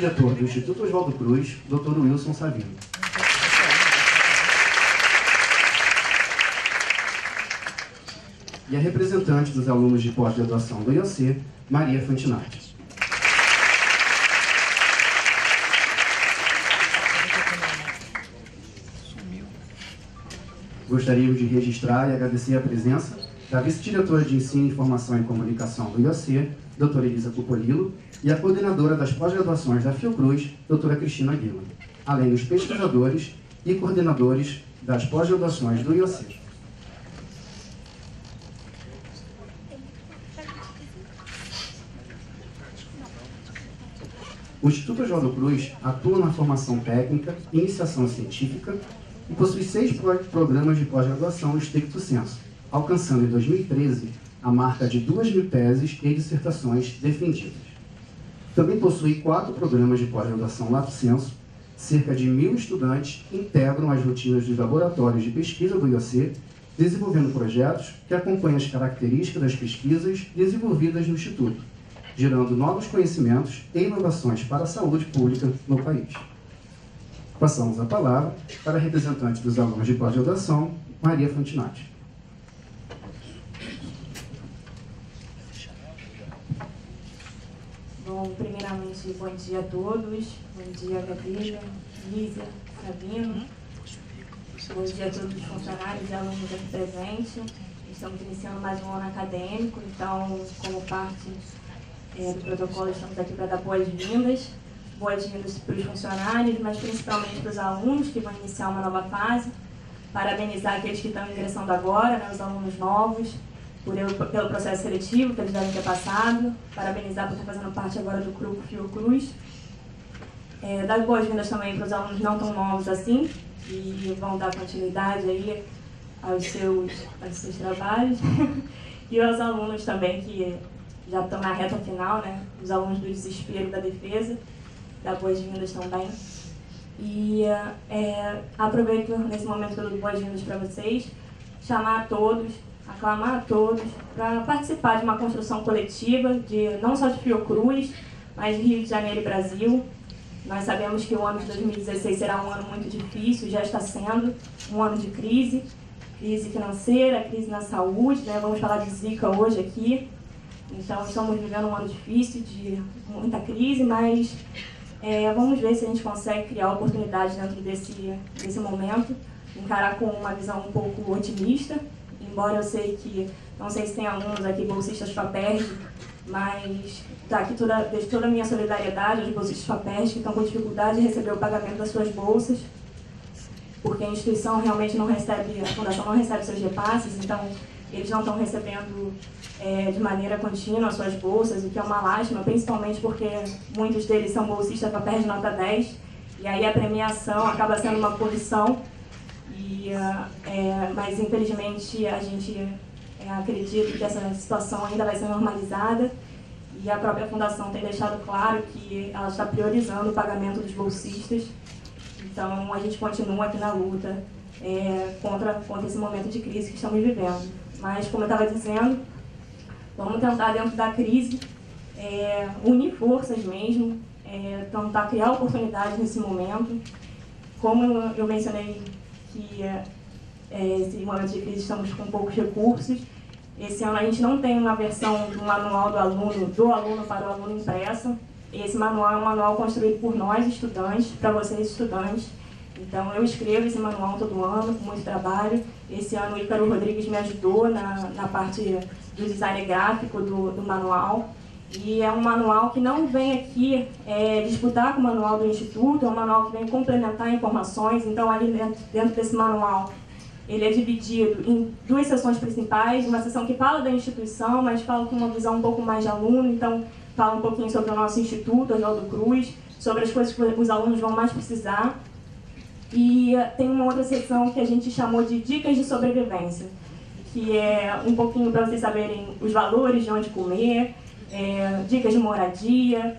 diretor do Instituto Oswaldo Cruz, Dr. Wilson Savino. E a representante dos alunos de pós-graduação do IOC, Maria Fantinati. Gostaríamos de registrar e agradecer a presença da vice-diretora de Ensino, Informação e Comunicação do IOC, doutora Elisa Cupolilo, e a coordenadora das pós-graduações da Fiocruz, doutora Cristina Aguila, além dos pesquisadores e coordenadores das pós-graduações do IOC. O Instituto Oswaldo Cruz atua na formação técnica, iniciação científica e possui seis programas de pós-graduação no estricto senso, alcançando em 2013 a marca de 2 mil teses e dissertações defendidas. Também possui quatro programas de pós-graduação lato senso, cerca de mil estudantes integram as rotinas dos laboratórios de pesquisa do IOC, desenvolvendo projetos que acompanham as características das pesquisas desenvolvidas no Instituto, gerando novos conhecimentos e inovações para a saúde pública no país. Passamos a palavra para a representante dos alunos de pós-graduação, Maria Fantinati. Bom, primeiramente, bom dia a todos. Bom dia, Gabriela, Lízia, Sabino. Bom dia a todos os funcionários e alunos aqui presentes. Estamos iniciando mais um ano acadêmico, então, como parte é, do protocolo, estamos aqui para dar boas-vindas boas-vindas para os funcionários, mas principalmente para os alunos que vão iniciar uma nova fase. Parabenizar aqueles que estão ingressando agora, né, os alunos novos, por, pelo processo seletivo que eles devem ter passado. Parabenizar por estar fazendo parte agora do grupo Fiocruz. É, dar boas-vindas também para os alunos não tão novos assim, que vão dar continuidade aí aos seus, aos seus trabalhos. e aos alunos também que já estão na reta final, né? Os alunos do desespero da defesa dar boas-vindas também. E é, aproveito nesse momento que eu dou boas-vindas para vocês, chamar a todos, aclamar a todos para participar de uma construção coletiva, de não só de Fiocruz, mas de Rio de Janeiro e Brasil. Nós sabemos que o ano de 2016 será um ano muito difícil, já está sendo um ano de crise, crise financeira, crise na saúde, né? vamos falar de Zika hoje aqui. Então, estamos vivendo um ano difícil, de muita crise, mas é, vamos ver se a gente consegue criar oportunidades dentro desse, desse momento, encarar com uma visão um pouco otimista, embora eu sei que, não sei se tem alunos aqui bolsistas FAPERG, mas tá aqui toda, deixo toda a minha solidariedade aos bolsistas FAPERG que estão com dificuldade de receber o pagamento das suas bolsas, porque a instituição realmente não recebe, a fundação não recebe seus repasses, então eles não estão recebendo é, de maneira contínua as suas bolsas, o que é uma lástima, principalmente porque muitos deles são bolsistas de nota 10, e aí a premiação acaba sendo uma punição, é, mas infelizmente a gente é, acredita que essa situação ainda vai ser normalizada, e a própria Fundação tem deixado claro que ela está priorizando o pagamento dos bolsistas, então a gente continua aqui na luta é, contra, contra esse momento de crise que estamos vivendo. Mas, como eu estava dizendo, vamos tentar, dentro da crise, é, unir forças mesmo, é, tentar criar oportunidades nesse momento. Como eu mencionei que é, esse momento de crise estamos com poucos recursos, esse ano a gente não tem uma versão do manual do aluno, do aluno para o aluno impressa. Esse manual é um manual construído por nós, estudantes, para vocês, estudantes. Então, eu escrevo esse manual todo ano, com muito trabalho. Esse ano, o Ícaro Rodrigues me ajudou na, na parte do design gráfico do, do manual. E é um manual que não vem aqui é, disputar com o manual do Instituto, é um manual que vem complementar informações. Então, ali dentro, dentro desse manual, ele é dividido em duas sessões principais, uma sessão que fala da instituição, mas fala com uma visão um pouco mais de aluno, então fala um pouquinho sobre o nosso instituto, Oswaldo Cruz, sobre as coisas que os alunos vão mais precisar. E tem uma outra seção que a gente chamou de Dicas de Sobrevivência, que é um pouquinho para vocês saberem os valores de onde comer, é, dicas de moradia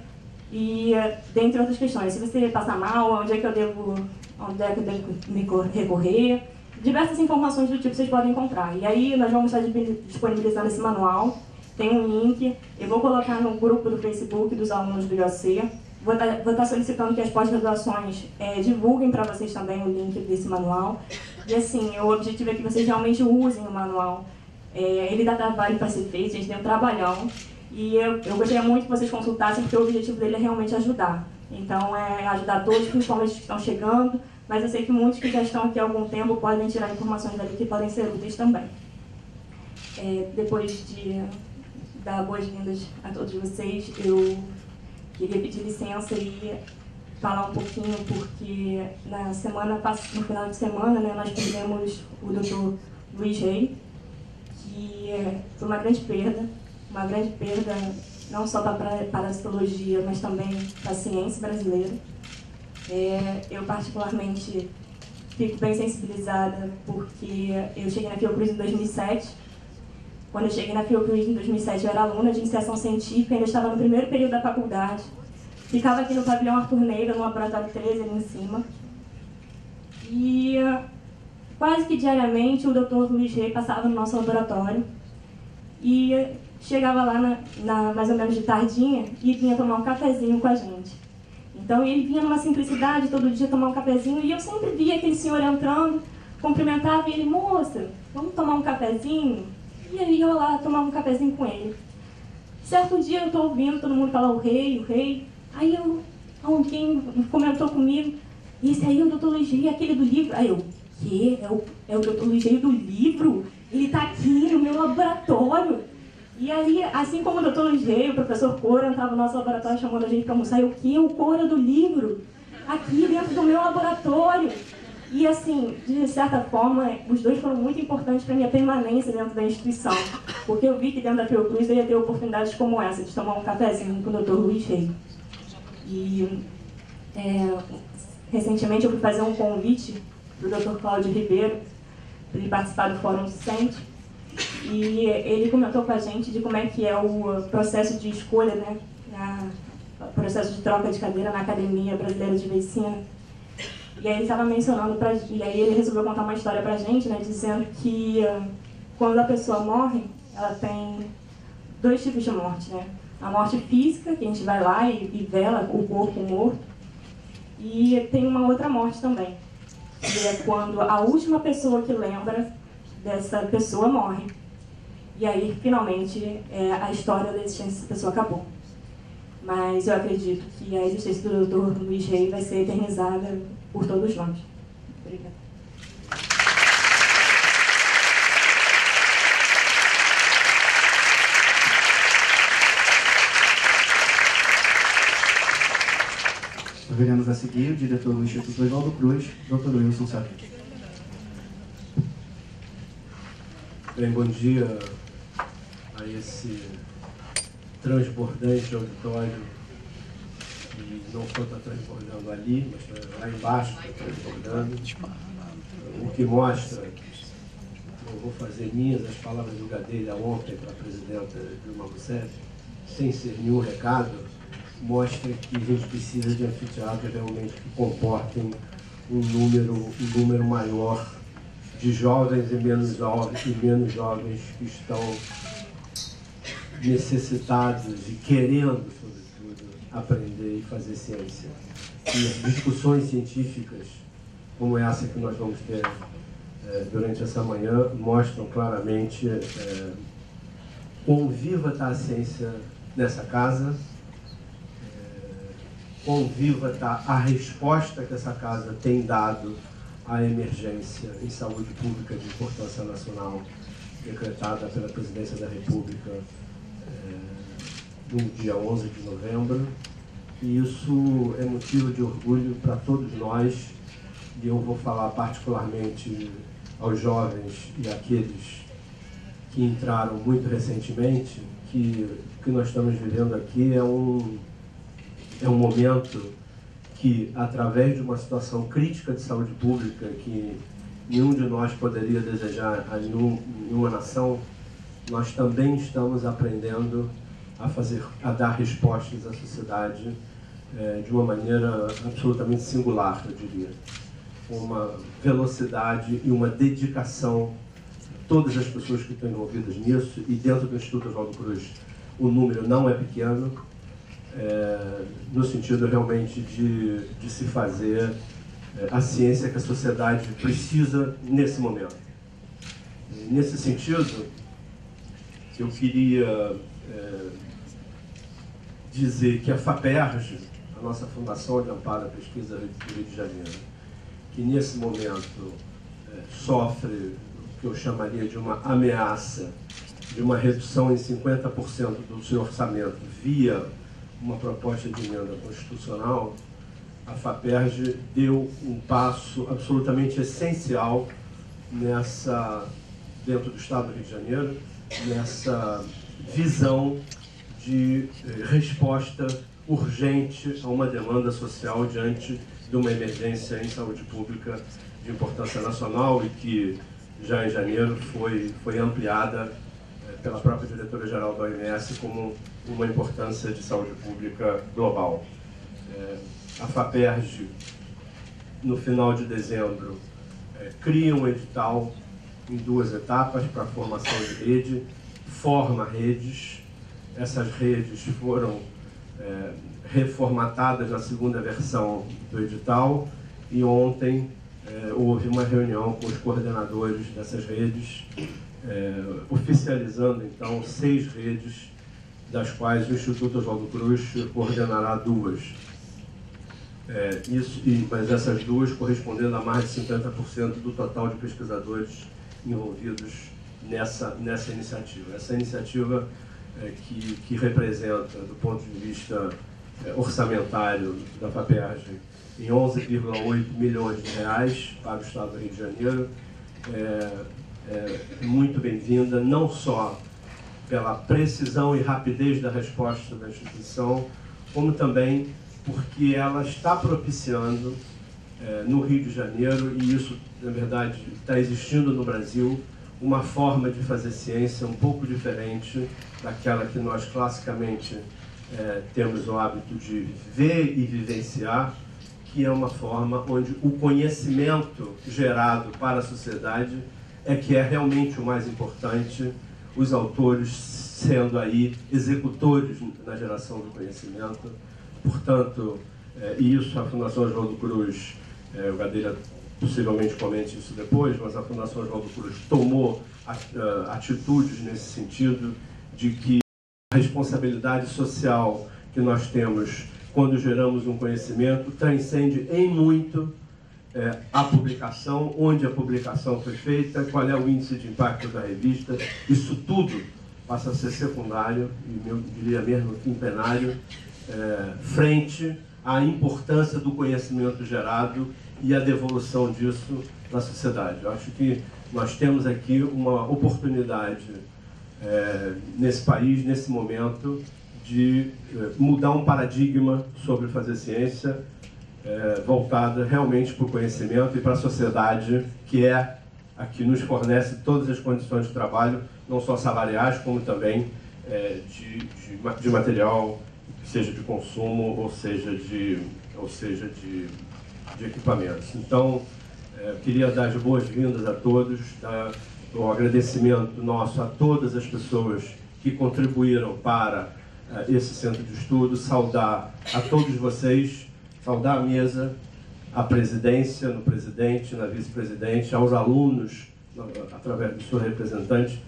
e dentre outras questões. Se você passar mal, onde é que eu devo, onde é que eu devo recorrer, diversas informações do tipo vocês podem encontrar. E aí nós vamos estar disponibilizando esse manual, tem um link, eu vou colocar no grupo do Facebook dos alunos do IOC, Vou estar, tá, vou estar tá solicitando que as pós-graduações é, divulguem para vocês também o link desse manual. E assim, o objetivo é que vocês realmente usem o manual. É, ele dá trabalho para ser feito, a gente tem um trabalhão. E eu, eu gostaria muito que vocês consultassem, porque o objetivo dele é realmente ajudar. Então, é ajudar todos, principalmente os que estão chegando, mas eu sei que muitos que já estão aqui há algum tempo podem tirar informações dali que podem ser úteis também. É, depois de dar boas-vindas a todos vocês, eu queria pedir licença e falar um pouquinho, porque na semana, no final de semana, né, nós perdemos o Dr. Luiz Rei, que foi uma grande perda, uma grande perda não só para, a psicologia, mas também para a ciência brasileira. É, eu, particularmente, fico bem sensibilizada porque eu cheguei na Fiocruz em 2007. Quando eu cheguei na Fiocruz em 2007, eu era aluna de iniciação científica, ainda estava no primeiro período da faculdade. Ficava aqui no pavilhão Arthur Neiva, no laboratório 13, ali em cima. E quase que diariamente o Dr. Luiz Rei passava no nosso laboratório e chegava lá na, na, mais ou menos de tardinha e vinha tomar um cafezinho com a gente. Então ele vinha numa simplicidade, todo dia tomar um cafezinho, e eu sempre via aquele senhor entrando, cumprimentava e ele, moça, vamos tomar um cafezinho? E aí eu lá tomar um cafezinho com ele. Certo dia eu estou ouvindo todo mundo falar o rei, o rei, aí eu, alguém comentou comigo, esse aí é o doutor Luiz aquele do livro. Aí eu, que? É o, é o doutor Luiz do livro? Ele está aqui no meu laboratório. E aí, assim como o doutor Luiz Rei, o professor Cora entrava no nosso laboratório chamando a gente para almoçar, eu, que? O Cora do livro? Aqui dentro do meu laboratório. E assim, de certa forma, os dois foram muito importantes para minha permanência dentro da instituição. Porque eu vi que dentro da Fiocruz eu ia ter oportunidades como essa, de tomar um cafezinho com o doutor Luiz Rei. E é, recentemente eu fui fazer um convite para o doutor Cláudio Ribeiro, para ele participar do Fórum Docente. E ele comentou com a gente de como é que é o processo de escolha, né, na, processo de troca de cadeira na Academia Brasileira de Medicina. E aí ele estava mencionando, pra, e aí ele resolveu contar uma história pra gente, né, dizendo que uh, quando a pessoa morre, ela tem dois tipos de morte, né? A morte física, que a gente vai lá e, e vela o corpo morto, e tem uma outra morte também, que é quando a última pessoa que lembra dessa pessoa morre. E aí, finalmente, é, a história da existência dessa pessoa acabou. Mas eu acredito que a existência do Dr. Luiz Rei vai ser eternizada por todos nós. Obrigada. Veremos a seguir o diretor do Instituto Oswaldo Cruz, Dr. Wilson Savio. Bem, bom dia a esse transbordante auditório que não só está transbordando ali, mas tá lá embaixo está transbordando. O que mostra, eu vou fazer minhas as palavras do Gadelha ontem para a presidenta Dilma Rousseff, sem ser nenhum recado, mostra que a gente precisa de anfiteatros realmente que comportem um número, um número maior de jovens e menos jovens, e menos jovens que estão necessitados e querendo, sobretudo, aprender e fazer ciência. E as discussões científicas, como essa que nós vamos ter é, durante essa manhã, mostram claramente é, quão viva está a ciência nessa casa, é, quão viva está a resposta que essa casa tem dado a emergência em saúde pública de importância nacional decretada pela Presidência da República é, no dia 11 de novembro. E isso é motivo de orgulho para todos nós, e eu vou falar particularmente aos jovens e àqueles que entraram muito recentemente, que o que nós estamos vivendo aqui é um, é um momento que, através de uma situação crítica de saúde pública que nenhum de nós poderia desejar a nenhum, nenhuma nação, nós também estamos aprendendo a fazer, a dar respostas à sociedade é, de uma maneira absolutamente singular, eu diria, com uma velocidade e uma dedicação todas as pessoas que estão envolvidas nisso e dentro do Instituto Oswaldo Cruz o número não é pequeno é, no sentido realmente de, de se fazer é, a ciência que a sociedade precisa nesse momento. Nesse sentido, eu queria é, dizer que a FAPERJ, a nossa Fundação de Amparo à Pesquisa do Rio de Janeiro, que nesse momento é, sofre o que eu chamaria de uma ameaça de uma redução em 50% do seu orçamento via uma proposta de emenda constitucional, a FAPERJ deu um passo absolutamente essencial nessa, dentro do Estado do Rio de Janeiro, nessa visão de eh, resposta urgente a uma demanda social diante de uma emergência em saúde pública de importância nacional e que já em janeiro foi, foi ampliada pela própria diretora-geral da OMS como uma importância de saúde pública global. É, a FAPERJ, no final de dezembro, é, cria um edital em duas etapas para a formação de rede, forma redes, essas redes foram é, reformatadas na segunda versão do edital e ontem é, houve uma reunião com os coordenadores dessas redes, é, oficializando então seis redes, das quais o Instituto Oswaldo Cruz coordenará duas. É, isso, e, mas essas duas correspondendo a mais de 50% do total de pesquisadores envolvidos nessa, nessa iniciativa. Essa iniciativa é, que, que representa, do ponto de vista é, orçamentário da FAPERJ, em 11,8 milhões de reais para o Estado do Rio de Janeiro, é, muito bem-vinda, não só pela precisão e rapidez da resposta da instituição, como também porque ela está propiciando é, no Rio de Janeiro, e isso, na verdade, está existindo no Brasil, uma forma de fazer ciência um pouco diferente daquela que nós classicamente é, temos o hábito de ver e vivenciar, que é uma forma onde o conhecimento gerado para a sociedade é que é realmente o mais importante, os autores sendo aí executores na geração do conhecimento. Portanto, é, isso a Fundação Oswaldo Cruz, é, o Gadeira possivelmente comente isso depois, mas a Fundação Oswaldo Cruz tomou atitudes nesse sentido de que a responsabilidade social que nós temos quando geramos um conhecimento transcende em muito é, a publicação, onde a publicação foi feita, qual é o índice de impacto da revista, isso tudo passa a ser secundário, e eu diria mesmo quintenário, é, frente à importância do conhecimento gerado e a devolução disso na sociedade. Eu acho que nós temos aqui uma oportunidade é, nesse país, nesse momento, de é, mudar um paradigma sobre fazer ciência é, voltada realmente para o conhecimento e para a sociedade, que é a que nos fornece todas as condições de trabalho, não só salariais, como também é, de, de, de, material, seja de consumo ou seja de, ou seja de, de equipamentos. Então, é, queria dar as boas-vindas a todos, o agradecimento nosso a todas as pessoas que contribuíram para é, esse centro de estudo, saudar a todos vocês, saudar a mesa, a presidência, no presidente, na vice-presidente, aos alunos, através do seu representante,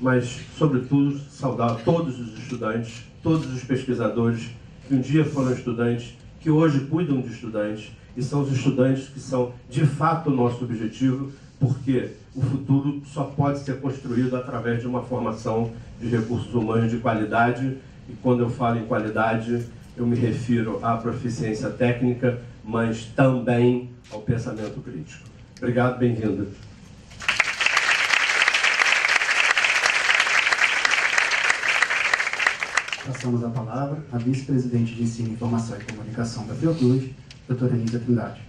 mas, sobretudo, saudar todos os estudantes, todos os pesquisadores que um dia foram estudantes, que hoje cuidam de estudantes, e são os estudantes que são de fato o nosso objetivo, porque o futuro só pode ser construído através de uma formação de recursos humanos de qualidade, e quando eu falo em qualidade, eu me refiro à proficiência técnica, mas também ao pensamento crítico. Obrigado, bem-vinda. Passamos a palavra à vice-presidente de Ensino, Informação e Comunicação da Fiocruz, doutora Anísia Trindade.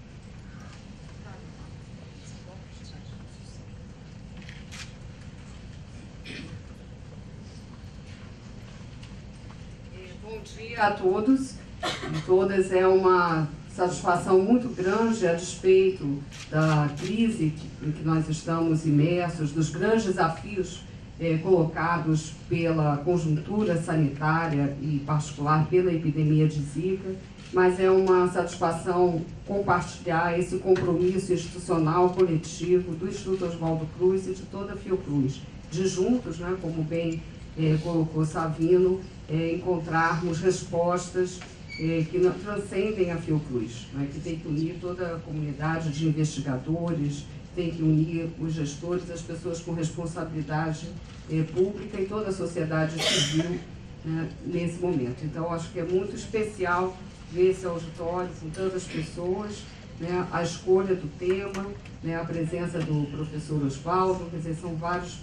Bom dia a todos e todas. É uma satisfação muito grande a despeito da crise em que nós estamos imersos, dos grandes desafios é, colocados pela conjuntura sanitária e particular pela epidemia de Zika, mas é uma satisfação compartilhar esse compromisso institucional coletivo do Instituto Oswaldo Cruz e de toda a Fiocruz, de juntos, né, como bem é, colocou Savino, é, encontrarmos respostas é, que não, transcendem a Fiocruz, né, que tem que unir toda a comunidade de investigadores, tem que unir os gestores, as pessoas com responsabilidade eh, pública e toda a sociedade civil né, nesse momento. Então, acho que é muito especial ver esse auditório com tantas pessoas, né, a escolha do tema, né, a presença do professor Oswaldo, quer dizer, são várias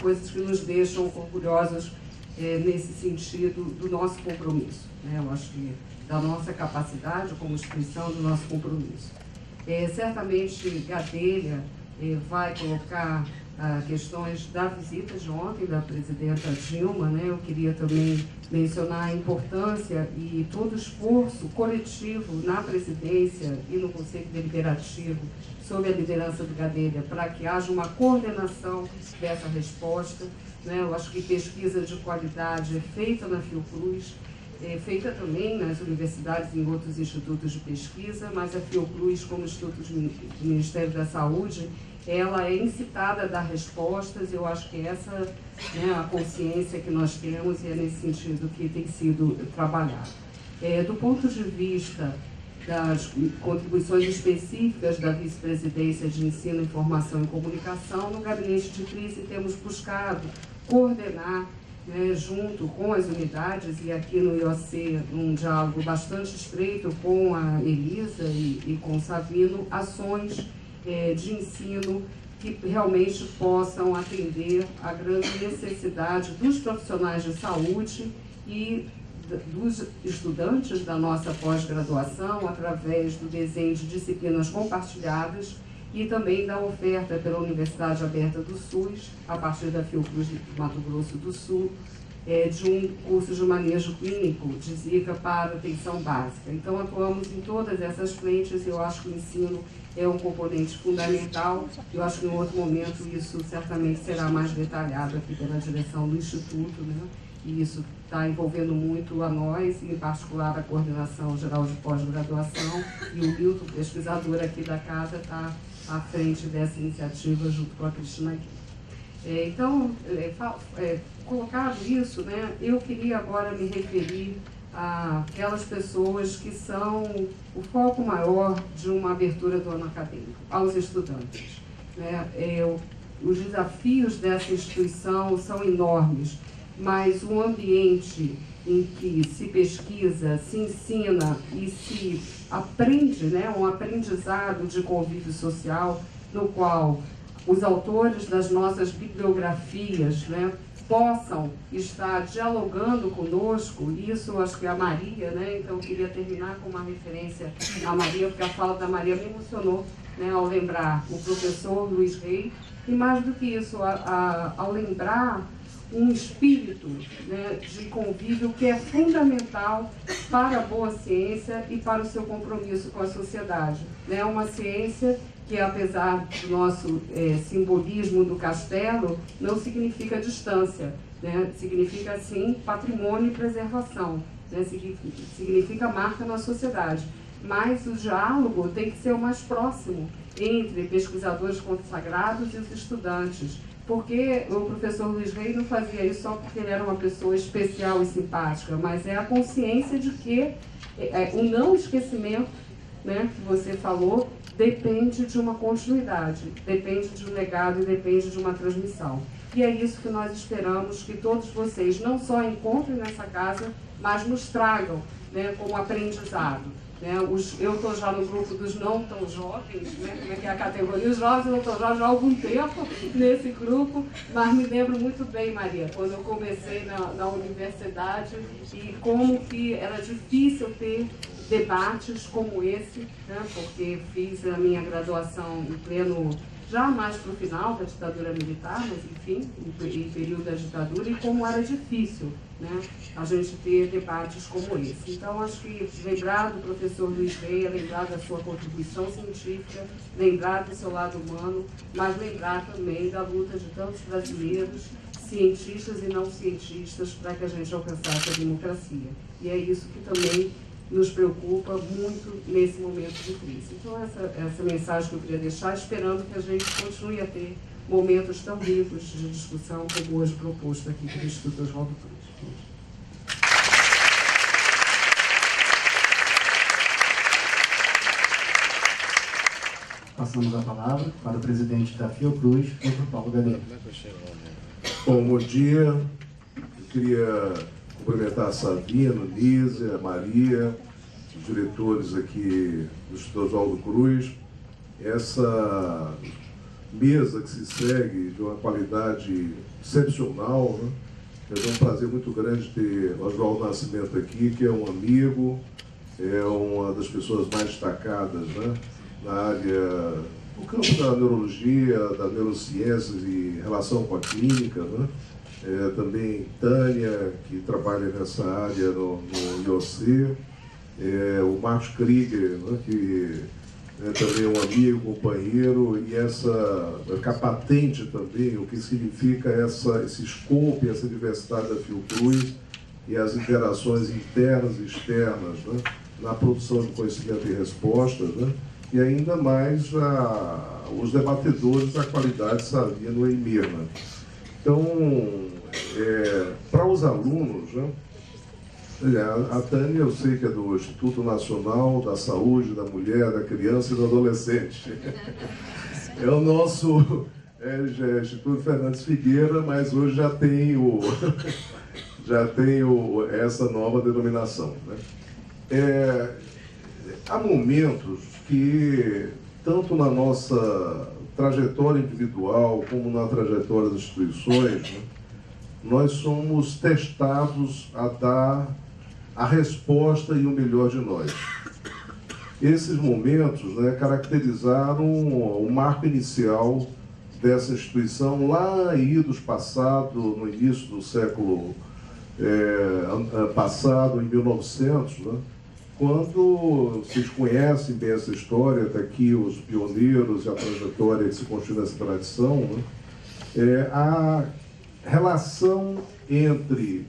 coisas que nos deixam orgulhosos eh, nesse sentido do nosso compromisso. Né, eu acho que da nossa capacidade como instituição, do nosso compromisso. É, certamente Gadelha é, vai colocar ah, questões da visita de ontem da presidenta Dilma. Né? Eu queria também mencionar a importância e todo o esforço coletivo na presidência e no Conselho Deliberativo sob a liderança do Gadelha para que haja uma coordenação dessa resposta. Né? Eu acho que pesquisa de qualidade é feita na Fiocruz, é feita também nas universidades e em outros institutos de pesquisa, mas a Fiocruz, como Instituto do Ministério da Saúde, ela é incitada a dar respostas, eu acho que essa né, a consciência que nós temos e é nesse sentido que tem sido trabalhado. É, do ponto de vista das contribuições específicas da Vice-Presidência de Ensino, Informação e Comunicação, no Gabinete de Crise temos buscado coordenar né, junto com as unidades, e aqui no IOC, um diálogo bastante estreito com a Elisa e, e com o Savino, ações é, de ensino que realmente possam atender a grande necessidade dos profissionais de saúde e dos estudantes da nossa pós-graduação através do desenho de disciplinas compartilhadas e também da oferta pela Universidade Aberta do SUS, a partir da Fiocruz de Mato Grosso do Sul, é, de um curso de manejo clínico de Zika para atenção básica. Então, atuamos em todas essas frentes e eu acho que o ensino é um componente fundamental. Eu acho que em outro momento isso certamente será mais detalhado aqui pela direção do Instituto, né? e isso está envolvendo muito a nós, em particular a Coordenação Geral de Pós-Graduação, e o Milton, pesquisador aqui da casa, está à frente dessa iniciativa junto com a Cristina É, então, é, é, colocado isso, né, eu queria agora me referir àquelas pessoas que são o foco maior de uma abertura do ano acadêmico, aos estudantes. Né? É, os desafios dessa instituição são enormes, mas o ambiente em que se pesquisa, se ensina e se aprende, né, um aprendizado de convívio social, no qual os autores das nossas bibliografias né, possam estar dialogando conosco, isso acho que é a Maria, né, então eu queria terminar com uma referência à Maria, porque a fala da Maria me emocionou né, ao lembrar o professor Luiz Rei, e mais do que isso, a, a, ao lembrar um espírito né, de convívio que é fundamental para a boa ciência e para o seu compromisso com a sociedade. É né? uma ciência que, apesar do nosso é, simbolismo do castelo, não significa distância, né? significa, sim, patrimônio e preservação, né? significa marca na sociedade. Mas o diálogo tem que ser o mais próximo entre pesquisadores consagrados e os estudantes porque o professor Luiz Rei não fazia isso só porque ele era uma pessoa especial e simpática, mas é a consciência de que é, é, o não esquecimento né, que você falou depende de uma continuidade, depende de um legado e depende de uma transmissão. E é isso que nós esperamos que todos vocês não só encontrem nessa casa, mas nos tragam né, como aprendizado. Né? Os, eu estou já no grupo dos não tão jovens, né? como é que é a categoria? Os jovens tão jovens já há algum tempo nesse grupo, mas me lembro muito bem, Maria, quando eu comecei na, na universidade e como que era difícil ter debates como esse, né? porque fiz a minha graduação em pleno já mais para o final da ditadura militar, mas enfim, em período da ditadura, e como era difícil né, a gente ter debates como esse. Então, acho que lembrar do professor Luiz Reia, lembrar da sua contribuição científica, lembrar do seu lado humano, mas lembrar também da luta de tantos brasileiros, cientistas e não cientistas, para que a gente alcançasse a democracia. E é isso que também nos preocupa muito nesse momento de crise. Então, essa, essa mensagem que eu queria deixar, esperando que a gente continue a ter momentos tão ricos de discussão como hoje proposto aqui pelo Instituto Oswaldo Cruz. Passamos a palavra para o presidente da Fiocruz, Dr. Paulo Gadelha. Bom, bom dia. Eu queria cumprimentar a Savino, Nízia, Maria, os diretores aqui do Instituto Oswaldo Cruz. Essa mesa que se segue de uma qualidade excepcional, né? É um prazer muito grande ter Oswaldo Nascimento aqui, que é um amigo, é uma das pessoas mais destacadas né? na área, no campo da neurologia, da neurociências e relação com a clínica, né? É, também Tânia, que trabalha nessa área no, no IOC, é, o Marcos Krieger, né, que é também um amigo, companheiro, e essa ficar patente também o que significa essa, esse scope, essa diversidade da Fiocruz e as interações internas e externas né, na produção de conhecimento e respostas, né, e ainda mais a, os debatedores da qualidade Savino e Mirna. Então, é, para os alunos, né, a Tânia, eu sei que é do Instituto Nacional da Saúde da Mulher, da Criança e do Adolescente. É o nosso é, é Instituto Fernandes Figueira, mas hoje já tem, o, já tem o, essa nova denominação. Né? É, há momentos que, tanto na nossa trajetória individual como na trajetória das instituições, né, nós somos testados a dar a resposta e o melhor de nós. Esses momentos né, caracterizaram o marco inicial dessa instituição lá aí dos passados, no início do século é, passado, em 1900, né, quando vocês conhecem bem essa história, está aqui os pioneiros e a trajetória que se construiu nessa tradição, né, é, a relação entre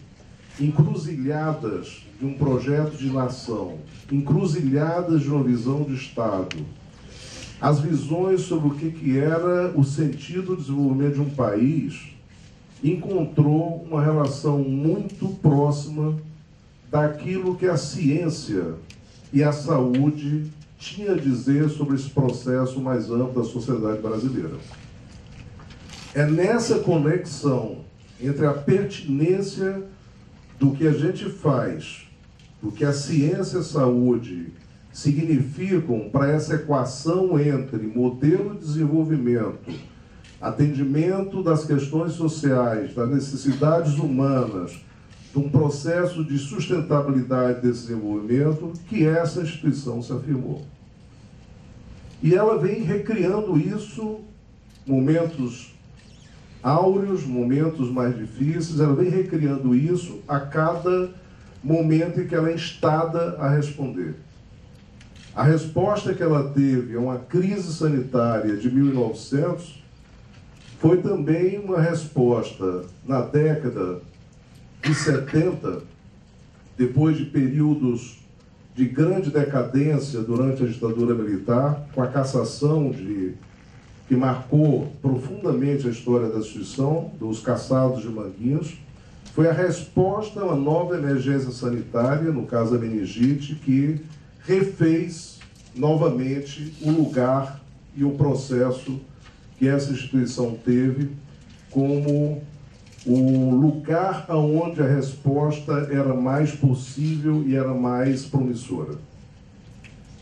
encruzilhadas de um projeto de nação, encruzilhadas de uma visão de Estado, as visões sobre o que, que era o sentido do desenvolvimento de um país, encontrou uma relação muito próxima daquilo que a ciência e a saúde tinha a dizer sobre esse processo mais amplo da sociedade brasileira. É nessa conexão entre a pertinência do que a gente faz, do que a ciência e a saúde significam para essa equação entre modelo de desenvolvimento, atendimento das questões sociais, das necessidades humanas, de um processo de sustentabilidade desse desenvolvimento, que essa instituição se afirmou. E ela vem recriando isso, momentos áureos, momentos mais difíceis, ela vem recriando isso a cada momento em que ela é instada a responder. A resposta que ela teve a uma crise sanitária de 1900 foi também uma resposta na década de 70, depois de períodos de grande decadência durante a ditadura militar, com a cassação de que marcou profundamente a história da instituição, dos caçados de Manguinhos, foi a resposta a uma nova emergência sanitária, no caso da meningite, que refez novamente o lugar e o processo que essa instituição teve como o lugar aonde a resposta era mais possível e era mais promissora.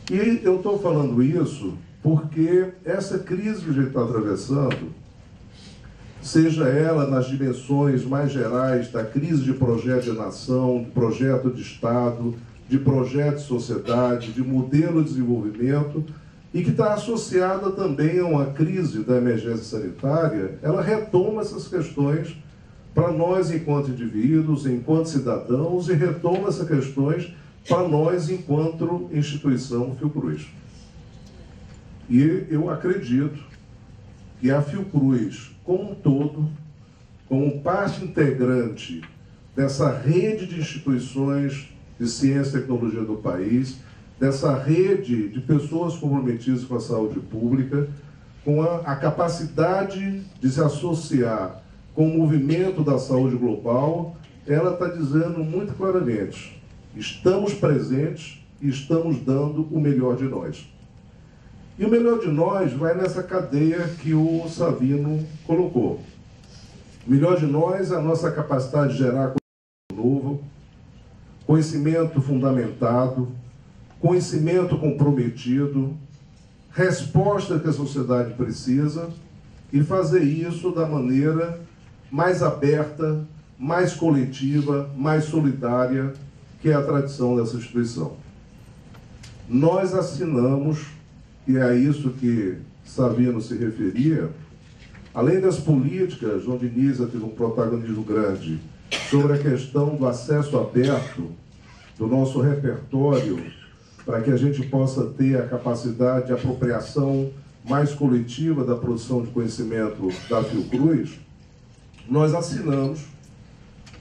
E eu estou falando isso porque essa crise que a gente está atravessando, seja ela nas dimensões mais gerais da crise de projeto de nação, de projeto de Estado, de projeto de sociedade, de modelo de desenvolvimento, e que está associada também a uma crise da emergência sanitária, ela retoma essas questões para nós enquanto indivíduos, enquanto cidadãos, e retoma essas questões para nós enquanto instituição Fiocruz. E eu acredito que a Fiocruz, como um todo, como parte integrante dessa rede de instituições de ciência e tecnologia do país, dessa rede de pessoas comprometidas com a saúde pública, com a, a capacidade de se associar com o movimento da saúde global, ela está dizendo muito claramente: estamos presentes e estamos dando o melhor de nós. E o melhor de nós vai nessa cadeia que o Savino colocou. O melhor de nós é a nossa capacidade de gerar novo, conhecimento fundamentado, conhecimento comprometido, resposta que a sociedade precisa e fazer isso da maneira mais aberta, mais coletiva, mais solidária, que é a tradição dessa instituição. Nós assinamos, e é a isso que Savino se referia, além das políticas, onde Nisa teve um protagonismo grande, sobre a questão do acesso aberto do nosso repertório, para que a gente possa ter a capacidade de apropriação mais coletiva da produção de conhecimento da Fiocruz, nós assinamos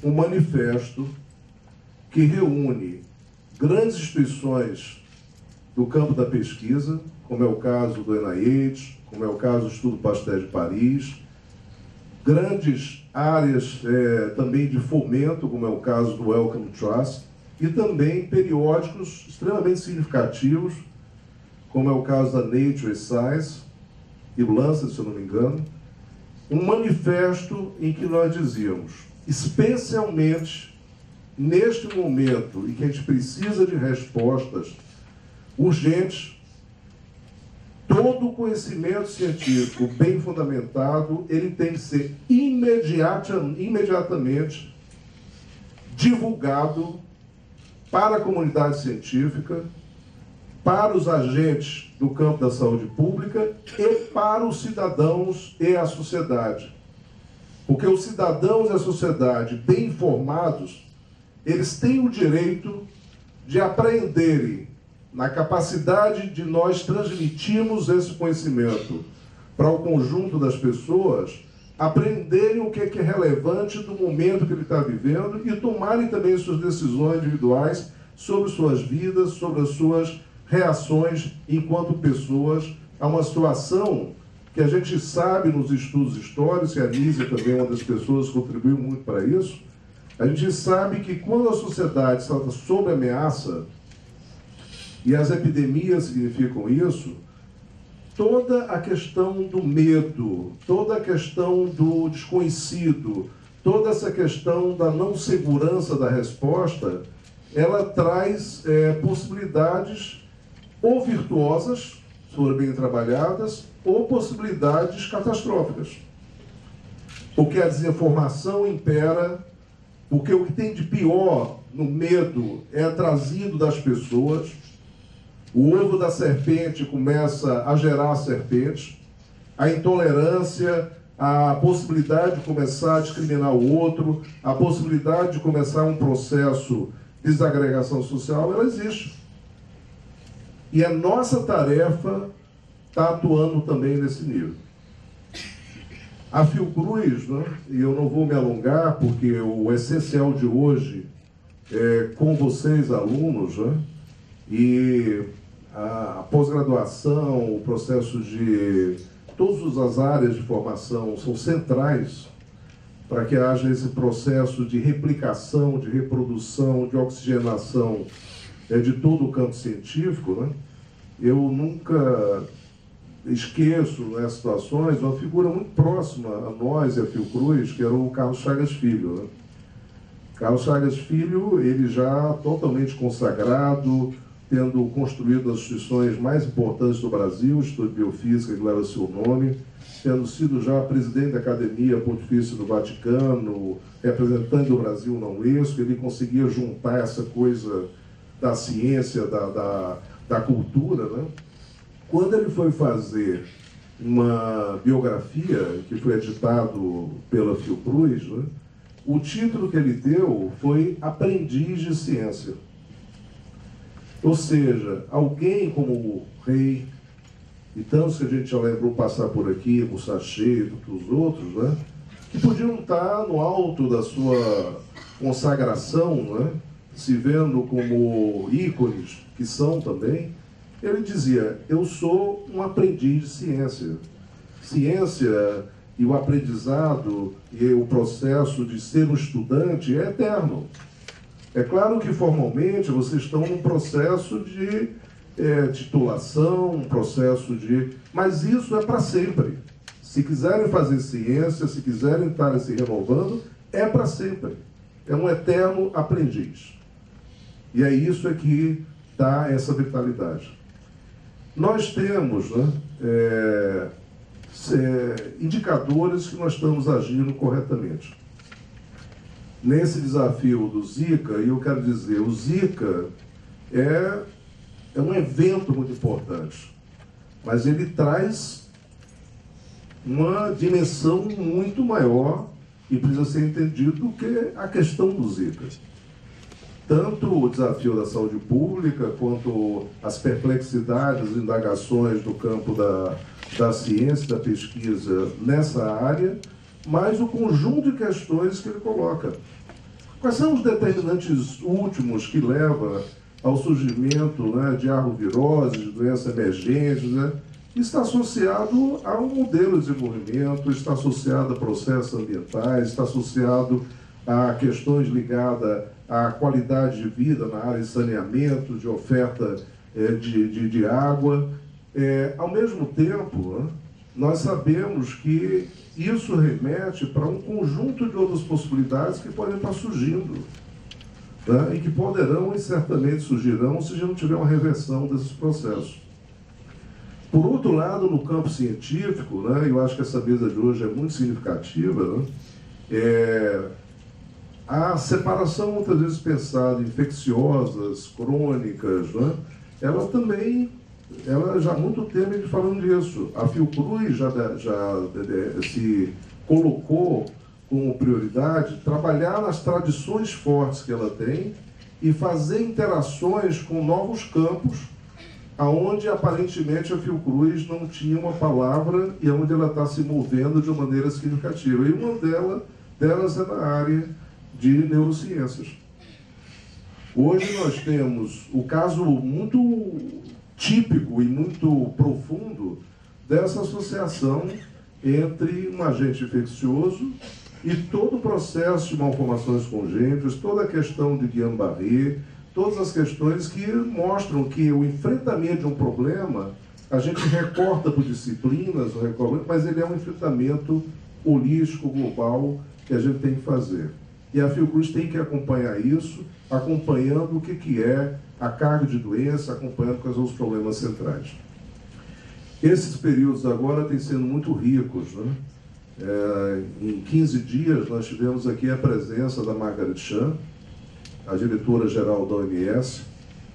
um manifesto que reúne grandes instituições do campo da pesquisa, como é o caso do NIH, como é o caso do Estudo Pasteur de Paris, grandes áreas é, também de fomento, como é o caso do Wellcome Trust, e também periódicos extremamente significativos, como é o caso da Nature Science e o Lancet, se eu não me engano, um manifesto em que nós dizíamos, especialmente neste momento em que a gente precisa de respostas urgentes, todo conhecimento científico bem fundamentado, ele tem que ser imediata, imediatamente divulgado para a comunidade científica, para os agentes do campo da saúde pública e para os cidadãos e a sociedade. Porque os cidadãos e a sociedade bem informados, eles têm o direito de aprenderem na capacidade de nós transmitirmos esse conhecimento para o conjunto das pessoas, aprenderem o que é, relevante do momento que ele está vivendo e tomarem também suas decisões individuais sobre suas vidas, sobre as suas reações enquanto pessoas. A uma situação que a gente sabe nos estudos históricos, e a Nízia também é uma das pessoas que contribuiu muito para isso, a gente sabe que quando a sociedade está sob ameaça, e as epidemias significam isso, toda a questão do medo, toda a questão do desconhecido, toda essa questão da não segurança da resposta, ela traz é, possibilidades ou virtuosas, se forem bem trabalhadas, ou possibilidades catastróficas. Porque a desinformação impera, porque o que tem de pior no medo é trazido das pessoas, o ovo da serpente começa a gerar serpentes, a intolerância, a possibilidade de começar a discriminar o outro, a possibilidade de começar um processo de desagregação social, ela existe. E a nossa tarefa está atuando também nesse nível. A Fiocruz, né, e eu não vou me alongar, porque o essencial de hoje é com vocês, alunos, né, e a, pós-graduação, o processo de. Todas as áreas de formação são centrais para que haja esse processo de replicação, de reprodução, de oxigenação é, de todo o campo científico. Né? Eu nunca esqueço nessas situações uma figura muito próxima a nós e a Fiocruz, que era o Carlos Chagas Filho. Né? Carlos Chagas Filho, ele já totalmente consagrado, tendo construído as instituições mais importantes do Brasil, o Instituto de Biofísica, que leva seu nome, tendo sido já presidente da Academia Pontifícia do Vaticano, representante do Brasil na Unesco, ele conseguia juntar essa coisa da ciência, da, da, da cultura, né? Quando ele foi fazer uma biografia que foi editado pela Fiocruz, né, o título que ele deu foi Aprendiz de Ciência. Ou seja, alguém como o rei, e tantos que a gente já lembrou passar por aqui, Sachê e os outros, né, que podiam estar no alto da sua consagração, né, se vendo como ícones, que são também, ele dizia: Eu sou um aprendiz de ciência. Ciência e o aprendizado e o processo de ser um estudante é eterno. É claro que formalmente vocês estão num processo de é, titulação, um processo de. Mas isso é para sempre. Se quiserem fazer ciência, se quiserem estar se renovando, é para sempre. É um eterno aprendiz. E é isso é que dá essa vitalidade. Nós temos né, é, é, indicadores que nós estamos agindo corretamente. Nesse desafio do Zika, e eu quero dizer, o Zika é, é um evento muito importante, mas ele traz uma dimensão muito maior e precisa ser entendido do que a questão do Zika. Tanto o desafio da saúde pública, quanto as perplexidades, indagações do campo da, da ciência, da pesquisa nessa área, mas o conjunto de questões que ele coloca. Quais são os determinantes últimos que levam ao surgimento né, de arrovirose, de doenças emergentes, né? está associado a um modelo de desenvolvimento, está associado a processos ambientais, está associado a questões ligadas à qualidade de vida na área de saneamento, de oferta é, de, de, de, água. É, ao mesmo tempo, né, nós sabemos que isso remete para um conjunto de outras possibilidades que podem estar surgindo. Né, e que poderão e certamente surgirão se gente não tiver uma reversão desses processos. Por outro lado, no campo científico, né, eu acho que essa mesa de hoje é muito significativa, né, é, a separação, muitas vezes pensada, infecciosas, crônicas, né? ela também, ela já há muito tempo vem falando disso. A Fiocruz já, já se colocou como prioridade trabalhar nas tradições fortes que ela tem e fazer interações com novos campos aonde aparentemente a Fiocruz não tinha uma palavra e onde ela está se movendo de uma maneira significativa. E uma delas, delas é na área de neurociências. Hoje nós temos o caso muito típico e muito profundo dessa associação entre um agente infeccioso e todo o processo de malformações congênitas, toda a questão de Guillain-Barré, todas as questões que mostram que o enfrentamento de um problema, a gente recorta por disciplinas, mas ele é um enfrentamento holístico, global, que a gente tem que fazer. E a Fiocruz tem que acompanhar isso, acompanhando o que, que é a carga de doença, acompanhando quais são os problemas centrais. Esses períodos agora têm sido muito ricos. Né? É, em 15 dias, nós tivemos aqui a presença da Margaret Chan, a diretora-geral da OMS,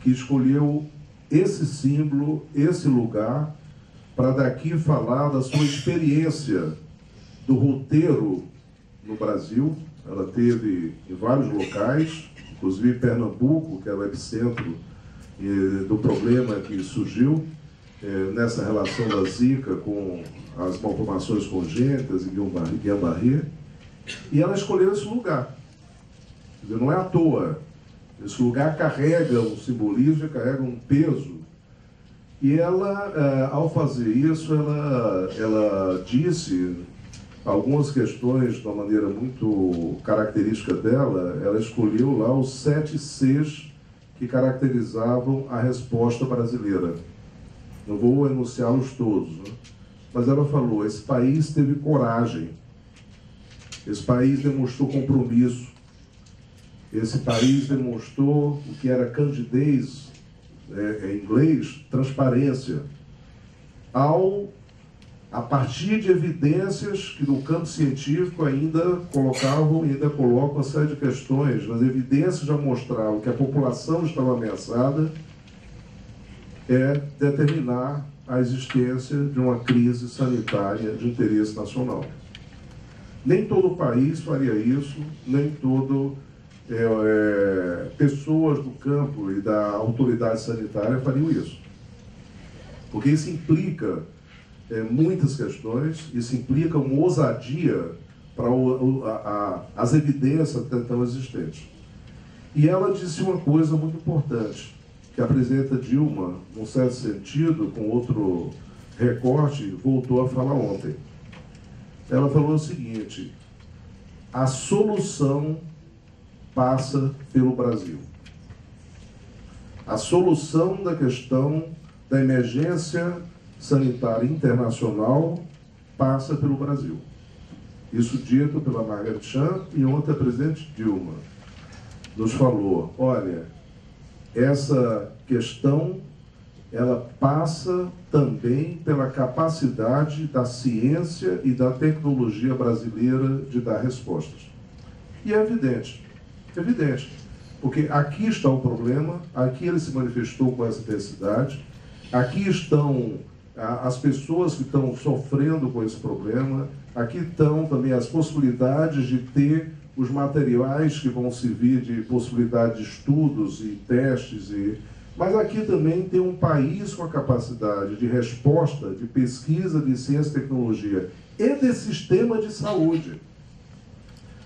que escolheu esse símbolo, esse lugar, para daqui falar da sua experiência do roteiro no Brasil, ela teve em vários locais, inclusive em Pernambuco, que é o epicentro do problema que surgiu é, nessa relação da Zika com as malformações congênitas e Guillain-Barré. E ela escolheu esse lugar. Dizer, não é à toa. Esse lugar carrega um simbolismo, carrega um peso. E ela, é, ao fazer isso, ela, ela disse algumas questões de uma maneira muito característica dela, ela escolheu lá os sete Cs que caracterizavam a resposta brasileira. Não vou enunciá-los todos, né? mas ela falou: esse país teve coragem, esse país demonstrou compromisso, esse país demonstrou o que era candidez, é, em inglês, transparência, ao a partir de evidências que no campo científico ainda colocavam e ainda colocam uma série de questões. As evidências já mostravam que a população estava ameaçada é determinar a existência de uma crise sanitária de interesse nacional. Nem todo país faria isso, nem todo é, é, pessoas do campo e da autoridade sanitária fariam isso. Porque isso implica é, muitas questões, isso implica uma ousadia para as evidências até então existentes. E ela disse uma coisa muito importante, que a presidenta Dilma, num certo sentido, com outro recorte, voltou a falar ontem. Ela falou o seguinte: a solução passa pelo Brasil. A solução da questão da emergência sanitária internacional passa pelo Brasil. Isso dito pela Margaret Chan e ontem a presidente Dilma nos falou, olha, essa questão ela passa também pela capacidade da ciência e da tecnologia brasileira de dar respostas. E é evidente, é evidente, porque aqui está o problema, aqui ele se manifestou com essa intensidade, aqui estão as pessoas que estão sofrendo com esse problema, aqui estão também as possibilidades de ter os materiais que vão servir de possibilidade de estudos e testes e mas aqui também tem um país com a capacidade de resposta, de pesquisa de ciência e tecnologia e de sistema de saúde.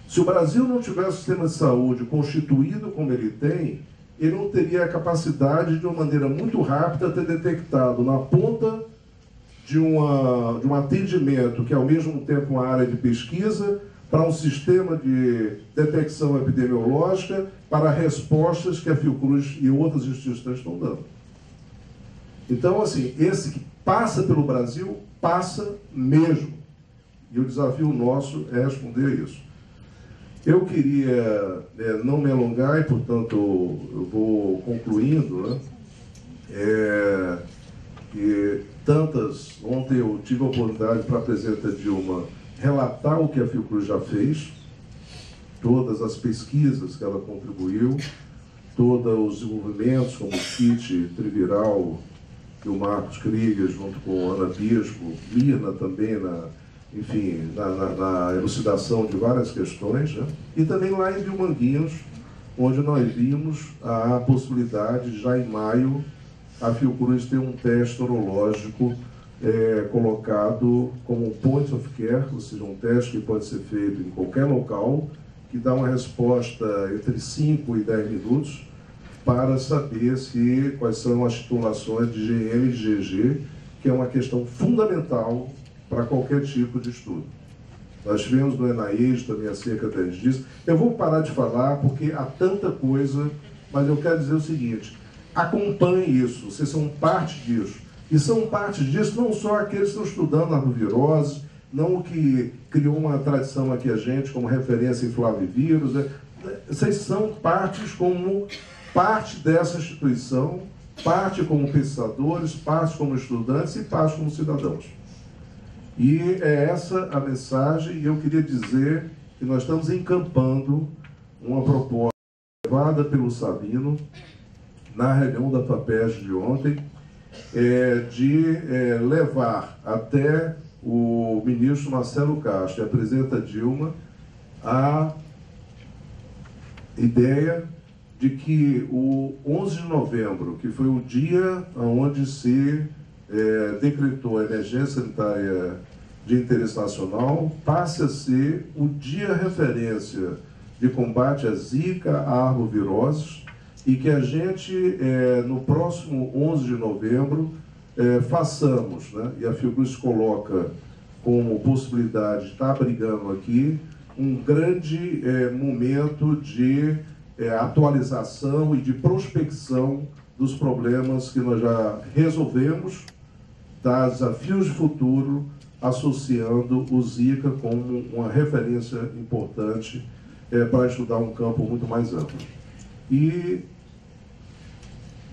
Se o Brasil não tivesse um sistema de saúde constituído como ele tem, ele não teria a capacidade de uma maneira muito rápida ter detectado na ponta de, uma, de um atendimento que é ao mesmo tempo uma área de pesquisa, para um sistema de detecção epidemiológica para respostas que a Fiocruz e outras instituições estão dando. Então, assim, esse que passa pelo Brasil, passa mesmo. E o desafio nosso é responder a isso. Eu queria é, não me alongar e, portanto, eu vou concluindo, né? É, que tantas. Ontem eu tive a oportunidade para a presidenta Dilma relatar o que a Fiocruz já fez, todas as pesquisas que ela contribuiu, todos os desenvolvimentos, como o kit triviral que o Marcos Krieger, junto com Ana Bispo, Mirna também, na, enfim, na, na, na elucidação de várias questões, né? e também lá em Vilmanguinhos, onde nós vimos a possibilidade, já em maio, a Fiocruz ter um teste orológico é, colocado como um point of care, ou seja, um teste que pode ser feito em qualquer local, que dá uma resposta entre 5 e 10 minutos para saber se quais são as titulações de GM e GG, que é uma questão fundamental para qualquer tipo de estudo. Nós tivemos no ENAES também acerca disso. Eu vou parar de falar porque há tanta coisa, mas eu quero dizer o seguinte: acompanhe isso, vocês são parte disso. E são parte disso não só aqueles que estão estudando arbovirose, não o que criou uma tradição aqui a gente como referência em flavivírus. Né? Vocês são partes como parte dessa instituição, parte como pesquisadores, parte como estudantes e parte como cidadãos. E é essa a mensagem, e eu queria dizer que nós estamos encampando uma proposta levada pelo Sabino na reunião da FAPES de ontem, é, de é, levar até o ministro Marcelo Castro e a presidenta Dilma a ideia de que o 11 de novembro, que foi o dia onde se é, decretou a emergência sanitária de interesse nacional, passe a ser o dia referência de combate à zika, a arboviroses, e que a gente, é, no próximo 11 de novembro, é, façamos, né? e a Fiocruz coloca como possibilidade de estar brigando aqui, um grande é, momento de é, atualização e de prospecção dos problemas que nós já resolvemos, das desafios de futuro, associando o Zika como uma referência importante é, para estudar um campo muito mais amplo. E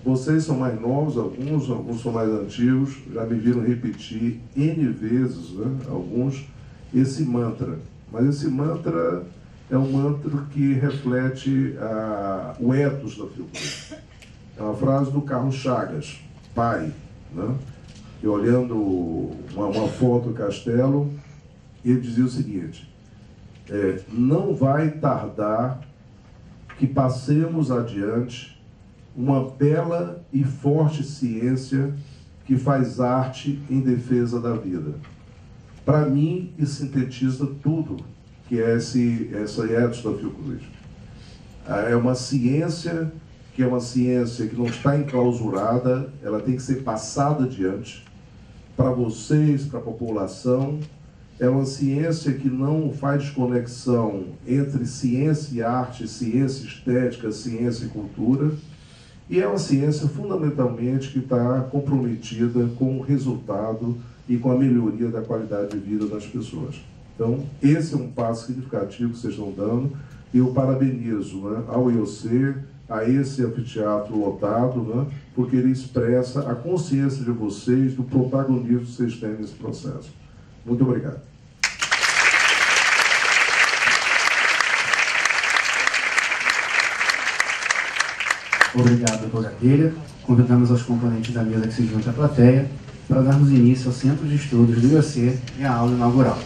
vocês são mais novos, alguns, alguns são mais antigos, já me viram repetir N vezes, né, alguns, esse mantra. Mas esse mantra é um mantra que reflete a, o ethos da Fiocruz. É uma frase do Carlos Chagas. pai, né? e olhando uma, uma foto do castelo, ele dizia o seguinte: é, não vai tardar que passemos adiante uma bela e forte ciência que faz arte em defesa da vida. Para mim, isso sintetiza tudo que é esse, essa Edson da Fiocruz. É uma ciência que é uma ciência que não está enclausurada, ela tem que ser passada adiante para vocês, para a população. É uma ciência que não faz conexão entre ciência e arte, ciência estética, ciência e cultura. E é uma ciência fundamentalmente que está comprometida com o resultado e com a melhoria da qualidade de vida das pessoas. Então, esse é um passo significativo que vocês estão dando. E eu parabenizo né, ao IOC, a esse anfiteatro lotado, né, porque ele expressa a consciência de vocês do protagonismo que vocês têm nesse processo. Muito obrigado. Obrigado, doutora Telha. Convidamos os componentes da mesa que se juntam à plateia para darmos início ao Centro de Estudos do IOC e à aula inaugural.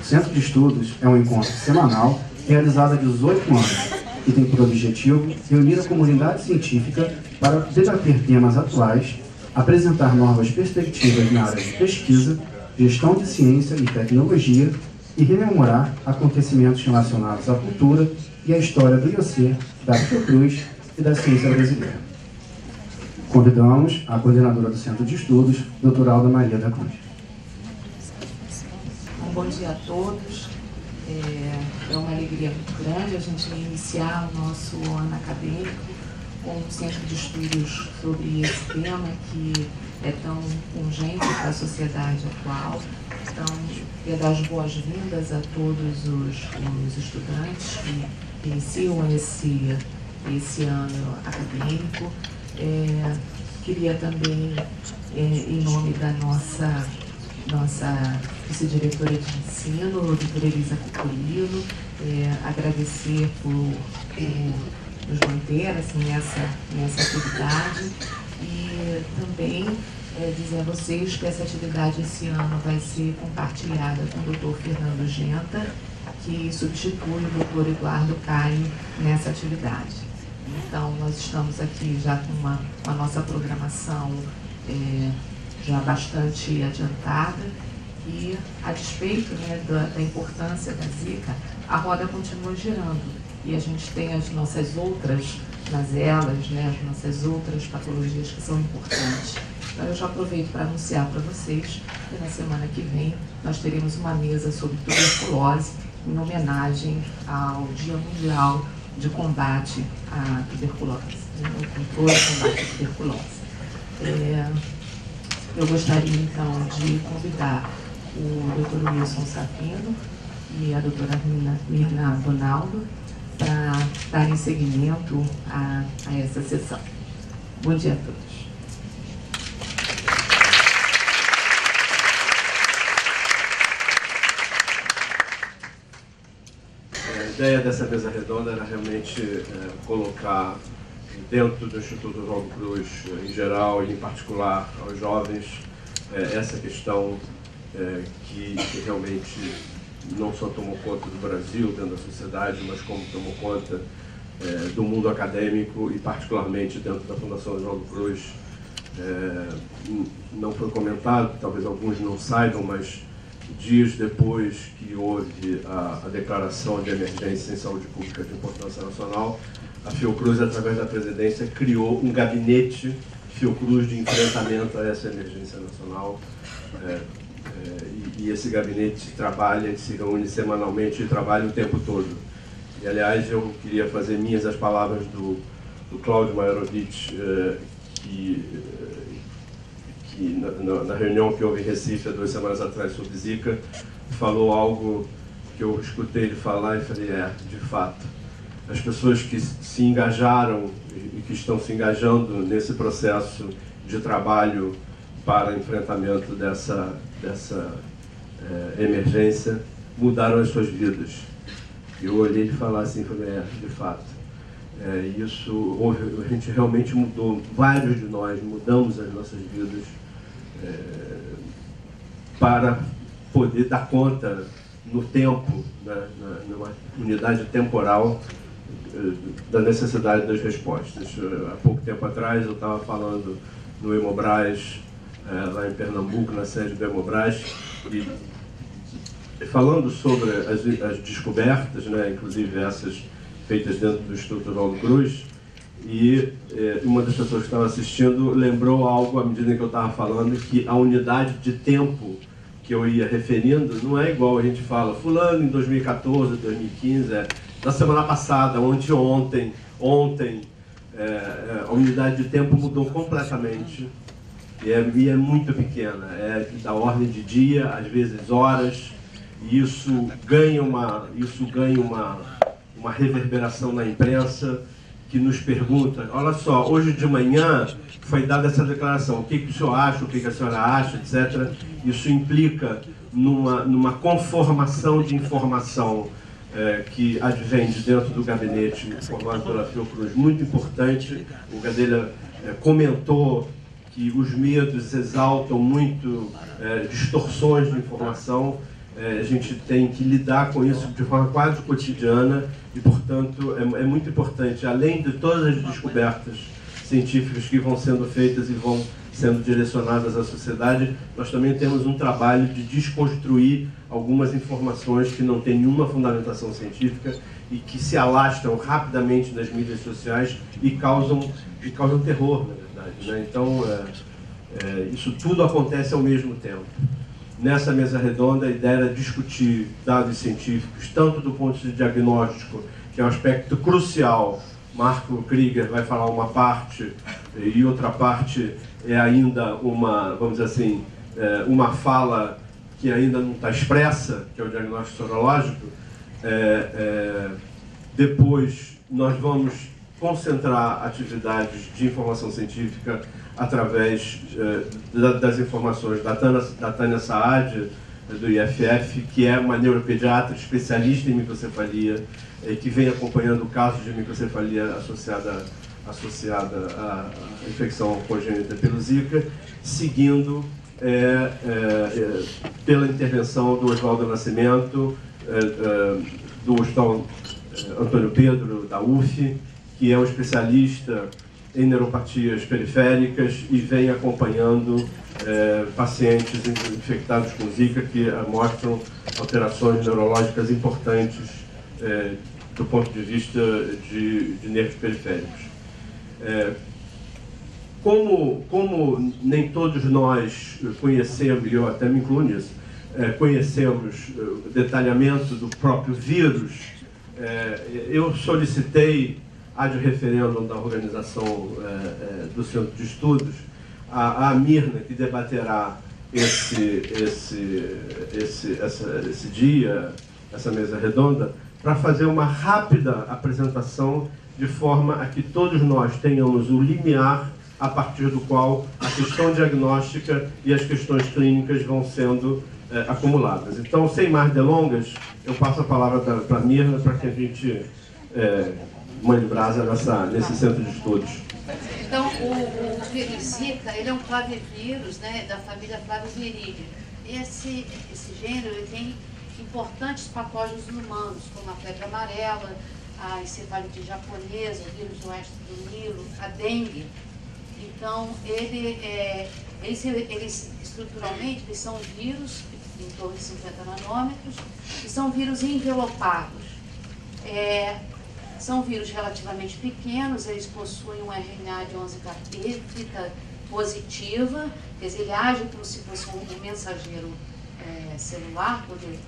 O Centro de Estudos é um encontro semanal realizado há 18 anos e tem por objetivo reunir a comunidade científica para debater temas atuais, apresentar novas perspectivas na área de pesquisa, gestão de ciência e tecnologia e rememorar acontecimentos relacionados à cultura e à história do IOC, da Fiocruz e da ciência brasileira. Convidamos a coordenadora do Centro de Estudos, doutora Alda Maria da Cruz. Bom dia a todos. É, é uma alegria muito grande a gente iniciar o nosso ano acadêmico com um centro de estudos sobre esse tema que é tão urgente para a sociedade atual. Então, queria dar as boas-vindas a todos os, os estudantes que iniciam esse, esse ano acadêmico. É, queria também, é, em nome da nossa, nossa vice-diretora de ensino, doutora Elisa Cucurino, é, agradecer por, por, nos manter assim, nessa, nessa atividade e também é, dizer a vocês que essa atividade esse ano vai ser compartilhada com o doutor Fernando Genta, que substitui o doutor Eduardo Caio nessa atividade. Então, nós estamos aqui já com uma, a nossa programação é, já bastante adiantada e, a despeito né, da, da importância da Zika, a roda continua girando e a gente tem as nossas outras mazelas, né, as nossas outras patologias que são importantes. Então, eu já aproveito para anunciar para vocês que na semana que vem nós teremos uma mesa sobre tuberculose em homenagem ao Dia Mundial de combate à tuberculose, né, o controle combate à tuberculose. É, eu gostaria então de convidar o Dr. Wilson Sapino e a doutora Mirna Donaldo para darem seguimento a, a essa sessão. Bom dia a todos. Ideia dessa mesa redonda era realmente é, colocar dentro do Instituto João Cruz em geral e em particular aos jovens é, essa questão é, que, que, realmente não só tomou conta do Brasil dentro da sociedade, mas como tomou conta é, do mundo acadêmico e particularmente dentro da Fundação João Cruz. É, não foi comentado, talvez alguns não saibam, mas dias depois que houve a, a, declaração de emergência em saúde pública de importância nacional, a Fiocruz, através da presidência, criou um gabinete Fiocruz de enfrentamento a essa emergência nacional. É, é, e, e, esse gabinete trabalha, se reúne semanalmente e trabalha o tempo todo. E, aliás, eu queria fazer minhas as palavras do, do Cláudio Maierovitch, é, que que na, na, reunião que houve em Recife há duas semanas atrás sobre Zika, falou algo que eu escutei ele falar e falei, é, de fato, as pessoas que se engajaram e que estão se engajando nesse processo de trabalho para enfrentamento dessa, dessa é, emergência mudaram as suas vidas. Eu olhei e falei assim, falei, é, de fato. É, isso, a gente realmente mudou, vários de nós mudamos as nossas vidas para poder dar conta no tempo, né, numa unidade temporal é, da necessidade das respostas. Há pouco tempo atrás eu estava falando no Hemobras, é, lá em Pernambuco, na sede do Hemobras, e falando sobre as, as descobertas, né, inclusive essas feitas dentro do Instituto Paulo Cruz, e é, uma das pessoas que estava assistindo lembrou algo à medida que eu estava falando, que a unidade de tempo que eu ia referindo não é igual a gente fala, fulano em 2014, 2015, é na semana passada, ontem, ontem, ontem, é, é, a unidade de tempo mudou completamente. E é, e é muito pequena, é da ordem de dia, às vezes horas, e isso ganha uma, isso ganha uma, uma reverberação na imprensa que nos pergunta, olha só, hoje de manhã foi dada essa declaração, o que, que o senhor acha, o que, que a senhora acha, etc. Isso implica numa, numa conformação de informação é, que advém de dentro do gabinete formado pela Fiocruz, muito importante. O Gadelha é, comentou que os medos exaltam muito é, distorções de informação, a gente tem que lidar com isso de forma quase cotidiana e, portanto, é, é, muito importante, além de todas as descobertas científicas que vão sendo feitas e vão sendo direcionadas à sociedade, nós também temos um trabalho de desconstruir algumas informações que não têm nenhuma fundamentação científica e que se alastram rapidamente nas mídias sociais e causam, e causam terror, na verdade. Né? Então, é, é, isso tudo acontece ao mesmo tempo. Nessa mesa redonda, a ideia era discutir dados científicos, tanto do ponto de diagnóstico, que é um aspecto crucial. Marco Krieger vai falar uma parte, e outra parte é ainda uma, vamos dizer assim, é, uma fala que ainda não está expressa, que é o diagnóstico sorológico. É, é, depois, nós vamos concentrar atividades de informação científica através eh, das informações da Tânia, da Tânia Saad, do IFF, que é uma neuropediatra especialista em microcefalia, eh, que vem acompanhando casos de microcefalia associada, associada à infecção congênita pelo Zika, seguindo é, é, pela intervenção do Oswaldo Nascimento, é, do Hospital Antônio Pedro, da UF, que é um especialista em neuropatias periféricas e vem acompanhando é, pacientes infectados com Zika que mostram alterações neurológicas importantes é, do ponto de vista de, de nervos periféricos. É, como, como nem todos nós conhecemos, e eu até me incluo nisso, é, conhecemos é, o detalhamento do próprio vírus, é, eu solicitei ad referendum da organização é, é, do Centro de Estudos, a, a Mirna, que debaterá esse, esse, esse, essa, esse dia, essa mesa redonda, para fazer uma rápida apresentação de forma a que todos nós tenhamos o limiar a partir do qual a questão diagnóstica e as questões clínicas vão sendo é, acumuladas. Então, sem mais delongas, eu passo a palavra para a Mirna para que a gente é, Mãe de Brasa nessa, nesse centro de estudos. Então, o, o Zika, ele é um clavivírus né, da família Flaviviridae. Esse, esse gênero tem importantes patógenos humanos, como a febre amarela, a encefalite japonesa, o vírus do oeste do Nilo, a dengue. Então, ele, é, eles, eles estruturalmente eles são vírus em torno de 50 nanômetros, e são vírus envelopados. É, são vírus relativamente pequenos, eles possuem um RNA de 11 kp, fita positiva, quer dizer, ele age como se fosse um mensageiro é, celular,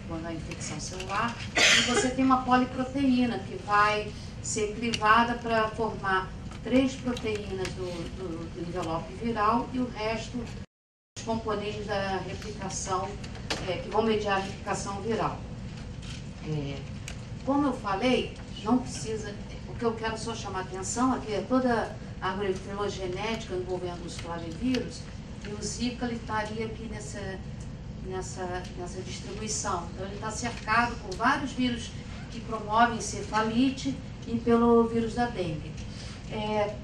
quando a infecção celular, e você tem uma poliproteína que vai ser crivada para formar três proteínas do, do, do, envelope viral e o resto os componentes da replicação, é, que vão mediar a replicação viral. É, como eu falei, não precisa. O que eu quero só chamar a atenção é que toda a árvore filogenética envolvendo os flavivírus, e o Zika ele estaria aqui nessa, nessa, nessa distribuição. Então ele está cercado por vários vírus que promovem encefalite e pelo vírus da dengue. É,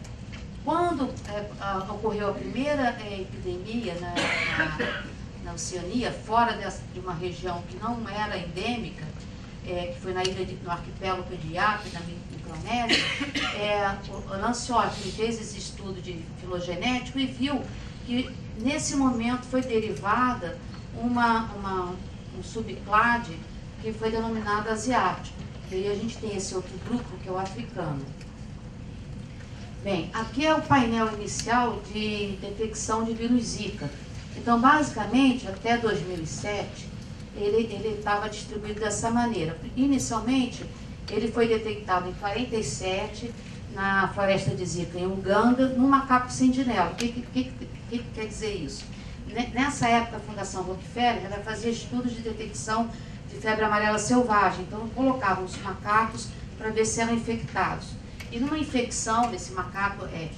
quando é, a, ocorreu a primeira é, epidemia na, na, na, Oceania, fora dessa, de uma região que não era endêmica, é, que foi na ilha de, no arquipélago de Iape, na Micronésia, é, Lanciotti fez esse estudo de filogenético e viu que nesse momento foi derivada uma, uma, um subclade que foi denominado asiático. E aí a gente tem esse outro grupo, que é o africano. Bem, aqui é o painel inicial de detecção de vírus Zika. Então, basicamente, até 2007, ele estava distribuído dessa maneira. Inicialmente, ele foi detectado em 47, na floresta de Zika, em Uganda, no macaco sentinela. O que, que, que, que quer dizer isso? Nessa época, a Fundação Rockefeller ela fazia estudos de detecção de febre amarela selvagem. Então, colocavam os macacos para ver se eram infectados. E numa infecção desse macaco é,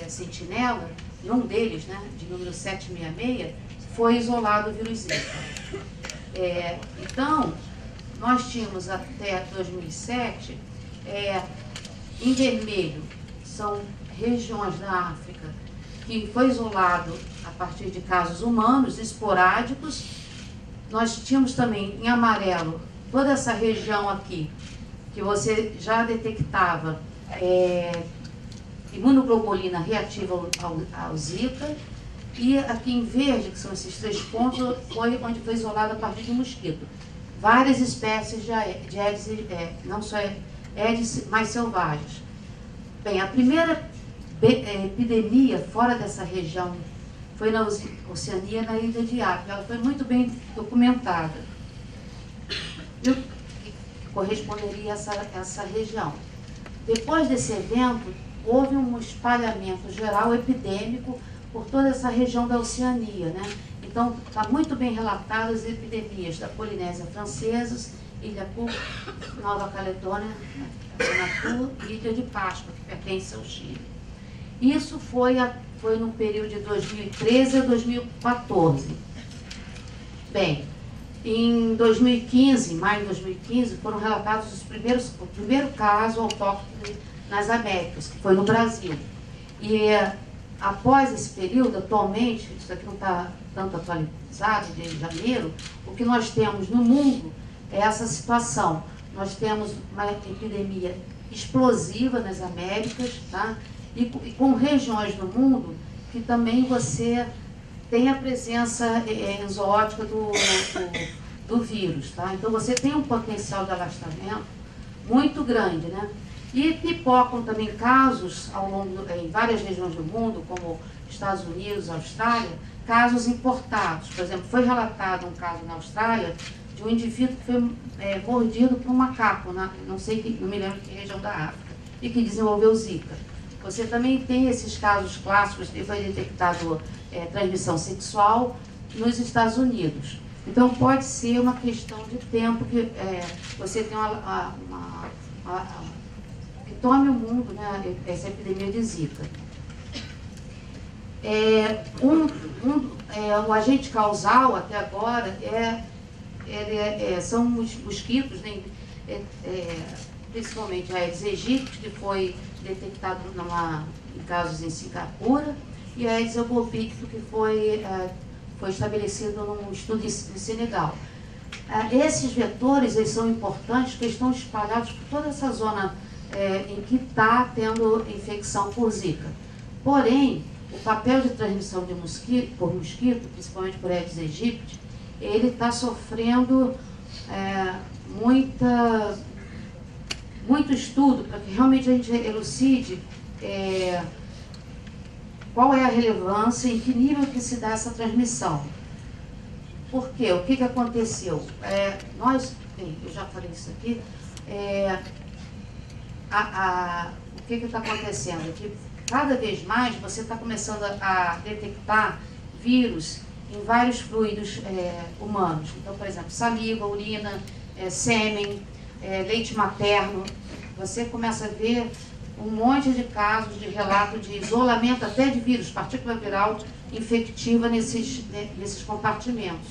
é, sentinela, um deles, né, de número 766, foi isolado o vírus Zika. É, então, nós tínhamos até 2007, é, em vermelho, são regiões da África que foi isolado a partir de casos humanos esporádicos. Nós tínhamos também em amarelo toda essa região aqui, que você já detectava é, imunoglobulina reativa ao, ao, Zika, e aqui em verde, que são esses três pontos, foi onde foi isolado a partir de mosquito. Várias espécies de, de Aedes, é, não só Aedes, mas selvagens. Bem, a primeira é, epidemia fora dessa região foi na Oceania, na ilha de África. Ela foi muito bem documentada. E corresponderia a essa, essa região. Depois desse evento, houve um espalhamento geral epidêmico por toda essa região da Oceania. Né? Então, está muito bem relatadas as epidemias da Polinésia Francesa, Ilha Cook, Nova Caledônia, Vanuatu e Ilha de Páscoa, que pertence ao Chile. Isso foi a foi no período de 2013 a 2014. Bem, em 2015, maio de 2015, foram relatados os primeiros, o primeiro caso autóctone nas Américas, que foi no Brasil. E após esse período, atualmente, isso aqui não está tanto atualizado, de janeiro, o que nós temos no mundo é essa situação. Nós temos uma epidemia explosiva nas Américas, tá? e, e com regiões no mundo que também você tem a presença é, exótica do, do, do, vírus. Tá? Então você tem um potencial de alastramento muito grande. Né? E pipocam também casos ao longo, em várias regiões do mundo, como Estados Unidos, Austrália, casos importados. Por exemplo, foi relatado um caso na Austrália de um indivíduo que foi é, mordido por um macaco, na, não sei, não me lembro que região da África, e que desenvolveu Zika. Você também tem esses casos clássicos que foi detectado é, transmissão sexual nos Estados Unidos. Então, pode ser uma questão de tempo que é, você tem uma, uma, uma, uma, que tome o mundo, né, essa epidemia de Zika. É, um, um, é, o agente causal, até agora, é, é, é são os mosquitos, né, é, é, principalmente Aedes aegypti, que foi detectado numa, em casos em Singapura, e Aedes albopicto, que foi, foi estabelecido num estudo em, Senegal. Esses vetores eles são importantes porque estão espalhados por toda essa zona é, em que está tendo infecção por Zika. Porém, o papel de transmissão de mosquito, por mosquito, principalmente por Aedes aegypti, ele está sofrendo é, muita muito estudo para que realmente a gente elucide é, qual é a relevância e em que nível que se dá essa transmissão. Por quê? O que, que aconteceu? É, nós, bem, eu já falei isso aqui, é, a, a, o que está acontecendo? Que cada vez mais você está começando a, a, detectar vírus em vários fluidos é, humanos. Então, por exemplo, saliva, urina, é, sêmen, é, leite materno, você começa a ver um monte de casos de relato de isolamento até de vírus, partícula viral infectiva nesses, né, nesses compartimentos.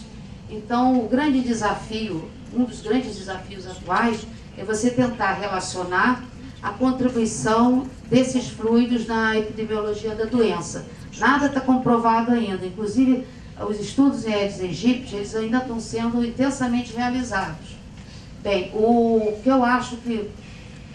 Então, o grande desafio, um dos grandes desafios atuais, é você tentar relacionar a contribuição desses fluidos na epidemiologia da doença. Nada está comprovado ainda, inclusive os estudos em Aedes aegypti, eles ainda estão sendo intensamente realizados. Bem, o que eu acho que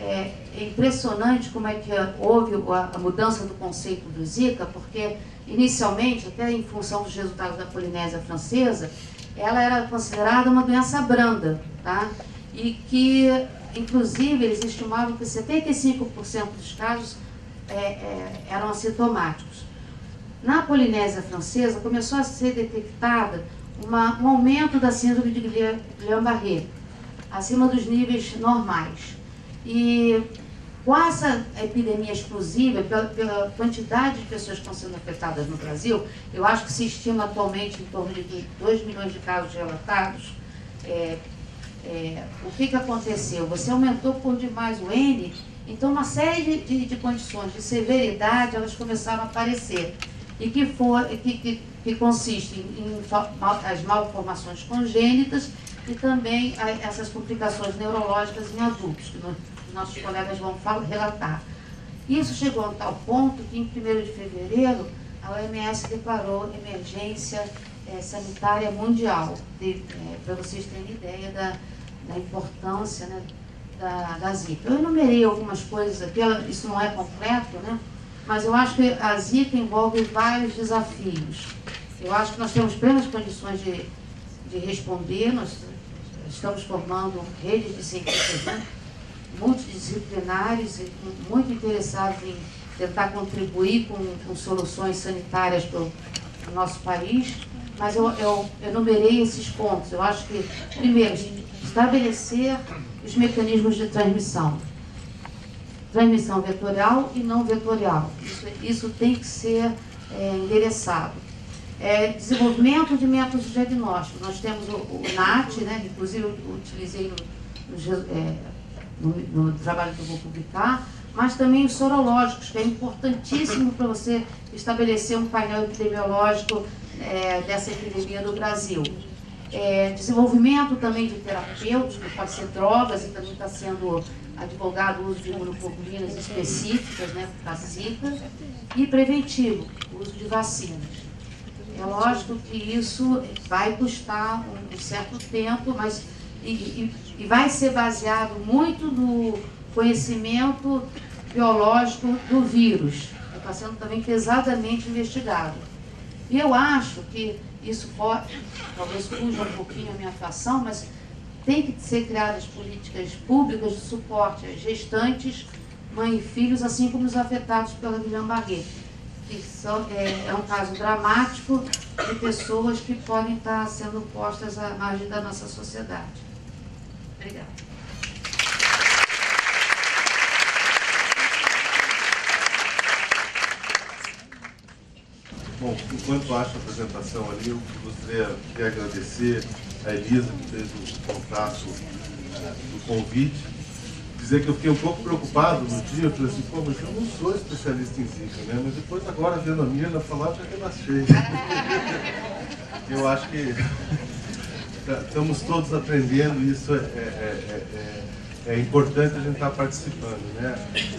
é impressionante como é que houve a mudança do conceito do Zika, porque inicialmente, até em função dos resultados da Polinésia Francesa, ela era considerada uma doença branda, tá? E que, inclusive, eles estimavam que 75% dos casos é, é, eram assintomáticos. Na Polinésia Francesa, começou a ser detectada uma, um aumento da síndrome de Guillain-Barré, acima dos níveis normais. E com essa epidemia explosiva, pela, pela, quantidade de pessoas que estão sendo afetadas no Brasil, eu acho que se estima atualmente em torno de 2 milhões de casos relatados. É, é, o que, que aconteceu? Você aumentou por demais o N, então uma série de, de condições de severidade elas começaram a aparecer. E que, for, que, que, que consistem em, em as malformações congênitas e também a, essas complicações neurológicas em adultos, que nossos colegas vão falar, relatar. Isso chegou a um tal ponto que, em 1 de fevereiro, a OMS declarou emergência é, sanitária mundial, é, para vocês terem ideia da, da importância né, da, da Zika. Eu enumerei algumas coisas aqui, isso não é completo, né? mas eu acho que a Zika envolve vários desafios. Eu acho que nós temos plenas condições de, de responder, nós estamos formando redes de cientistas né? multidisciplinares muito interessados em tentar contribuir com, com soluções sanitárias para o nosso país, mas eu, eu enumerei esses pontos. Eu acho que, primeiro, estabelecer os mecanismos de transmissão. Transmissão vetorial e não vetorial. Isso, isso tem que ser é, endereçado. É, desenvolvimento de métodos de diagnóstico. Nós temos o, o NAT, né, inclusive eu utilizei no, é, no, no trabalho que eu vou publicar, mas também os sorológicos, que é importantíssimo para você estabelecer um painel epidemiológico é, dessa epidemia no Brasil. É, desenvolvimento também de terapêuticos, pode ser drogas, e também está sendo advogado o uso de imunoglobulinas específicas, né, para Zika, e preventivo, o uso de vacinas. É lógico que isso vai custar um, certo tempo, mas e, e, e vai ser baseado muito no conhecimento biológico do vírus, está sendo também pesadamente investigado. E eu acho que isso pode, talvez fuja um pouquinho a minha atuação, mas tem que ser criadas políticas públicas de suporte às gestantes, mãe e filhos, assim como os afetados pela Guillain-Barré. Que são, é, é, um caso dramático de pessoas que podem estar sendo postas à margem da nossa sociedade. Obrigada. Bom, enquanto acho a apresentação ali, eu gostaria de agradecer a Elisa que fez o contato uh, do convite. Dizer que eu fiquei um pouco preocupado no dia, eu falei assim, pô, mas eu não sou especialista em Zika, né? Mas depois agora vendo a Mirna falar, já relaxei. eu acho que estamos todos aprendendo e isso é, é, é, é, importante a gente estar participando. Né?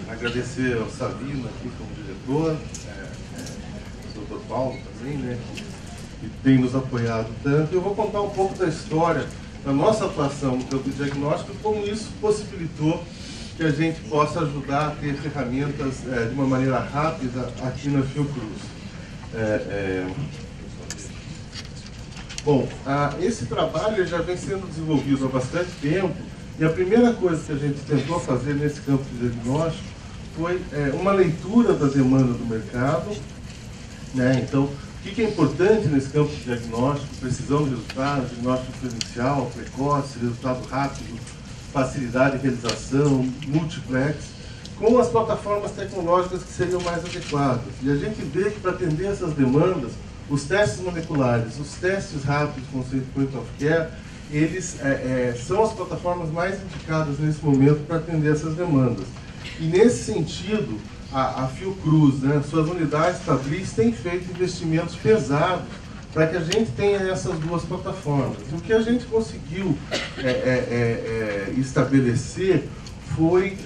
Agradecer ao Sabino aqui como diretor, Paulo também, né? que tem nos apoiado tanto. Eu vou contar um pouco da história da nossa atuação no campo de diagnóstico e como isso possibilitou que a gente possa ajudar a ter ferramentas de uma maneira rápida aqui na Fiocruz. É, é, Bom, ah, esse trabalho já vem sendo desenvolvido há bastante tempo e a primeira coisa que a gente tentou fazer nesse campo de diagnóstico foi é, uma leitura da demanda do mercado. Né? Então, o que é importante nesse campo de diagnóstico? Precisão de resultado, diagnóstico diferencial, precoce, resultado rápido, facilidade de realização, multiplex, com as plataformas tecnológicas que seriam mais adequadas. E a gente vê que para atender essas demandas, os testes moleculares, os testes rápidos, conceito point of care, eles é, é, são as plataformas mais indicadas nesse momento para atender essas demandas. E nesse sentido, a, a Fiocruz, né, suas unidades fabris têm feito investimentos pesados para que a gente tenha essas duas plataformas. O que a gente conseguiu é, é, é, é estabelecer foi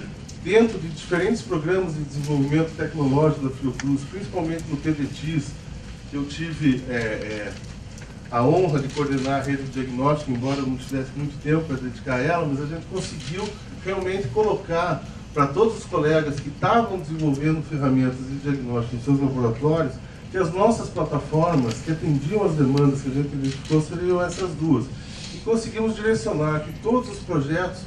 dentro de diferentes programas de desenvolvimento tecnológico da Fiocruz, principalmente no PDTIS, que eu tive é, é, a honra de coordenar a rede de diagnóstico, embora eu não tivesse muito tempo para dedicar a ela, mas a gente conseguiu realmente colocar para todos os colegas que estavam desenvolvendo ferramentas de diagnóstico em seus laboratórios, que as nossas plataformas que atendiam as demandas que a gente identificou seriam essas duas. E conseguimos direcionar que todos os projetos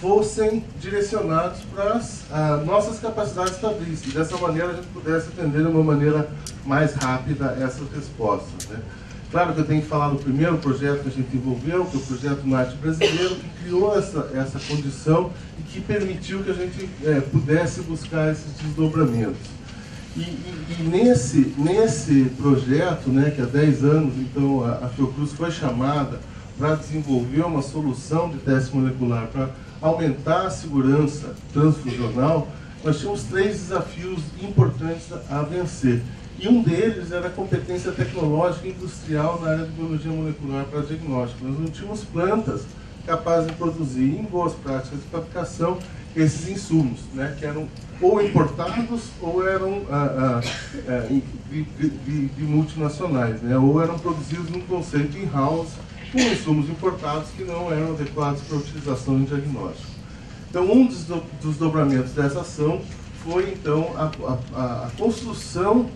fossem direcionados para as nossas capacidades fabris e dessa maneira a gente pudesse atender de uma maneira mais rápida essas respostas. Né? Claro que eu tenho que falar do primeiro projeto que a gente envolveu, que é o projeto NAT brasileiro, que criou essa, essa condição e que permitiu que a gente é, pudesse buscar esses desdobramentos. E, e, e, nesse, nesse projeto, né, que há 10 anos, então, a, a Fiocruz foi chamada para desenvolver uma solução de teste molecular para aumentar a segurança transfusional, nós tínhamos três desafios importantes a vencer. E um deles era a competência tecnológica e industrial na área de biologia molecular para diagnóstico. Nós não tínhamos plantas capazes de produzir em boas práticas de fabricação esses insumos, né, que eram ou importados ou eram ah, ah, é, de, de, de, multinacionais, né, ou eram produzidos num conceito in-house com insumos importados que não eram adequados para utilização em diagnóstico. Então, um dos, dos dobramentos dessa ação foi então a, a, a construção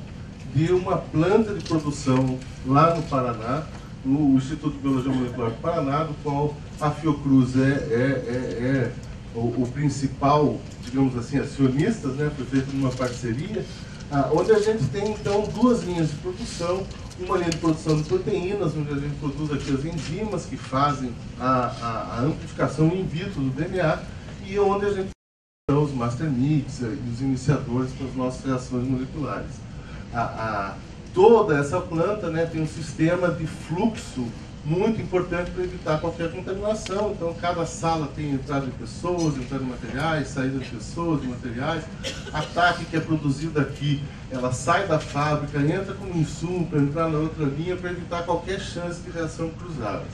de uma planta de produção lá no Paraná, no Instituto de Biologia Molecular do Paraná, do qual a Fiocruz é, é, é, é o, o, principal, digamos assim, acionista, né, foi feito numa parceria, ah, onde a gente tem então duas linhas de produção, uma linha de produção de proteínas, onde a gente produz aqui as enzimas que fazem a, a, a amplificação in vitro do DNA, e onde a gente tem os master mix e os iniciadores para as nossas reações moleculares a, a, toda essa planta né, tem um sistema de fluxo muito importante para evitar qualquer contaminação. Então, cada sala tem entrada de pessoas, entrada de materiais, saída de pessoas, de materiais. A TAC que é produzida aqui, ela sai da fábrica, entra como insumo para entrar na outra linha para evitar qualquer chance de reação cruzada.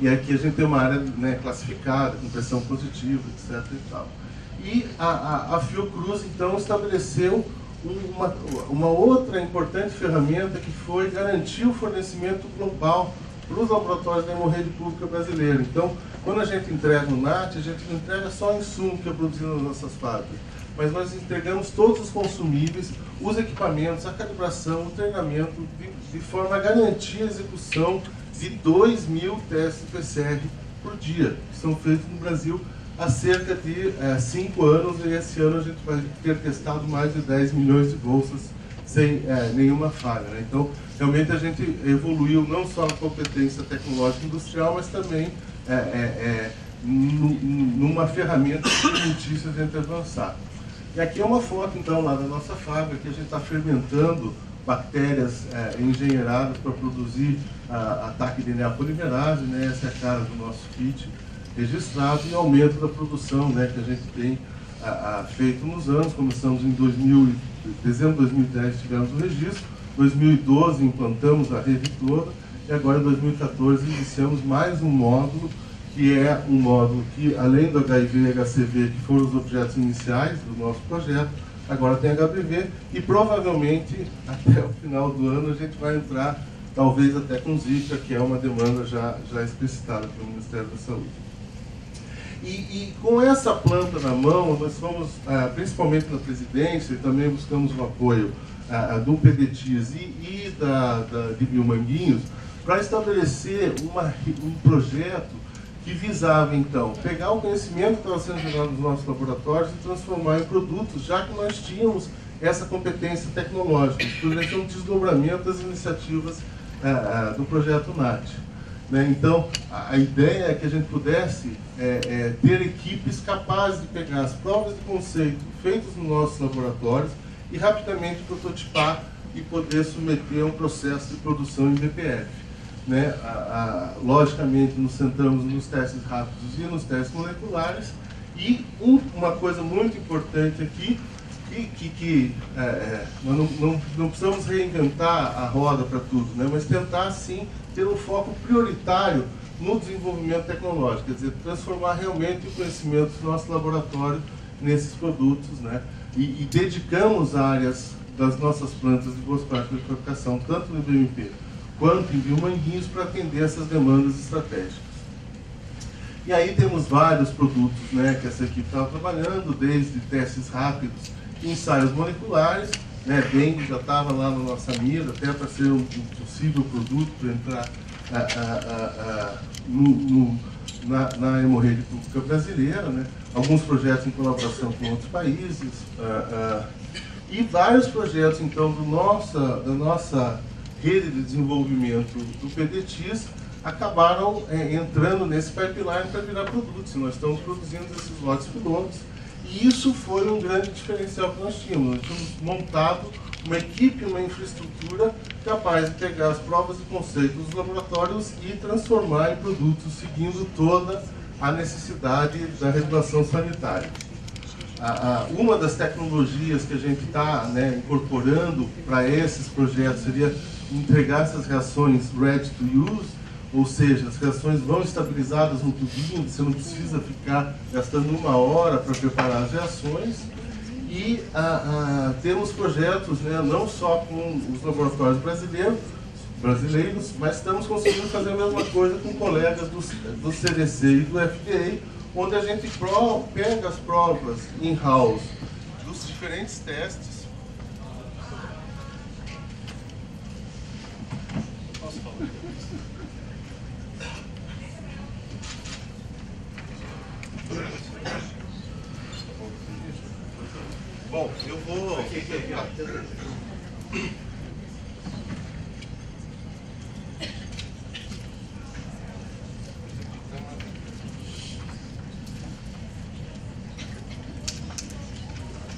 E aqui a gente tem uma área né, classificada, com pressão positiva, etc. E, tal. e a, a, a Fiocruz, então, estabeleceu uma, uma outra importante ferramenta que foi garantir o fornecimento global para os laboratórios da hemorragia pública brasileira. Então, quando a gente entrega o NAT, a gente não entrega só o insumo que é produzido nas nossas fábricas, mas nós entregamos todos os consumíveis, os equipamentos, a calibração, o treinamento, de, de forma a garantir a execução de 2 mil testes PCR por dia, que são feitos no Brasil há cerca de é, cinco anos e esse ano a gente vai ter testado mais de 10 milhões de bolsas sem é, nenhuma falha. Né? Então, realmente a gente evoluiu não só na competência tecnológica industrial, mas também é, é, é numa ferramenta que permitisse a gente avançar. E aqui é uma foto, então, lá da nossa fábrica, que a gente está fermentando bactérias é, engenheiradas para produzir a, ataque de DNA polimerase, né? essa é a cara do nosso kit registrado e aumento da produção né, que a gente tem a, a, feito nos anos. Começamos em 2000, dezembro de 2010 tivemos o registro, 2012 implantamos a rede toda e agora em 2014 iniciamos mais um módulo que é um módulo que, além do HIV e HCV, que foram os objetos iniciais do nosso projeto, agora tem HPV e provavelmente até o final do ano a gente vai entrar talvez até com Zika, que é uma demanda já, já explicitada pelo Ministério da Saúde. E, e, com essa planta na mão, nós fomos, ah, principalmente na presidência, e também buscamos o apoio ah, do PDTIS e, e da, da, de Biomanguinhos, para estabelecer uma, um projeto que visava, então, pegar o conhecimento que estava sendo gerado nos nossos laboratórios e transformar em produtos, já que nós tínhamos essa competência tecnológica. Isso é um desdobramento das iniciativas ah, do projeto NAT. Né? Então, a, a, ideia é que a gente pudesse é, é, ter equipes capazes de pegar as provas de conceito feitas nos nossos laboratórios e rapidamente prototipar e poder submeter a um processo de produção em DPF. Né? A, a, logicamente, nos centramos nos testes rápidos e nos testes moleculares. E um, uma coisa muito importante aqui, que, que, que é, é não, não, não, precisamos reinventar a roda para tudo, né? mas tentar, sim, ter um foco prioritário no desenvolvimento tecnológico, quer dizer, transformar realmente o conhecimento do nosso laboratório nesses produtos, né? E, e dedicamos áreas das nossas plantas de boas práticas de fabricação, tanto no BMP quanto em biomanguinhos, para atender essas demandas estratégicas. E aí temos vários produtos né, que essa equipe estava trabalhando, desde testes rápidos, ensaios moleculares, né, dengue já estava lá na nossa mira, até para ser um, possível produto para entrar a, a, a, no, no, na, na hemorragia pública brasileira, né, alguns projetos em colaboração com outros países, e vários projetos então do nossa, da nossa rede de desenvolvimento do PDTIS acabaram é, entrando nesse pipeline para virar produtos. Nós estamos produzindo esses lotes pilotos e isso foi um grande diferencial que nós tínhamos. Nós tínhamos montado uma equipe, uma infraestrutura capaz de pegar as provas e conceitos dos laboratórios e transformar em produtos, seguindo toda a necessidade da regulação sanitária. uma das tecnologias que a gente está né, incorporando para esses projetos seria entregar essas reações ready to use, ou seja, as reações vão estabilizadas no tubinho, você não precisa ficar gastando uma hora para preparar as reações. E ah, ah, temos projetos né, não só com os laboratórios brasileiros, brasileiros, mas estamos conseguindo fazer a mesma coisa com colegas do, do CDC e do FDA, onde a gente pro, pega as provas in-house dos diferentes testes Bom, eu vou.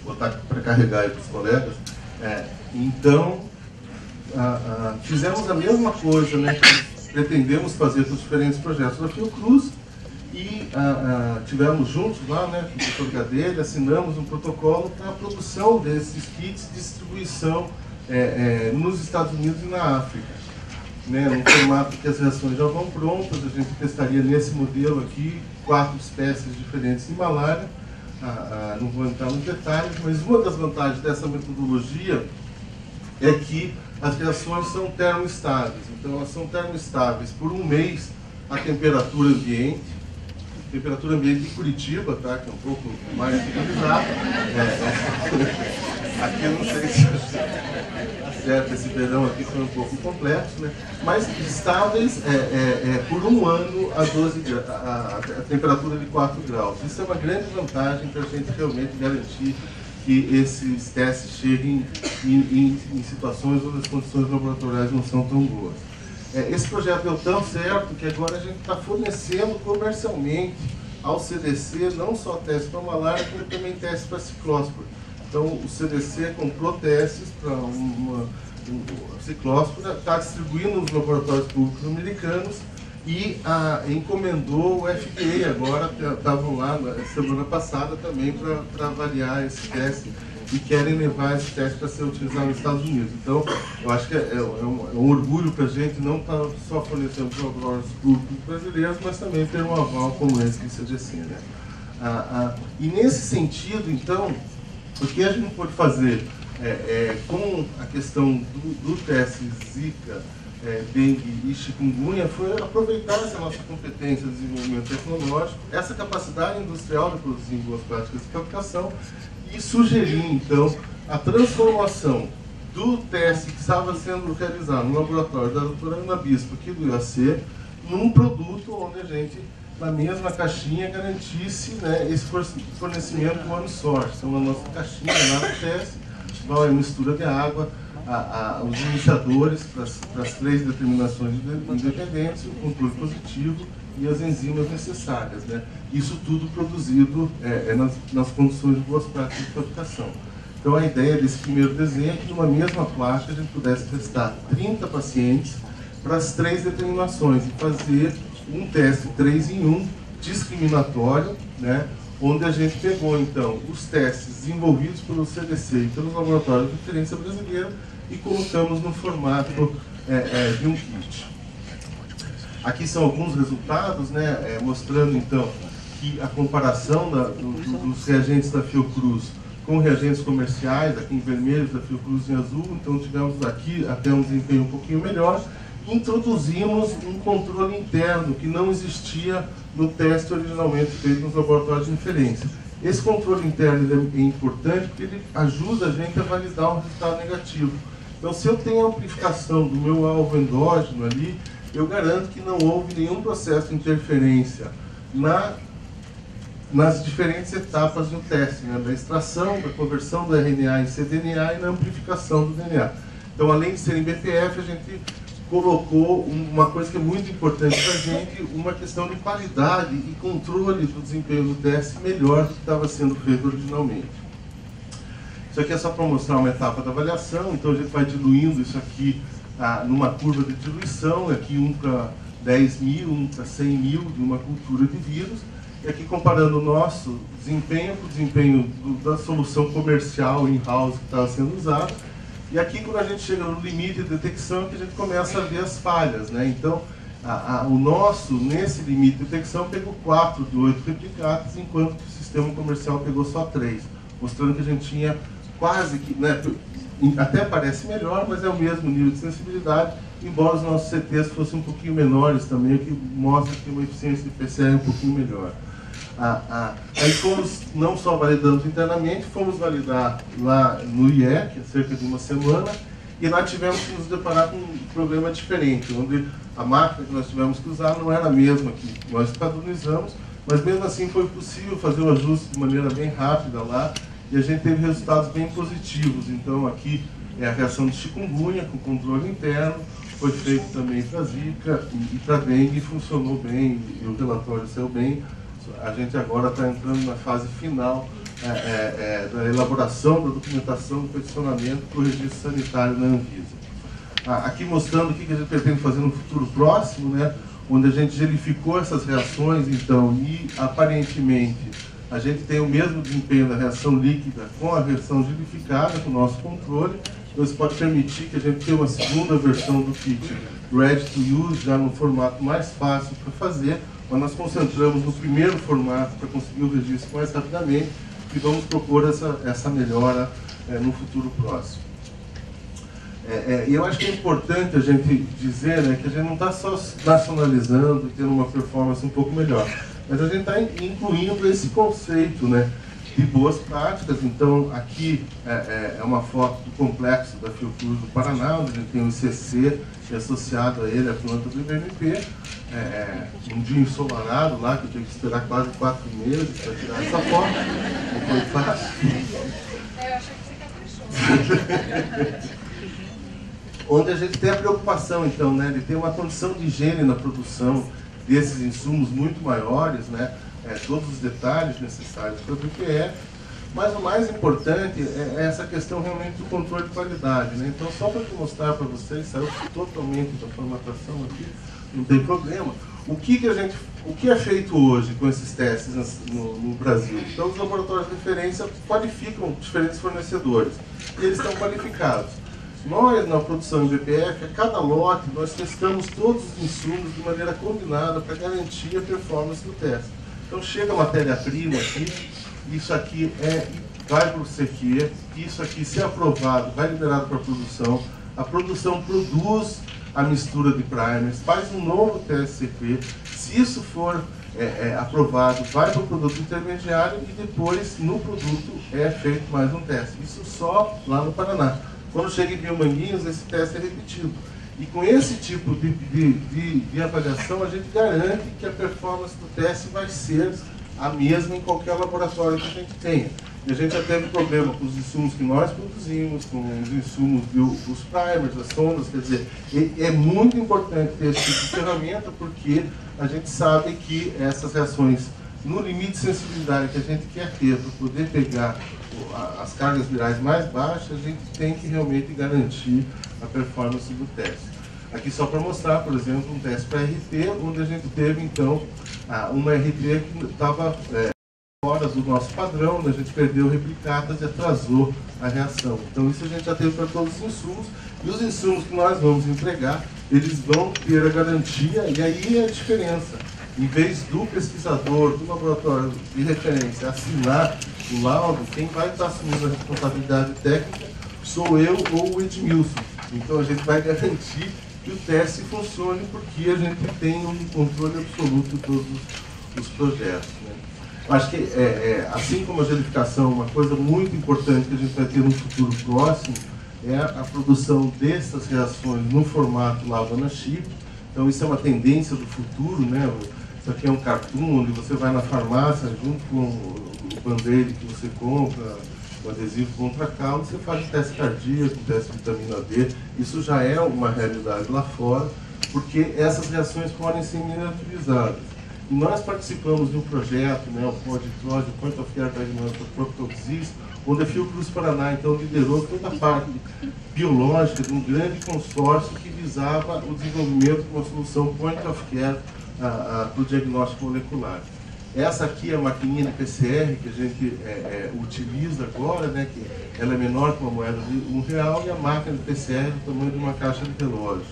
Botar para carregar aí para os colegas. É, então, fizemos a mesma coisa né, que pretendemos fazer com os diferentes projetos da Fiocruz e ah, ah, tivemos juntos lá, né, com o professor Gadelha, assinamos um protocolo para a produção desses kits de distribuição é, é, nos Estados Unidos e na África. Né, no formato que as reações já vão prontas, a gente testaria nesse modelo aqui quatro espécies diferentes de malária, ah, não vou entrar nos detalhes, mas uma das vantagens dessa metodologia é que as reações são termoestáveis, então elas são termoestáveis por um mês a temperatura ambiente, temperatura ambiente de Curitiba, tá? que é um pouco mais civilizado. É, é. Aqui eu não sei se certo, esse verão aqui foi um pouco complexo, né? mas estáveis é, é, é por um ano a, 12, a, a, a, temperatura de 4 graus. Isso é uma grande vantagem para a gente realmente garantir que esses testes cheguem em, em, em situações onde as condições laboratoriais não são tão boas. É, esse projeto deu tão certo que agora a gente está fornecendo comercialmente ao CDC não só testes para malária, como também testes para ciclóspora. Então o CDC comprou testes para uma, uma está distribuindo nos laboratórios públicos americanos e ah, encomendou o FDA agora, estavam lá na semana passada também para avaliar esse teste e querem levar esse teste para ser utilizado nos Estados Unidos. Então, eu acho que é, é, um, é um, orgulho para a gente não estar tá só fornecendo para os públicos brasileiros, mas também ter um aval como esse do CDC. Né? Ah, ah, e nesse sentido, então, o que a gente pode fazer é, é, com a questão do, do teste Zika, é, dengue e chikungunya foi aproveitar essa nossa competência de desenvolvimento tecnológico, essa capacidade industrial de produzir boas práticas de fabricação e sugerir, então, a transformação do teste que estava sendo realizado no laboratório da doutora Ana Bispo, aqui do IAC, num produto onde a gente, na mesma caixinha, garantisse né, esse fornecimento one source. Então, na nossa caixinha, lá no teste, vai a mistura de água, a, a, os iniciadores para as três determinações independentes, o controle positivo e as enzimas necessárias. Né? Isso tudo produzido é, é nas, nas, condições de boas práticas de fabricação. Então a ideia desse primeiro desenho é que numa mesma placa a gente pudesse testar 30 pacientes para as três determinações e fazer um teste 3 em 1 discriminatório, né? onde a gente pegou então os testes desenvolvidos pelo CDC e pelos laboratórios de referência brasileira e colocamos no formato é, é, de um kit. Aqui são alguns resultados, né, é, mostrando então aqui a comparação da, do, dos reagentes da Fiocruz com reagentes comerciais, aqui em vermelho, da Fiocruz em azul, então tivemos aqui até um desempenho um pouquinho melhor. Introduzimos um controle interno que não existia no teste originalmente feito nos laboratórios de inferência. Esse controle interno é importante porque ele ajuda a gente a validar um resultado negativo. Então, se eu tenho a amplificação do meu alvo endógeno ali, eu garanto que não houve nenhum processo de interferência na, nas diferentes etapas do teste, né? da extração, da conversão do RNA em cDNA e na amplificação do DNA. Então, além de ser em BPF, a gente colocou uma coisa que é muito importante para a gente, uma questão de qualidade e controle do desempenho do teste melhor do que estava sendo feito originalmente. Isso aqui é só para mostrar uma etapa da avaliação, então a gente vai diluindo isso aqui ah, numa curva de diluição, aqui um para 10 mil, um para 100 mil de uma cultura de vírus, e aqui comparando o nosso desempenho com o desempenho do, da solução comercial in-house que estava sendo usada, e aqui, quando a gente chega no limite de detecção, é que a gente começa a ver as falhas. Né? Então, a, a, o nosso, nesse limite de detecção, pegou 4 de 8 replicados, enquanto o sistema comercial pegou só 3, mostrando que a gente tinha quase que, né, até parece melhor, mas é o mesmo nível de sensibilidade, embora os nossos CTs fossem um pouquinho menores também, o que mostra que uma eficiência de PCR é um pouquinho melhor. Ah, ah, aí fomos não só validando internamente, fomos validar lá no IEC, há cerca de uma semana, e lá tivemos que nos deparar com um problema diferente, onde a máquina que nós tivemos que usar não era a mesma que nós padronizamos, mas mesmo assim foi possível fazer o ajuste de maneira bem rápida lá, e a gente teve resultados bem positivos. Então aqui é a reação de chikungunya com controle interno, foi feito também para Zika e, e para dengue funcionou bem, e o relatório saiu bem a gente agora está entrando na fase final é, é, é, da elaboração da documentação do peticionamento para o registro sanitário na Anvisa. Ah, aqui mostrando o que a gente pretende fazer no futuro próximo, né, onde a gente gelificou essas reações, então, e aparentemente a gente tem o mesmo desempenho da reação líquida com a reação gelificada, com o nosso controle. Então, isso pode permitir que a gente tenha uma segunda versão do kit ready to use, já no formato mais fácil para fazer, mas nós concentramos no primeiro formato para conseguir o registro mais rapidamente e vamos propor essa, essa melhora é, no futuro próximo. É, é, e eu acho que é importante a gente dizer né, que a gente não está só nacionalizando e tendo uma performance um pouco melhor, mas a gente está incluindo esse conceito né, de boas práticas. Então, aqui é, é, é, uma foto do complexo da Fiocruz do Paraná, onde a gente tem o ICC associado a ele a planta do IBMP. É, é, um dia ensolarado lá, que eu tive que esperar quase quatro meses para tirar essa foto. Não foi fácil. É, eu achei que você caprichou. Onde a gente tem a preocupação, então, né, de ter uma condição de higiene na produção desses insumos muito maiores, né, é, todos os detalhes necessários para o BPF, mas o mais importante é, é essa questão realmente do controle de qualidade. Né? Então, só para mostrar para vocês, saiu totalmente da formatação aqui, não tem problema. O que, que, a gente, o que é feito hoje com esses testes no, no Brasil? Então, os laboratórios de referência qualificam diferentes fornecedores e eles estão qualificados. Nós, na produção de BPF, a cada lote, nós testamos todos os insumos de maneira combinada para garantir a performance do teste. Então, chega a matéria-prima aqui, isso aqui é, vai para o CQ, isso aqui, se aprovado, vai liberado para a produção, a produção produz a mistura de primers, faz um novo TSCP, se isso for é, é, aprovado, vai para o produto intermediário e depois no produto é feito mais um teste. Isso só lá no Paraná. Quando chega em Biomanguinhos, esse teste é repetido. E com esse tipo de, de, de, de avaliação, a gente garante que a performance do teste vai ser a mesma em qualquer laboratório que a gente tenha. E a gente já teve problema com os insumos que nós produzimos, com os insumos dos primers, das sondas, quer dizer, é muito importante ter esse tipo de ferramenta porque a gente sabe que essas reações no limite de sensibilidade que a gente quer ter para poder pegar as cargas virais mais baixas, a gente tem que realmente garantir a performance do teste. Aqui só para mostrar, por exemplo, um teste para RT, onde a gente teve então uma RT que estava é, fora do nosso padrão, onde a gente perdeu replicatas e atrasou a reação. Então isso a gente já teve para todos os insumos, e os insumos que nós vamos entregar, eles vão ter a garantia, e aí é a diferença. Em vez do pesquisador, do laboratório de referência assinar o laudo, quem vai estar assumindo a responsabilidade técnica sou eu ou o Edmilson. Então a gente vai garantir que o teste funcione porque a gente tem um controle absoluto de todos os projetos. Né? Acho que, é, é, assim como a gelificação, uma coisa muito importante que a gente vai ter no futuro próximo é a produção dessas reações no formato Lavana Chip. Então isso é uma tendência do futuro, né? Isso aqui é um cartoon onde você vai na farmácia junto com o band-aid que você compra, o adesivo contra cal, você faz o teste cardíaco, teste de vitamina D. Isso já é uma realidade lá fora, porque essas reações podem ser miniaturizadas. E nós participamos de um projeto, né, o PODTROD, o Point of Care Tropical Disease, onde a Fiocruz Paraná então liderou toda a parte biológica de um grande consórcio que visava o desenvolvimento de uma solução Point of Care para diagnóstico molecular. Essa aqui é a maquininha PCR que a gente é, é, utiliza agora, né, que ela é menor que uma moeda de um real e a máquina de PCR é do tamanho de uma caixa de relógio.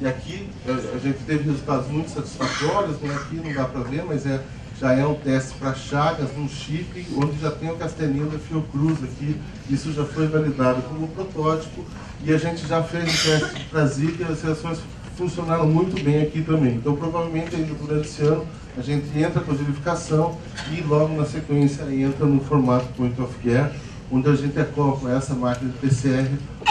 E aqui a gente teve resultados muito satisfatórios, né, aqui não dá para ver, mas é, já é um teste para chagas num chip, onde já tem o castelinho da Fiocruz aqui, isso já foi validado como protótipo, e a gente já fez o teste para Zika e as reações funcionaram muito bem aqui também. Então, provavelmente, ainda durante esse ano, a gente entra com a gelificação e logo na sequência entra no formato Point of Care, onde a gente acopla essa máquina de PCR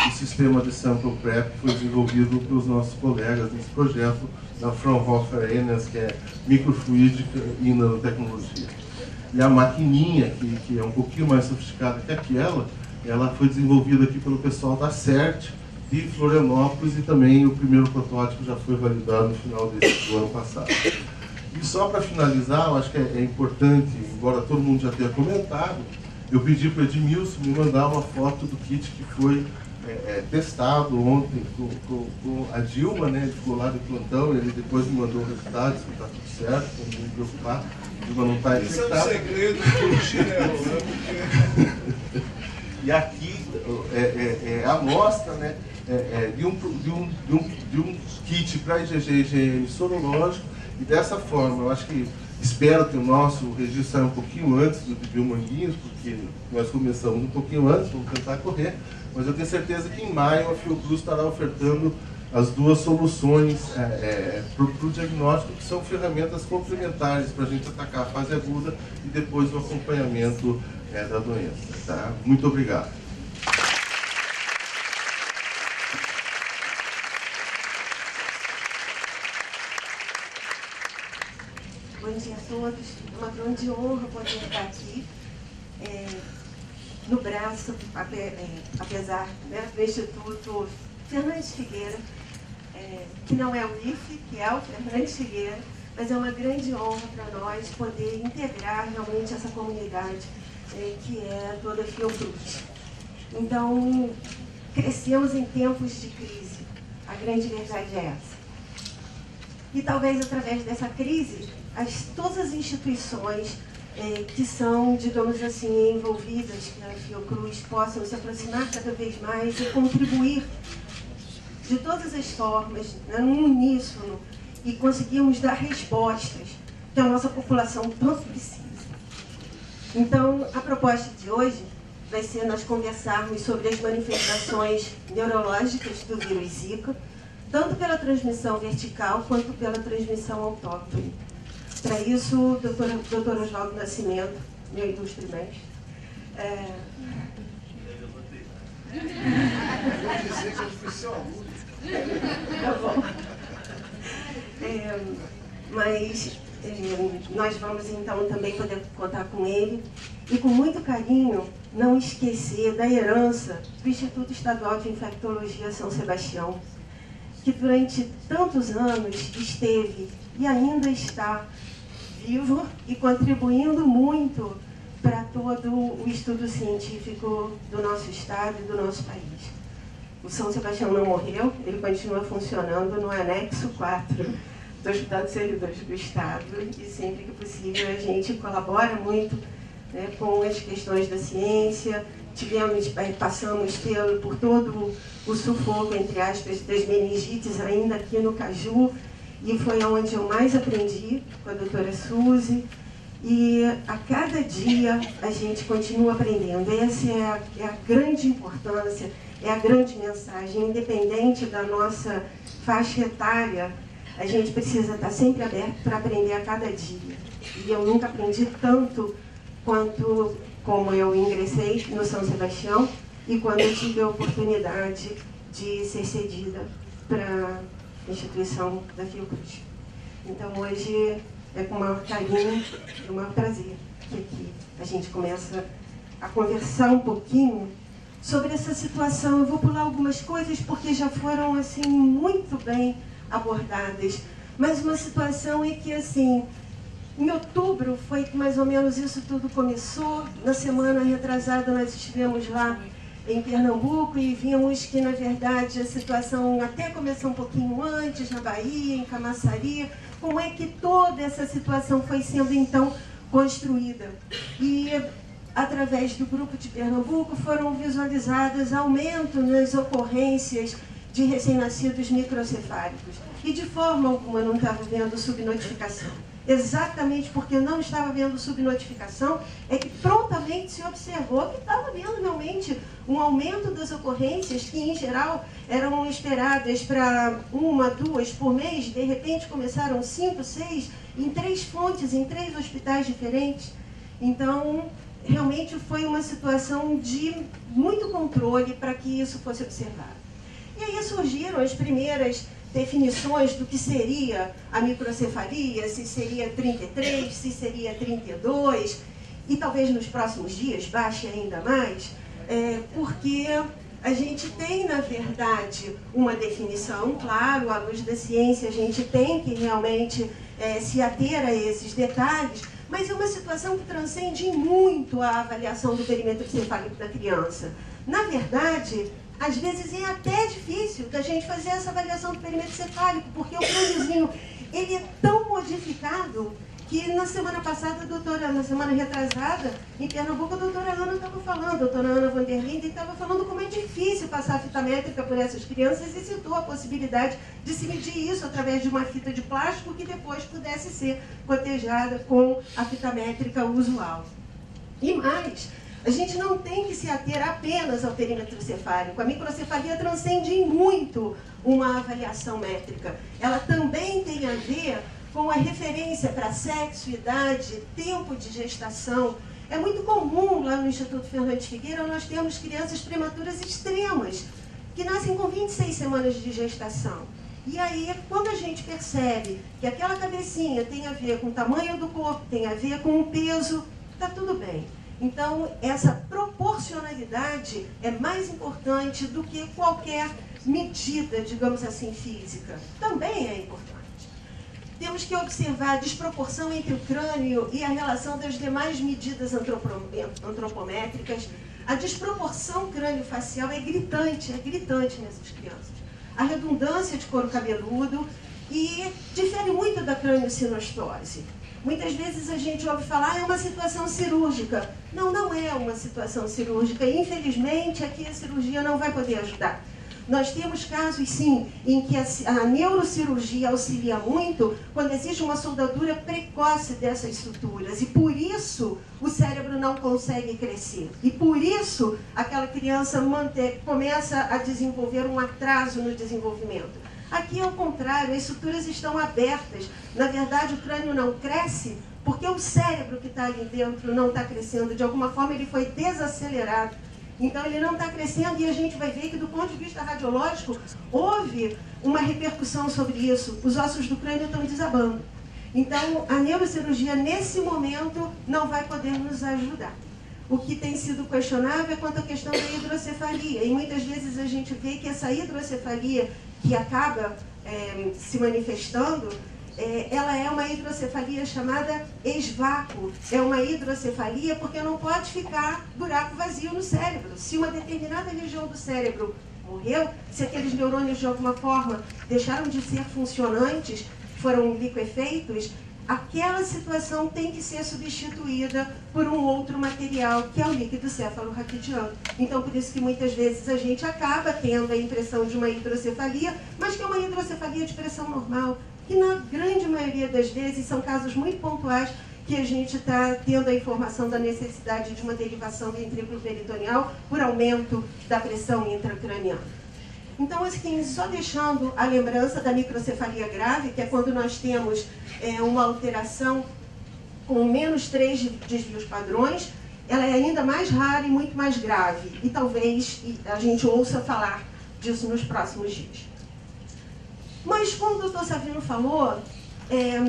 o sistema de sample prep que foi desenvolvido pelos nossos colegas nesse projeto da Fraunhofer Enes, que é microfluídica e nanotecnologia. E a maquininha, que, que é um pouquinho mais sofisticada que aquela, ela foi desenvolvida aqui pelo pessoal da CERT, de Florianópolis, e também o primeiro protótipo já foi validado no final desse, do ano passado. E só para finalizar, eu acho que é, é, importante, embora todo mundo já tenha comentado, eu pedi para o Edmilson me mandar uma foto do kit que foi é, é, testado ontem com, com, com, a Dilma, né? Ele ficou lá de plantão, ele depois me mandou o resultado, se está tudo certo, não me preocupar. A Dilma não está infectada. Isso é um segredo do chinelo, né? e aqui é, é, é, a amostra, né? É, é, de, um, de, um, de, um, de um kit para IgG e sorológico e dessa forma, eu acho que espero que o nosso registro saia um pouquinho antes do de Biomanguinhos, porque nós começamos um pouquinho antes, vamos tentar correr, mas eu tenho certeza que em maio a Fiocruz estará ofertando as duas soluções é, é, para o diagnóstico, que são ferramentas complementares para a gente atacar a fase aguda e depois o acompanhamento é, da doença. Tá? Muito obrigado. É uma grande honra poder estar aqui. É, no braço, é, apesar né, do Instituto Fernandes Figueira, é, que não é o IFE, que é o Fernandes Figueira, mas é uma grande honra para nós poder integrar realmente essa comunidade é, que é toda Fiocruz. Então, crescemos em tempos de crise. A grande verdade é essa. E talvez através dessa crise as, todas as instituições é, que são, digamos assim, envolvidas na Fiocruz possam se aproximar cada vez mais e contribuir de todas as formas, né, num uníssono, e conseguirmos dar respostas que a nossa população tanto precisa. Então, a proposta de hoje vai ser nós conversarmos sobre as manifestações neurológicas do vírus Zika, tanto pela transmissão vertical quanto pela transmissão autóctone. Para isso, o doutor, doutor Oswaldo Nascimento, meu ilustre mestre. É... Tá bom. É, mas é, nós vamos então também poder contar com ele e com muito carinho não esquecer da herança do Instituto Estadual de Infectologia São Sebastião, que durante tantos anos esteve e ainda está e contribuindo muito para todo o estudo científico do nosso estado e do nosso país. O São Sebastião não morreu, ele continua funcionando no anexo 4 do Hospital de Servidores do Estado e sempre que possível a gente colabora muito né, com as questões da ciência. Tivemos, eh, passamos pelo, por todo o sufoco, entre aspas, das meningites ainda aqui no Caju e foi onde eu mais aprendi com a doutora Suzy. E a cada dia a gente continua aprendendo. Essa é a, é a grande importância, é a grande mensagem, independente da nossa faixa etária, a gente precisa estar sempre aberto para aprender a cada dia. E eu nunca aprendi tanto quanto como eu ingressei no São Sebastião e quando eu tive a oportunidade de ser cedida para instituição da Fiocruz. Então hoje é com o maior carinho e o maior prazer que aqui a gente começa a conversar um pouquinho sobre essa situação. Eu vou pular algumas coisas porque já foram assim muito bem abordadas, mas uma situação é que assim em outubro foi que mais ou menos isso tudo começou. Na semana retrasada nós estivemos lá em Pernambuco e vimos que, na verdade, a situação até começou um pouquinho antes, na Bahia, em Camaçari. Como é que toda essa situação foi sendo, então, construída? E, através do grupo de Pernambuco, foram visualizadas aumento nas ocorrências de recém-nascidos microcefálicos. E, de forma alguma, não estava vendo subnotificação exatamente porque não estava vendo subnotificação, é que prontamente se observou que estava vendo realmente um aumento das ocorrências que, em geral, eram esperadas para uma, duas por mês, de repente começaram cinco, seis, em três fontes, em três hospitais diferentes. Então, realmente foi uma situação de muito controle para que isso fosse observado. E aí surgiram as primeiras definições do que seria a microcefalia, se seria 33, se seria 32, e talvez nos próximos dias baixe ainda mais, é, porque a gente tem, na verdade, uma definição, claro, à luz da ciência, a gente tem que realmente é, se ater a esses detalhes, mas é uma situação que transcende muito a avaliação do perímetro cefálico da criança. Na verdade, às vezes é até difícil da gente fazer essa avaliação do perímetro cefálico, porque o crâniozinho ele é tão modificado que na semana passada, a doutora, na semana retrasada, em Pernambuco, a doutora Ana estava falando, a doutora Ana Vanderlinde estava falando como é difícil passar a fita métrica por essas crianças e citou a possibilidade de se medir isso através de uma fita de plástico que depois pudesse ser cotejada com a fita métrica usual. E mais, a gente não tem que se ater apenas ao perímetro cefálico. A microcefalia transcende muito uma avaliação métrica. Ela também tem a ver com a referência para sexo, idade, tempo de gestação. É muito comum lá no Instituto Fernandes Figueira nós temos crianças prematuras extremas, que nascem com 26 semanas de gestação. E aí, quando a gente percebe que aquela cabecinha tem a ver com o tamanho do corpo, tem a ver com o peso, está tudo bem. Então, essa proporcionalidade é mais importante do que qualquer medida, digamos assim, física. Também é importante. Temos que observar a desproporção entre o crânio e a relação das demais medidas antropométricas. A desproporção crânio-facial é gritante, é gritante nessas crianças. A redundância de couro cabeludo e difere muito da crânio-sinostose. Muitas vezes a gente ouve falar, ah, é uma situação cirúrgica. Não, não é uma situação cirúrgica. Infelizmente, aqui a cirurgia não vai poder ajudar. Nós temos casos, sim, em que a, a, neurocirurgia auxilia muito quando existe uma soldadura precoce dessas estruturas. E por isso o cérebro não consegue crescer. E por isso aquela criança manter, começa a desenvolver um atraso no desenvolvimento. Aqui é o contrário, as estruturas estão abertas. Na verdade, o crânio não cresce porque o cérebro que está ali dentro não está crescendo. De alguma forma, ele foi desacelerado. Então, ele não está crescendo e a gente vai ver que, do ponto de vista radiológico, houve uma repercussão sobre isso. Os ossos do crânio estão desabando. Então, a neurocirurgia, nesse momento, não vai poder nos ajudar. O que tem sido questionável é quanto à questão da hidrocefalia. E muitas vezes a gente vê que essa hidrocefalia que acaba é, se manifestando, é, ela é uma hidrocefalia chamada esvácuo. É uma hidrocefalia porque não pode ficar buraco vazio no cérebro. Se uma determinada região do cérebro morreu, se aqueles neurônios de alguma forma deixaram de ser funcionantes, foram liquefeitos, aquela situação tem que ser substituída por um outro material, que é o líquido cefalorraquidiano. Então, por isso que muitas vezes a gente acaba tendo a impressão de uma hidrocefalia, mas que é uma hidrocefalia de pressão normal, que na grande maioria das vezes são casos muito pontuais que a gente está tendo a informação da necessidade de uma derivação ventrículo peritoneal por aumento da pressão intracraniana. Então, assim, só deixando a lembrança da microcefalia grave, que é quando nós temos é, uma alteração com menos três desvios padrões, ela é ainda mais rara e muito mais grave. E talvez a gente ouça falar disso nos próximos dias. Mas, como o doutor Savino falou, é,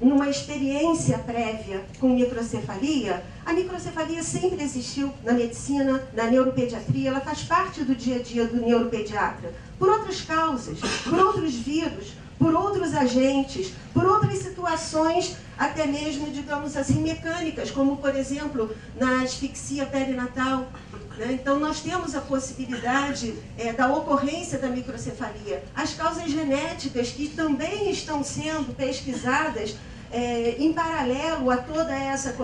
numa experiência prévia com microcefalia, a microcefalia sempre existiu na medicina, na neuropediatria, ela faz parte do dia a dia do neuropediatra, por outras causas, por outros vírus, por outros agentes, por outras situações, até mesmo, digamos assim, mecânicas, como, por exemplo, na asfixia perinatal. Né? Então, nós temos a possibilidade é, da ocorrência da microcefalia. As causas genéticas que também estão sendo pesquisadas é, em paralelo a toda essa,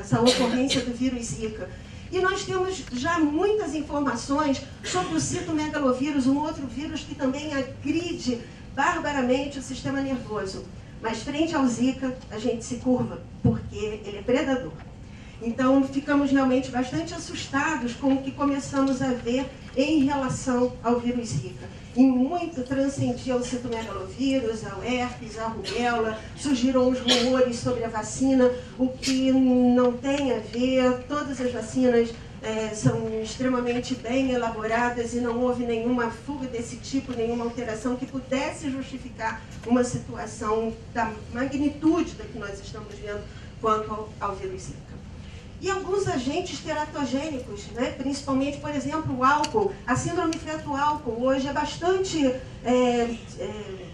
essa ocorrência do vírus Zika. E nós temos já muitas informações sobre o citomegalovírus, um outro vírus que também agride barbaramente o sistema nervoso. Mas frente ao Zika, a gente se curva, porque ele é predador. Então, ficamos realmente bastante assustados com o que começamos a ver em relação ao vírus Zika. E muito transcendia o citomegalovírus, ao herpes, a rubéola, surgiram os rumores sobre a vacina, o que não tem a ver, todas as vacinas é, são extremamente bem elaboradas e não houve nenhuma fuga desse tipo, nenhuma alteração que pudesse justificar uma situação da magnitude da que nós estamos vendo quanto ao, ao vírus Zika. E alguns agentes teratogênicos, né? principalmente, por exemplo, o álcool. A síndrome feto-álcool hoje é bastante é, é,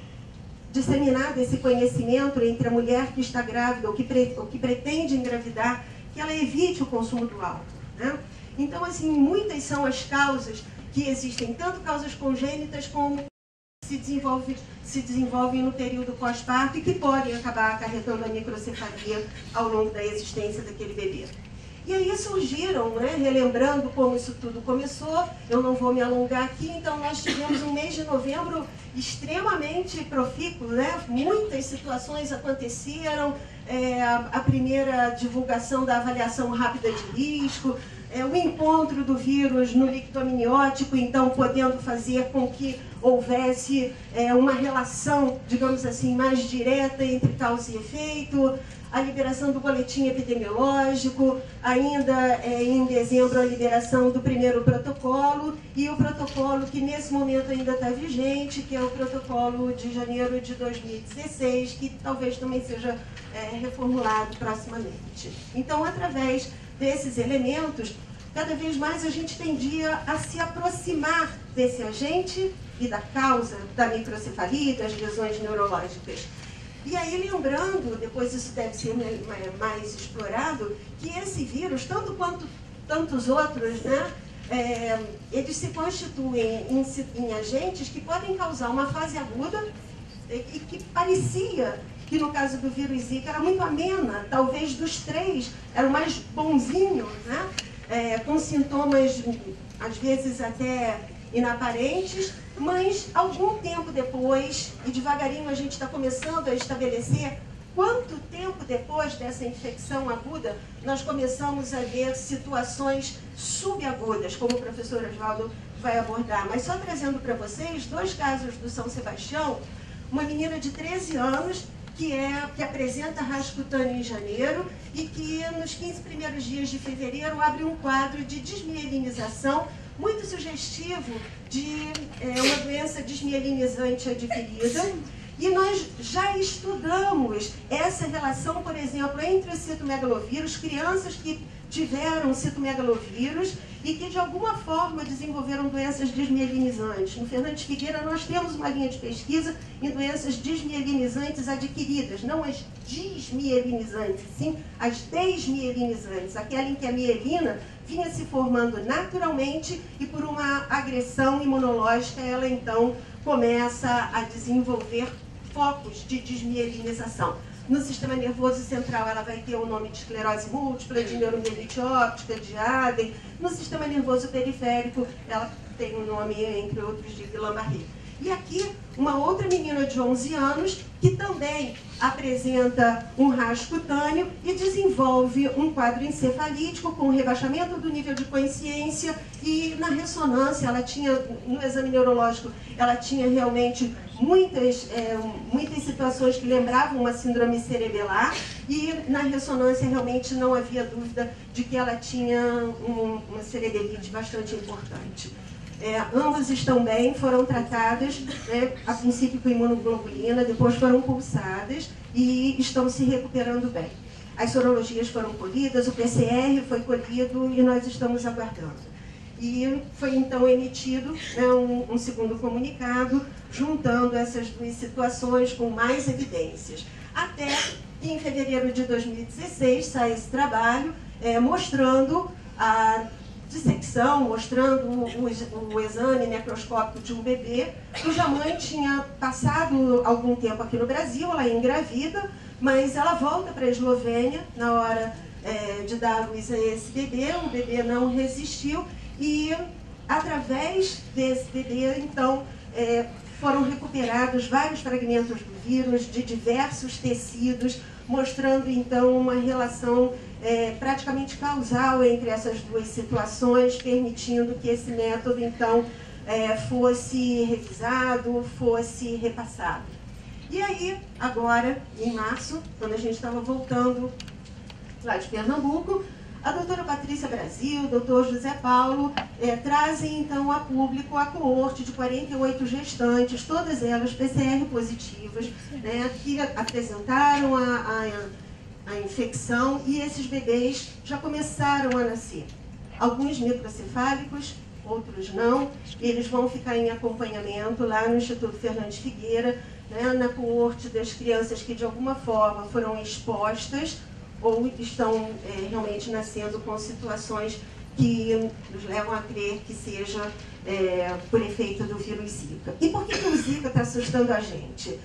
disseminado esse conhecimento entre a mulher que está grávida ou que, pre, ou que pretende engravidar, que ela evite o consumo do álcool. Né? Então, assim, muitas são as causas que existem, tanto causas congênitas como se, desenvolve, se desenvolvem no período pós-parto e que podem acabar acarretando a microcefalia ao longo da existência daquele bebê. E aí surgiram, né, relembrando como isso tudo começou, eu não vou me alongar aqui, então nós tivemos um mês de novembro extremamente profícuo, né? muitas situações aconteceram, é, a primeira divulgação da avaliação rápida de risco, é, o encontro do vírus no líquido amniótico, então podendo fazer com que houvesse é, uma relação, digamos assim, mais direta entre causa e efeito, a liberação do boletim epidemiológico, ainda é, em dezembro a liberação do primeiro protocolo e o protocolo que nesse momento ainda está vigente, que é o protocolo de janeiro de 2016, que talvez também seja é, reformulado proximamente. Então, através desses elementos, cada vez mais a gente tendia a se aproximar desse agente e da causa da microcefalia, das lesões neurológicas. E aí, lembrando, depois isso deve ser mais explorado, que esse vírus, tanto quanto tantos outros, né, é, eles se constituem em, em agentes que podem causar uma fase aguda e que parecia que no caso do vírus Zika era muito amena, talvez dos três era o mais bonzinho, né? É, com sintomas às vezes até inaparentes, mas algum tempo depois, e devagarinho a gente está começando a estabelecer quanto tempo depois dessa infecção aguda nós começamos a ver situações subagudas, como o professor Oswaldo vai abordar. Mas só trazendo para vocês dois casos do São Sebastião, uma menina de 13 anos que, é, que apresenta rascutâneo em janeiro e que nos 15 primeiros dias de fevereiro abre um quadro de desmielinização muito sugestivo de é, uma doença desmielinizante adquirida. E nós já estudamos essa relação, por exemplo, entre o citomegalovírus, crianças que tiveram citomegalovírus e que de alguma forma desenvolveram doenças desmielinizantes. No Fernandes Figueira nós temos uma linha de pesquisa em doenças desmielinizantes adquiridas, não as desmielinizantes, sim as desmielinizantes, aquela em que a mielina vinha se formando naturalmente e por uma agressão imunológica ela então começa a desenvolver focos de desmielinização. No sistema nervoso central, ela vai ter o nome de esclerose múltipla, de neuromielite óptica, de Aden. No sistema nervoso periférico, ela tem o nome, entre outros, de Guillain-Barré. E aqui, uma outra menina de 11 anos, que também apresenta um rasgo cutâneo e desenvolve um quadro encefalítico com rebaixamento do nível de consciência e na ressonância, ela tinha, no exame neurológico, ela tinha realmente muitas, é, muitas situações que lembravam uma síndrome cerebelar e na ressonância realmente não havia dúvida de que ela tinha um, uma cerebelite bastante importante. É, ambas estão bem, foram tratadas, né, a princípio com imunoglobulina, depois foram pulsadas e estão se recuperando bem. As sorologias foram colhidas, o PCR foi colhido e nós estamos aguardando. E foi então emitido né, um, um segundo comunicado, juntando essas duas situações com mais evidências. Até que em fevereiro de 2016 sai esse trabalho é, mostrando a dissecção, mostrando o, o, exame necroscópico de um bebê, cuja mãe tinha passado algum tempo aqui no Brasil, ela é engravida, mas ela volta para a Eslovênia na hora é, de dar a luz a esse bebê, o bebê não resistiu e através desse bebê, então, é, foram recuperados vários fragmentos do vírus de diversos tecidos, mostrando então uma relação é, praticamente causal entre essas duas situações, permitindo que esse método, então, é, fosse revisado, fosse repassado. E aí, agora, em março, quando a gente estava voltando lá de Pernambuco, a doutora Patrícia Brasil, o doutor José Paulo, é, trazem então a público a coorte de 48 gestantes, todas elas PCR positivas, né, que apresentaram a, a a infecção e esses bebês já começaram a nascer. Alguns microcefálicos, outros não. Eles vão ficar em acompanhamento lá no Instituto Fernandes Figueira, né, na coorte das crianças que de alguma forma foram expostas ou estão é, realmente nascendo com situações que nos levam a crer que seja é, por efeito do vírus Zika. E por que, que o Zika está assustando a gente?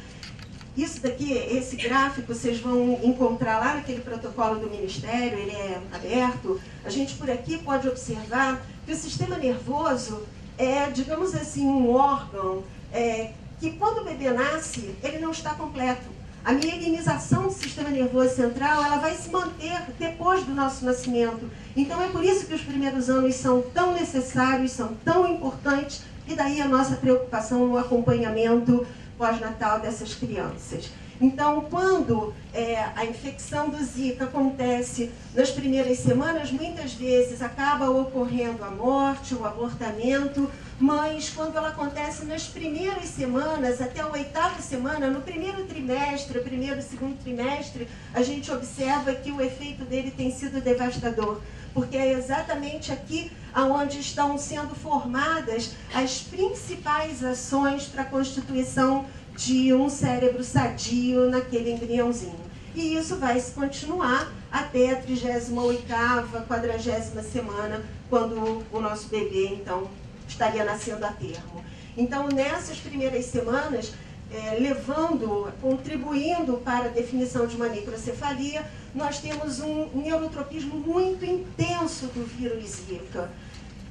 Isso daqui, esse gráfico, vocês vão encontrar lá naquele protocolo do Ministério, ele é aberto. A gente por aqui pode observar que o sistema nervoso é, digamos assim, um órgão é, que quando o bebê nasce, ele não está completo. A mielinização do sistema nervoso central, ela vai se manter depois do nosso nascimento. Então é por isso que os primeiros anos são tão necessários, são tão importantes, e daí a nossa preocupação no acompanhamento pós-natal dessas crianças. Então, quando é, a infecção do Zika acontece nas primeiras semanas, muitas vezes acaba ocorrendo a morte, o abortamento, mas quando ela acontece nas primeiras semanas, até a oitava semana, no primeiro trimestre, primeiro, segundo trimestre, a gente observa que o efeito dele tem sido devastador porque é exatamente aqui aonde estão sendo formadas as principais ações para a constituição de um cérebro sadio naquele embriãozinho. E isso vai se continuar até a 38ª, 40 semana, quando o nosso bebê, então, estaria nascendo a termo. Então, nessas primeiras semanas, é, levando, contribuindo para a definição de uma microcefalia, nós temos um neurotropismo muito intenso do vírus Zika.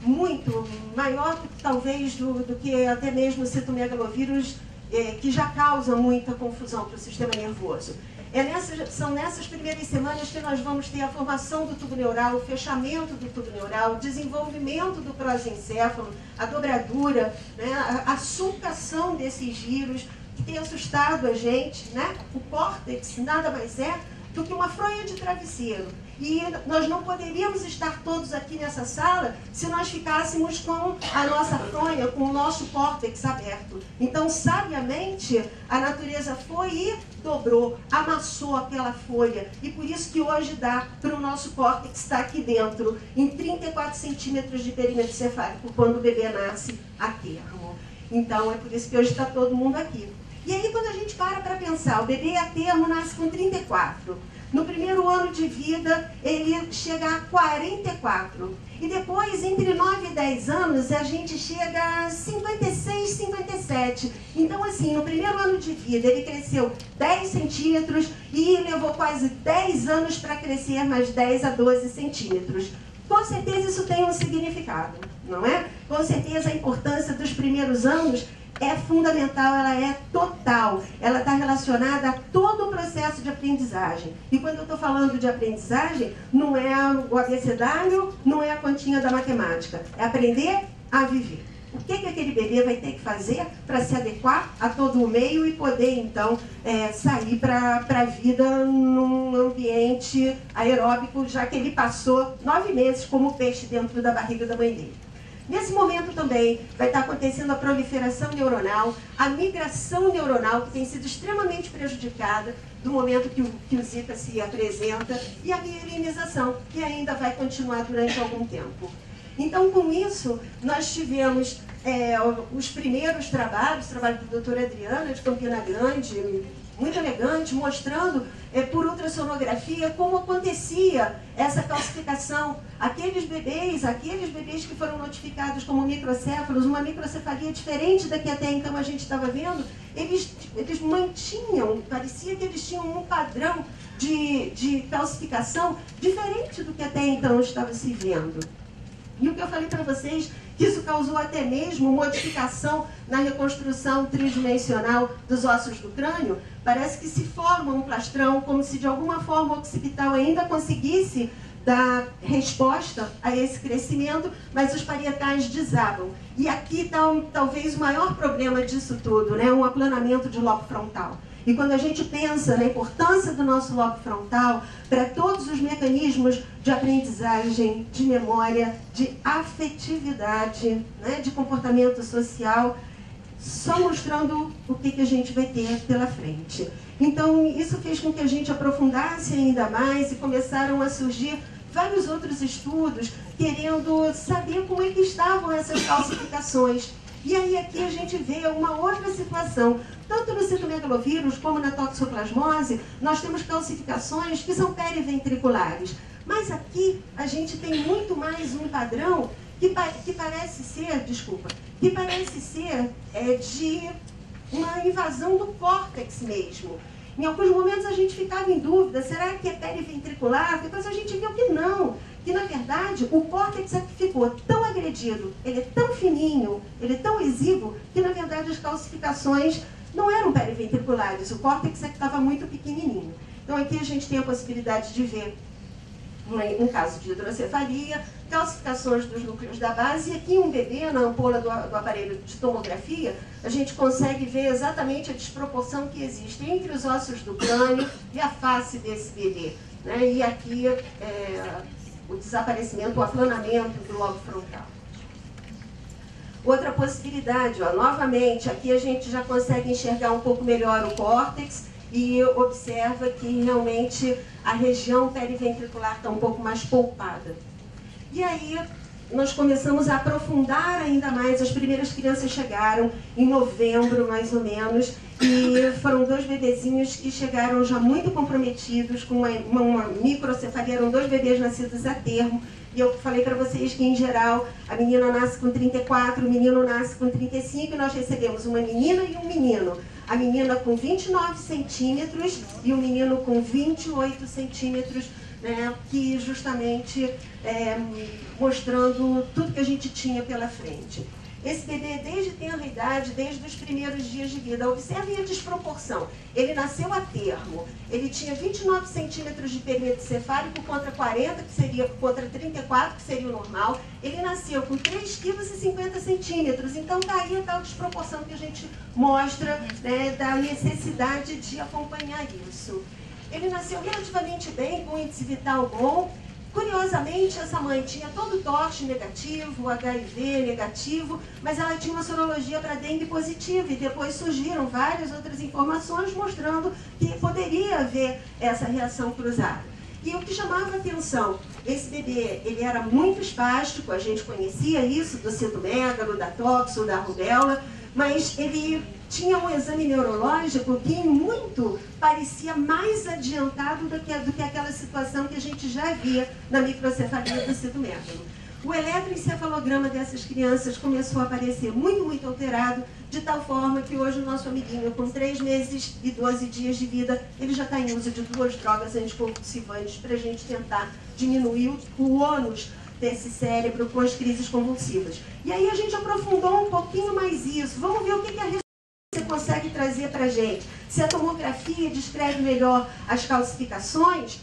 Muito maior, talvez, do, do que até mesmo o citomegalovírus, é, que já causa muita confusão para o sistema nervoso. É nessas, são nessas primeiras semanas que nós vamos ter a formação do tubo neural, o fechamento do tubo neural, o desenvolvimento do prosencéfalo, a dobradura, né, a, a sulcação desses giros, que tem assustado a gente. Né? O córtex nada mais é do que uma fronha de travesseiro. E nós não poderíamos estar todos aqui nessa sala se nós ficássemos com a nossa fronha, com o nosso córtex aberto. Então, sabiamente, a natureza foi e dobrou, amassou aquela folha. E por isso que hoje dá para o nosso córtex estar aqui dentro, em 34 centímetros de perímetro cefálico, quando o bebê nasce a termo. Então, é por isso que hoje está todo mundo aqui. E aí, quando a gente para para pensar, o bebê a termo nasce com 34. No primeiro ano de vida, ele chega a 44. E depois, entre 9 e 10 anos, a gente chega a 56, 57. Então, assim, no primeiro ano de vida, ele cresceu 10 centímetros e levou quase 10 anos para crescer mais 10 a 12 centímetros. Com certeza isso tem um significado, não é? Com certeza a importância dos primeiros anos é fundamental, ela é total. Ela está relacionada a todo o processo de aprendizagem. E quando eu estou falando de aprendizagem, não é o abecedário, não é a continha da matemática. É aprender a viver. O que, que aquele bebê vai ter que fazer para se adequar a todo o meio e poder, então, é, sair para a vida num ambiente aeróbico, já que ele passou nove meses como peixe dentro da barriga da mãe dele. Nesse momento também vai estar acontecendo a proliferação neuronal, a migração neuronal, que tem sido extremamente prejudicada do momento que o, que o Zika se apresenta, e a mielinização, que ainda vai continuar durante algum tempo. Então, com isso, nós tivemos é, os primeiros trabalhos, o trabalho da doutora Adriana de Campina Grande, muito elegante, mostrando é, por ultrassonografia como acontecia essa calcificação. Aqueles bebês, aqueles bebês que foram notificados como microcéfalos, uma microcefalia diferente da que até então a gente estava vendo, eles, eles mantinham, parecia que eles tinham um padrão de, de calcificação diferente do que até então estava se vendo. E o que eu falei para vocês, isso causou até mesmo modificação na reconstrução tridimensional dos ossos do crânio, parece que se forma um plastrão, como se de alguma forma o occipital ainda conseguisse dar resposta a esse crescimento, mas os parietais desabam. E aqui está um, talvez o maior problema disso tudo, né? um aplanamento de lobo frontal. E quando a gente pensa na importância do nosso lobo frontal para todos os mecanismos de aprendizagem, de memória, de afetividade, né, de comportamento social, só mostrando o que, que a gente vai ter pela frente. Então, isso fez com que a gente aprofundasse ainda mais e começaram a surgir vários outros estudos querendo saber como é que estavam essas calcificações. E aí aqui a gente vê uma outra situação. Tanto no citomegalovírus como na toxoplasmose, nós temos calcificações que são periventriculares. Mas aqui a gente tem muito mais um padrão que, que parece ser, desculpa, que parece ser é, de uma invasão do córtex mesmo. Em alguns momentos a gente ficava em dúvida, será que é periventricular? Depois a gente viu que não, que na verdade o córtex é que ficou tão agredido, ele é tão fininho, ele é tão exíguo, que na verdade as calcificações não eram periventriculares, o córtex é que estava muito pequenininho. Então aqui a gente tem a possibilidade de ver um caso de hidrocefalia, calcificações dos núcleos da base, e aqui um bebê, na ampola do, do, aparelho de tomografia, a gente consegue ver exatamente a desproporção que existe entre os ossos do crânio e a face desse bebê. Né? E aqui é, o desaparecimento, o aplanamento do lobo frontal. Outra possibilidade, ó, novamente, aqui a gente já consegue enxergar um pouco melhor o córtex e observa que realmente a região periventricular está um pouco mais poupada. E aí nós começamos a aprofundar ainda mais. As primeiras crianças chegaram em novembro, mais ou menos, e foram dois bebezinhos que chegaram já muito comprometidos com uma, uma, uma microcefalia. Eram dois bebês nascidos a termo. E eu falei para vocês que, em geral, a menina nasce com 34, o menino nasce com 35, e nós recebemos uma menina e um menino. A menina com 29 centímetros e o menino com 28 centímetros né, que justamente é, mostrando tudo que a gente tinha pela frente. Esse bebê, desde tenra idade, desde os primeiros dias de vida, observem a desproporção. Ele nasceu a termo, ele tinha 29 centímetros de perímetro cefálico contra 40, que seria, contra 34, que seria o normal. Ele nasceu com 3,50 kg. Então, daí a tal desproporção que a gente mostra né, da necessidade de acompanhar isso. Ele nasceu relativamente bem, com índice vital bom. Curiosamente, essa mãe tinha todo o torche negativo, HIV negativo, mas ela tinha uma sorologia para dengue positiva e depois surgiram várias outras informações mostrando que poderia haver essa reação cruzada. E o que chamava atenção, esse bebê, ele era muito espástico, a gente conhecia isso do citomegalo, da toxo, da rubéola, mas ele tinha um exame neurológico que muito parecia mais adiantado do que, do que aquela situação que a gente já via na microcefalia do citomegalo. O eletroencefalograma dessas crianças começou a aparecer muito, muito alterado, de tal forma que hoje o nosso amiguinho, com 3 meses e 12 dias de vida, ele já está em uso de duas drogas anticonvulsivantes para a gente tentar diminuir o ônus desse cérebro com as crises convulsivas. E aí a gente aprofundou um pouquinho mais isso. Vamos ver o que, que a consegue trazer para a gente. Se a tomografia descreve melhor as calcificações,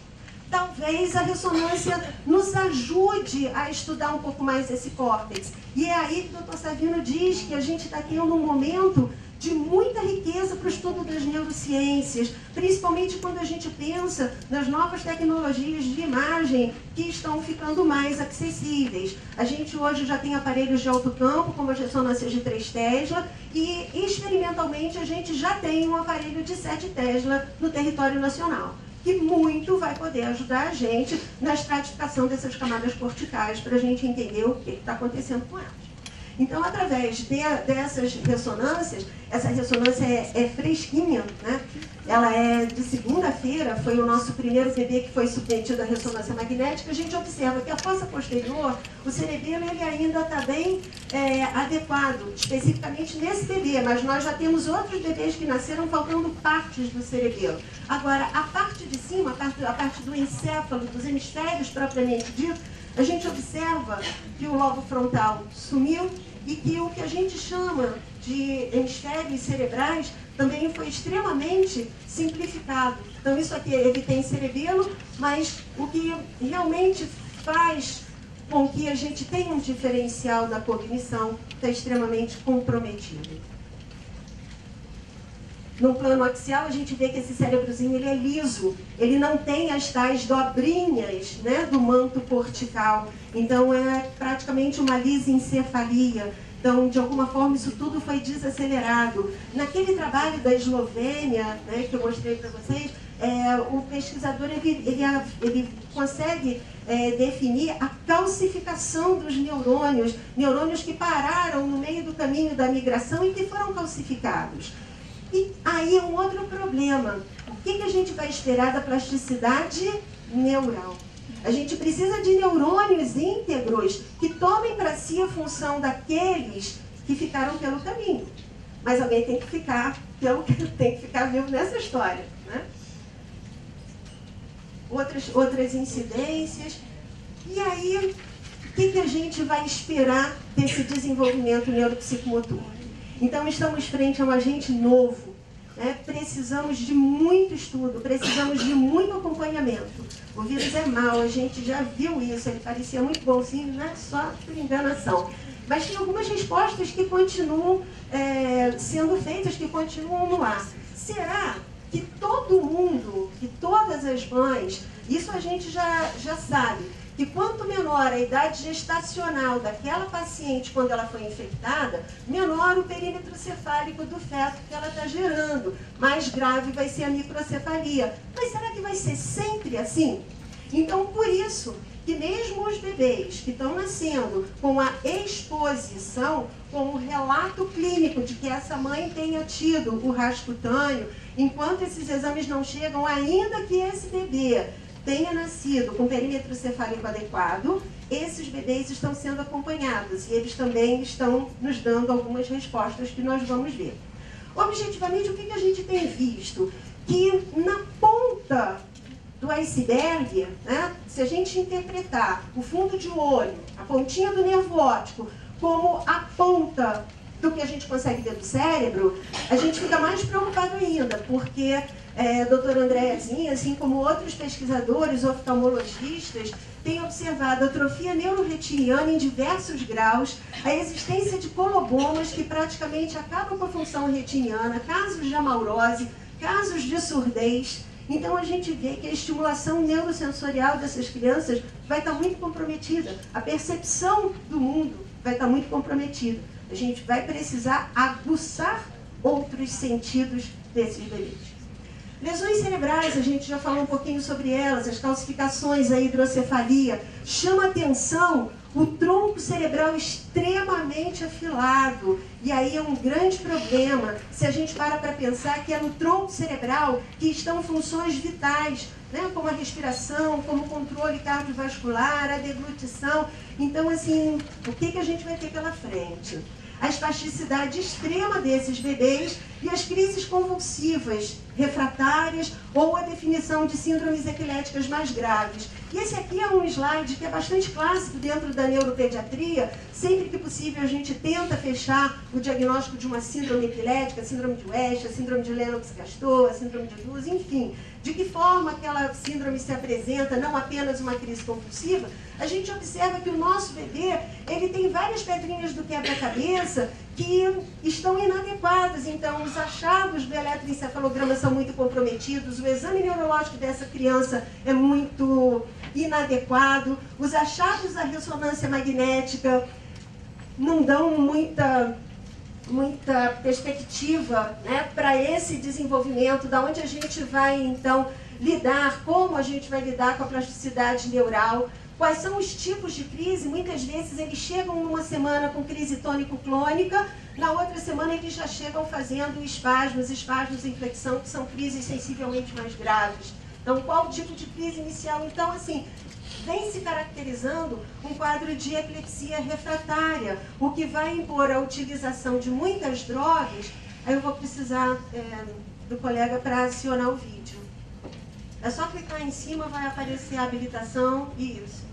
talvez a ressonância nos ajude a estudar um pouco mais esse córtex. E é aí que o doutor Savino diz que a gente está tendo um momento de muita riqueza para o estudo das neurociências, principalmente quando a gente pensa nas novas tecnologias de imagem que estão ficando mais acessíveis. A gente hoje já tem aparelhos de alto campo, como as ressonâncias de 3 Tesla, e experimentalmente a gente já tem um aparelho de 7 Tesla no território nacional que muito vai poder ajudar a gente na estratificação dessas camadas corticais para a gente entender o que está acontecendo com elas. Então, através de, dessas ressonâncias, essa ressonância é, é fresquinha, né? ela é de segunda-feira, foi o nosso primeiro bebê que foi submetido à ressonância magnética, a gente observa que a fossa posterior, o cerebelo ele ainda está bem é, adequado, especificamente nesse bebê, mas nós já temos outros bebês que nasceram faltando partes do cerebelo. Agora, a parte de cima, a parte, a parte do encéfalo, dos hemisférios propriamente dito, a gente observa que o lobo frontal sumiu e que o que a gente chama de hemisférios cerebrais também foi extremamente simplificado. Então, isso aqui ele tem cerebelo, mas o que realmente faz com que a gente tenha um diferencial da cognição está extremamente comprometido. No plano axial, a gente vê que esse cérebrozinho ele é liso, ele não tem as tais dobrinhas né, do manto cortical. Então, é praticamente uma lisencefalia. Então, de alguma forma, isso tudo foi desacelerado. Naquele trabalho da Eslovênia, né, que eu mostrei para vocês, é, o pesquisador ele, ele, ele consegue é, definir a calcificação dos neurônios, neurônios que pararam no meio do caminho da migração e que foram calcificados. E aí é um outro problema. O que, que a gente vai esperar da plasticidade neural? A gente precisa de neurônios íntegros que tomem para si a função daqueles que ficaram pelo caminho. Mas alguém tem que ficar, pelo, tem que ficar vivo nessa história. Né? Outras, outras incidências. E aí, o que, que a gente vai esperar desse desenvolvimento neuropsicomotor? Então, estamos frente a um agente novo. Né? Precisamos de muito estudo, precisamos de muito acompanhamento. O vírus é mau, a gente já viu isso, ele parecia muito bonzinho, né? só por enganação. Mas tem algumas respostas que continuam é, sendo feitas, que continuam no ar. Será que todo mundo, que todas as mães, isso a gente já, já sabe, que quanto menor a idade gestacional daquela paciente quando ela foi infectada, menor o perímetro cefálico do feto que ela está gerando. Mais grave vai ser a microcefalia. Mas será que vai ser sempre assim? Então, por isso que mesmo os bebês que estão nascendo com a exposição, com o relato clínico de que essa mãe tenha tido o rascutâneo, enquanto esses exames não chegam, ainda que esse bebê tenha nascido com perímetro cefálico adequado, esses bebês estão sendo acompanhados e eles também estão nos dando algumas respostas que nós vamos ver. Objetivamente, o que, a gente tem visto? Que na ponta do iceberg, né, se a gente interpretar o fundo de olho, a pontinha do nervo óptico, como a ponta do que a gente consegue ver do cérebro, a gente fica mais preocupado ainda, porque é, doutor Andréazinha, assim como outros pesquisadores oftalmologistas, têm observado atrofia neuroretiniana em diversos graus, a existência de colobomas que praticamente acabam com a função retiniana, casos de amaurose, casos de surdez. Então a gente vê que a estimulação neurosensorial dessas crianças vai estar muito comprometida, a percepção do mundo vai estar muito comprometida. A gente vai precisar aguçar outros sentidos desses bebês. Lesões cerebrais, a gente já falou um pouquinho sobre elas, as calcificações, a hidrocefalia. Chama atenção o tronco cerebral extremamente afilado. E aí é um grande problema se a gente para para pensar que é no tronco cerebral que estão funções vitais, né? como a respiração, como o controle cardiovascular, a deglutição. Então, assim, o que, que a gente vai ter pela frente? A espasticidade extrema desses bebês e as crises convulsivas refratárias ou a definição de síndromes epiléticas mais graves. E esse aqui é um slide que é bastante clássico dentro da neuropediatria. Sempre que possível a gente tenta fechar o diagnóstico de uma síndrome epilética, síndrome de West, síndrome de Lennox-Gastaut, síndrome de Luz, enfim. De que forma aquela síndrome se apresenta, não apenas uma crise convulsiva, a gente observa que o nosso bebê, ele tem várias pedrinhas do quebra-cabeça que estão inadequadas. Então, os achados do eletroencefalograma são muito comprometidos, o exame neurológico dessa criança é muito inadequado, os achados da ressonância magnética não dão muita muita perspectiva né, para esse desenvolvimento, da onde a gente vai então lidar, como a gente vai lidar com a plasticidade neural, quais são os tipos de crise. Muitas vezes eles chegam numa semana com crise tônico-clônica, na outra semana eles já chegam fazendo espasmos, espasmos de inflexão, que são crises sensivelmente mais graves. Então, qual o tipo de crise inicial? Então, assim, vem se caracterizando um quadro de epilepsia refratária, o que vai impor a utilização de muitas drogas. Aí eu vou precisar é, do colega para acionar o vídeo. É só clicar em cima, vai aparecer a habilitação e isso.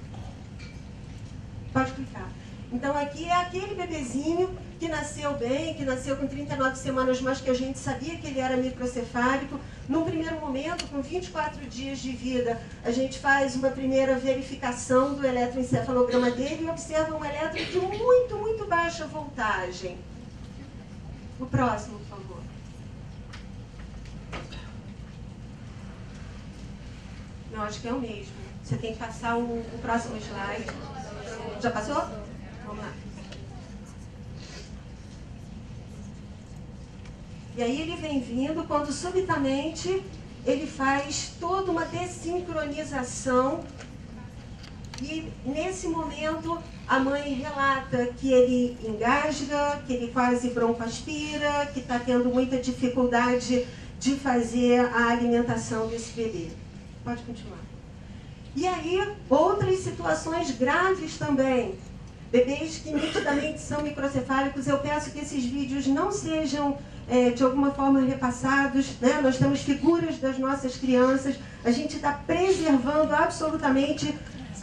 Pode clicar. Então aqui é aquele bebezinho que nasceu bem, que nasceu com 39 semanas, mas que a gente sabia que ele era microcefálico. Num primeiro momento, com 24 dias de vida, a gente faz uma primeira verificação do eletroencefalograma dele e observa um elétron de muito, muito baixa voltagem. O próximo, por favor. Não, acho que é o mesmo. Você tem que passar o, o próximo slide. Já passou? Vamos lá. E aí ele vem vindo quando subitamente ele faz toda uma desincronização e nesse momento a mãe relata que ele engasga, que ele quase broncoaspira, que está tendo muita dificuldade de fazer a alimentação desse bebê. Pode continuar. E aí, outras situações graves também. Bebês que nitidamente são microcefálicos, eu peço que esses vídeos não sejam é, de alguma forma repassados. Né? Nós temos figuras das nossas crianças, a gente está preservando absolutamente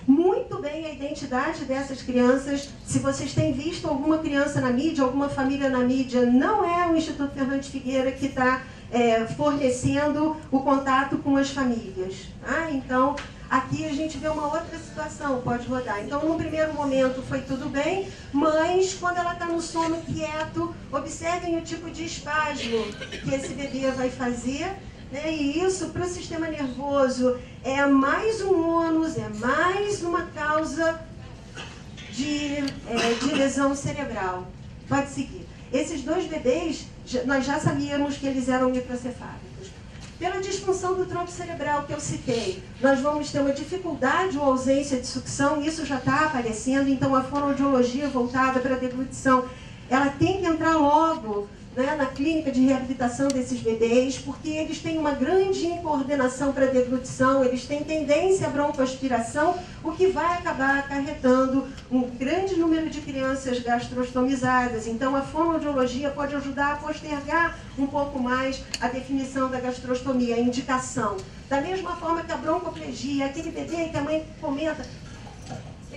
muito bem a identidade dessas crianças. Se vocês têm visto alguma criança na mídia, alguma família na mídia, não é o Instituto Fernandes Figueira que está é, fornecendo o contato com as famílias. Tá? Então, Aqui a gente vê uma outra situação, pode rodar. Então, no primeiro momento foi tudo bem, mas quando ela está no sono quieto, observem o tipo de espasmo que esse bebê vai fazer. Né? E isso, para o sistema nervoso, é mais um ônus, é mais uma causa de, é, de lesão cerebral. Pode seguir. Esses dois bebês, nós já sabíamos que eles eram microcefálicos. Pela disfunção do tronco cerebral que eu citei, nós vamos ter uma dificuldade ou ausência de sucção, isso já está aparecendo, então a fonoaudiologia voltada para a deglutição, ela tem que entrar logo né, na clínica de reabilitação desses bebês, porque eles têm uma grande incoordenação para deglutição, eles têm tendência à broncoaspiração, o que vai acabar acarretando um grande número de crianças gastrostomizadas. Então, a fonoaudiologia pode ajudar a postergar um pouco mais a definição da gastrostomia, a indicação. Da mesma forma que a broncoplegia, aquele bebê que a mãe comenta,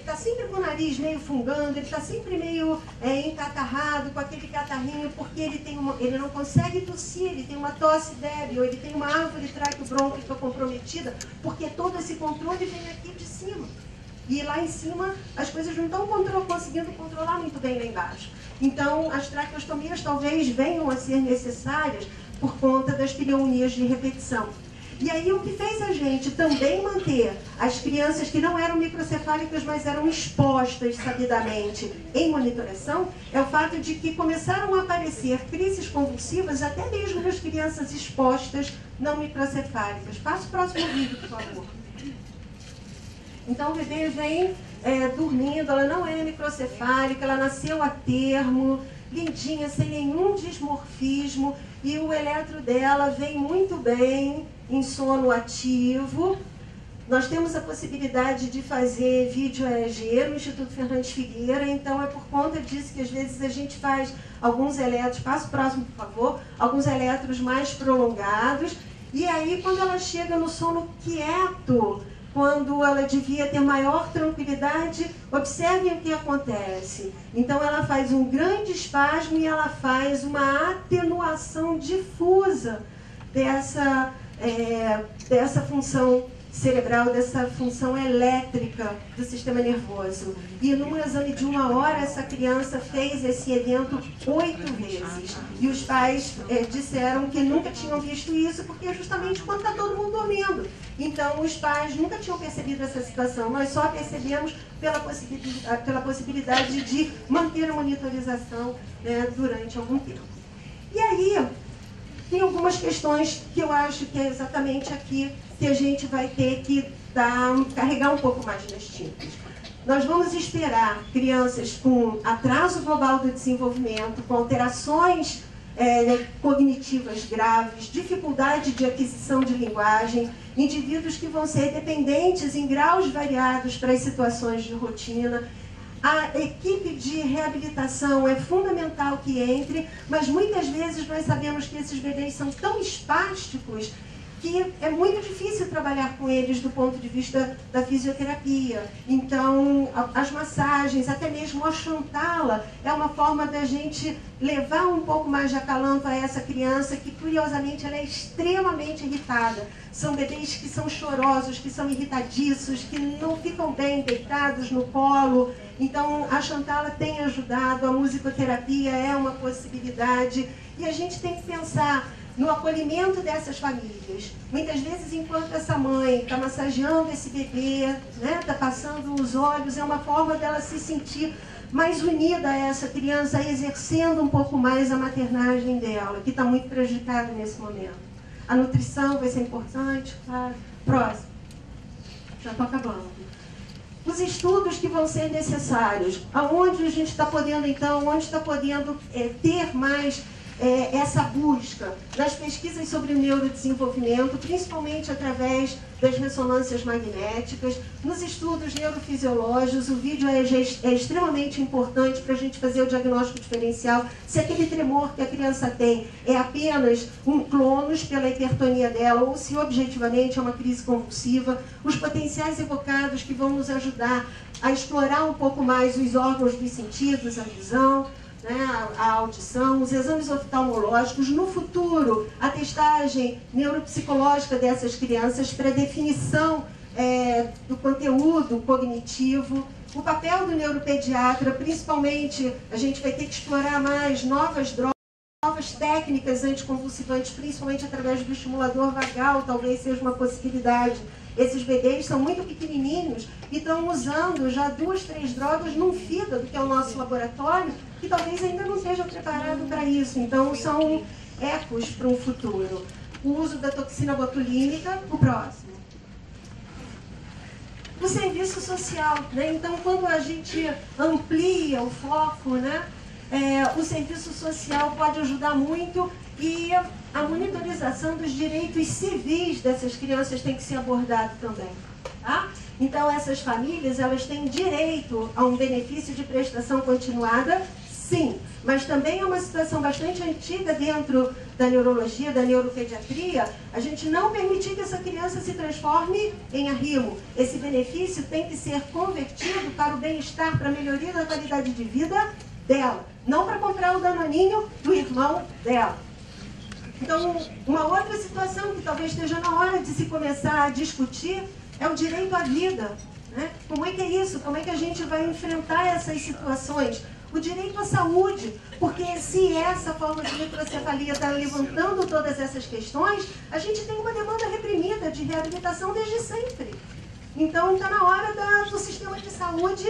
está sempre com o nariz meio fungando, ele está sempre meio é, encatarrado, com aquele catarrinho, porque ele, tem uma, ele não consegue tossir, ele tem uma tosse débil, ele tem uma árvore traqueobronquica comprometida, porque todo esse controle vem aqui de cima. E lá em cima as coisas não estão control, conseguindo controlar muito bem lá embaixo. Então as traqueostomias talvez venham a ser necessárias por conta das pneumonias de repetição. E aí o que fez a gente também manter as crianças que não eram microcefálicas, mas eram expostas sabidamente em monitoração, é o fato de que começaram a aparecer crises convulsivas até mesmo nas crianças expostas não microcefálicas. Passa o próximo vídeo, por favor. Então o bebê vem é, dormindo, ela não é microcefálica, ela nasceu a termo, lindinha, sem nenhum dismorfismo, e o eletro dela vem muito bem, em sono ativo. Nós temos a possibilidade de fazer vídeo EEG no Instituto Fernandes Figueira, então é por conta disso que às vezes a gente faz alguns eletros, passa o próximo, por favor, alguns eletros mais prolongados, e aí quando ela chega no sono quieto, quando ela devia ter maior tranquilidade, observem o que acontece. Então ela faz um grande espasmo e ela faz uma atenuação difusa dessa, é, dessa função cerebral, dessa função elétrica do sistema nervoso. E num exame de uma hora, essa criança fez esse evento oito vezes. E os pais é, disseram que nunca tinham visto isso, porque é justamente quando está todo mundo dormindo. Então, os pais nunca tinham percebido essa situação. Nós só percebemos pela possibilidade, pela possibilidade de manter a monitorização né, durante algum tempo. E aí, tem algumas questões que eu acho que é exatamente aqui que a gente vai ter que dar, carregar um pouco mais nas tintas. Nós vamos esperar crianças com atraso global do desenvolvimento, com alterações é, cognitivas graves, dificuldade de aquisição de linguagem, indivíduos que vão ser dependentes em graus variados para as situações de rotina. A equipe de reabilitação é fundamental que entre, mas muitas vezes nós sabemos que esses bebês são tão espásticos que é muito difícil trabalhar com eles do ponto de vista da fisioterapia. Então, as massagens, até mesmo a chantá-la, é uma forma da gente levar um pouco mais de acalanto a essa criança que, curiosamente, ela é extremamente irritada. São bebês que são chorosos, que são irritadiços, que não ficam bem deitados no colo. Então, a chantá-la tem ajudado, a musicoterapia é uma possibilidade. E a gente tem que pensar no acolhimento dessas famílias. Muitas vezes, enquanto essa mãe está massageando esse bebê, está né, tá passando os olhos, é uma forma dela se sentir mais unida a essa criança, exercendo um pouco mais a maternagem dela, que está muito prejudicada nesse momento. A nutrição vai ser importante, claro. Próximo. Já estou acabando. Os estudos que vão ser necessários, aonde a gente está podendo, então, onde está podendo é, ter mais é, essa busca nas pesquisas sobre o neurodesenvolvimento, principalmente através das ressonâncias magnéticas, nos estudos neurofisiológicos, o vídeo é, é extremamente importante para a gente fazer o diagnóstico diferencial, se aquele tremor que a criança tem é apenas um clonus pela hipertonia dela, ou se objetivamente é uma crise convulsiva, os potenciais evocados que vão nos ajudar a explorar um pouco mais os órgãos dos sentidos, a visão, né, a, audição, os exames oftalmológicos, no futuro, a testagem neuropsicológica dessas crianças para definição é, do conteúdo cognitivo, o papel do neuropediatra, principalmente a gente vai ter que explorar mais novas drogas, novas técnicas anticonvulsivantes, principalmente através do estimulador vagal, talvez seja uma possibilidade. Esses bebês são muito pequenininhos e estão usando já duas, três drogas num fígado, que é o nosso laboratório, que talvez ainda não esteja preparado para isso. Então, são ecos para um futuro. O uso da toxina botulínica, o próximo. O serviço social, né? Então, quando a gente amplia o foco, né? É, o serviço social pode ajudar muito e a monitorização dos direitos civis dessas crianças tem que ser abordada também. Tá? Então, essas famílias, elas têm direito a um benefício de prestação continuada Sim, mas também é uma situação bastante antiga dentro da neurologia, da neuropediatria, a gente não permitir que essa criança se transforme em arrimo. Esse benefício tem que ser convertido para o bem-estar, para a melhoria da qualidade de vida dela, não para comprar o danoninho do irmão dela. Então, uma outra situação que talvez esteja na hora de se começar a discutir é o direito à vida. Né? Como é que é isso? Como é que a gente vai enfrentar essas situações? O direito à saúde, porque se essa forma de microcefalia está levantando todas essas questões, a gente tem uma demanda reprimida de reabilitação desde sempre. Então está na hora da, do sistema de saúde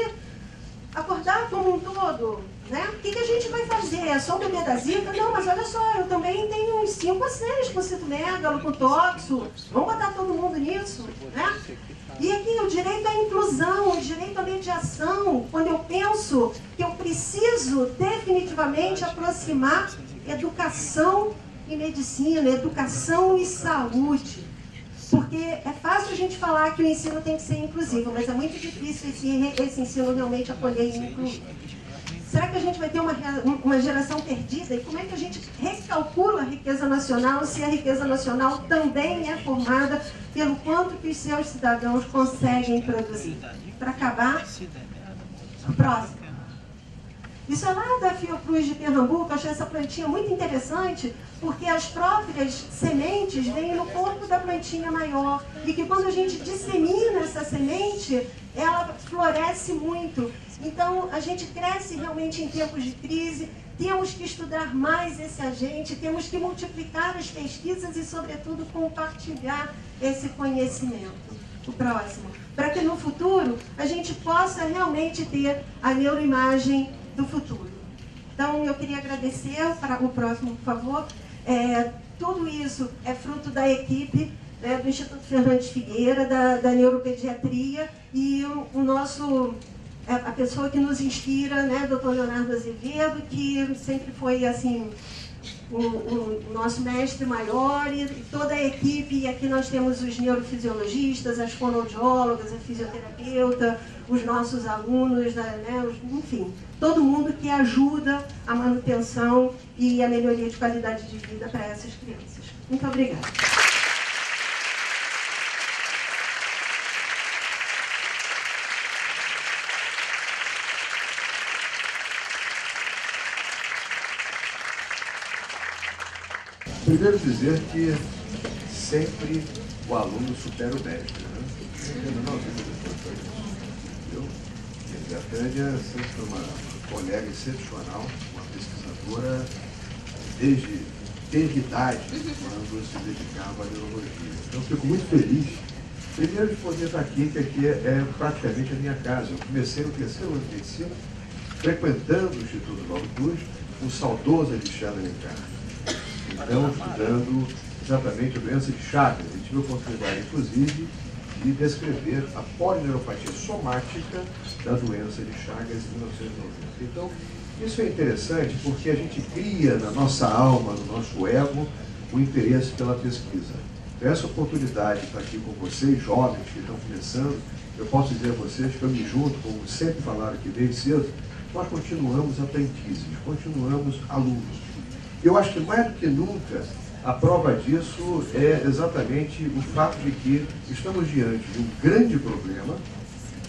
acordar como um todo. Né? O que, que a gente vai fazer? É só o bebê da zika? Não, mas olha só, eu também tenho uns 5 a 6 com citomegalo, com toxo. Vamos botar todo mundo nisso? Né? E aqui o direito à inclusão, o direito à mediação, quando eu penso que eu preciso definitivamente aproximar educação e medicina, educação e saúde. Porque é fácil a gente falar que o ensino tem que ser inclusivo, mas é muito difícil esse, esse ensino realmente acolher e incluir. Será que a gente vai ter uma, uma geração perdida? E como é que a gente recalcula a riqueza nacional se a riqueza nacional também é formada pelo quanto que os seus cidadãos conseguem produzir? Para acabar, próximo. Isso é lá da Fiocruz de Pernambuco, eu achei essa plantinha muito interessante, porque as próprias sementes vêm no corpo da plantinha maior, e que quando a gente dissemina essa semente, ela floresce muito. Então, a gente cresce realmente em tempos de crise, temos que estudar mais esse agente, temos que multiplicar as pesquisas e, sobretudo, compartilhar esse conhecimento. O próximo. Para que no futuro a gente possa realmente ter a neuroimagem do futuro. Então, eu queria agradecer para o próximo, por favor. É, tudo isso é fruto da equipe né, do Instituto Fernandes Figueira, da, da neuropediatria e o, o nosso a pessoa que nos inspira, né, doutor Leonardo Azevedo, que sempre foi assim o, o, nosso mestre maior e toda a equipe, e aqui nós temos os neurofisiologistas, as fonoaudiólogas, a fisioterapeuta, os nossos alunos, né, os, enfim, todo mundo que ajuda a manutenção e a melhoria de qualidade de vida para essas crianças. Muito obrigada. Primeiro dizer que sempre o aluno supera o mestre. Né? Não, a Tânia sempre foi uma colega excepcional, uma pesquisadora desde, desde idade, quando se dedicava à neurologia. Então, fico muito feliz, primeiro de poder estar aqui, que aqui é praticamente a minha casa. Eu comecei no terceiro ano de medicina, frequentando o Instituto Paulo Cruz, o saudoso Alexandre Alencar estão estudando exatamente a doença de Chagas. Eu tive a oportunidade, inclusive, de descrever a polineuropatia somática da doença de Chagas em 1990. Então, isso é interessante porque a gente cria na nossa alma, no nosso ego, o interesse pela pesquisa. Então, essa oportunidade de estar aqui com vocês, jovens que estão começando, eu posso dizer a vocês que eu me junto, como sempre falaram aqui desde cedo, nós continuamos aprendizes, continuamos alunos. Eu acho que mais do que nunca, a prova disso é exatamente o fato de que estamos diante de um grande problema,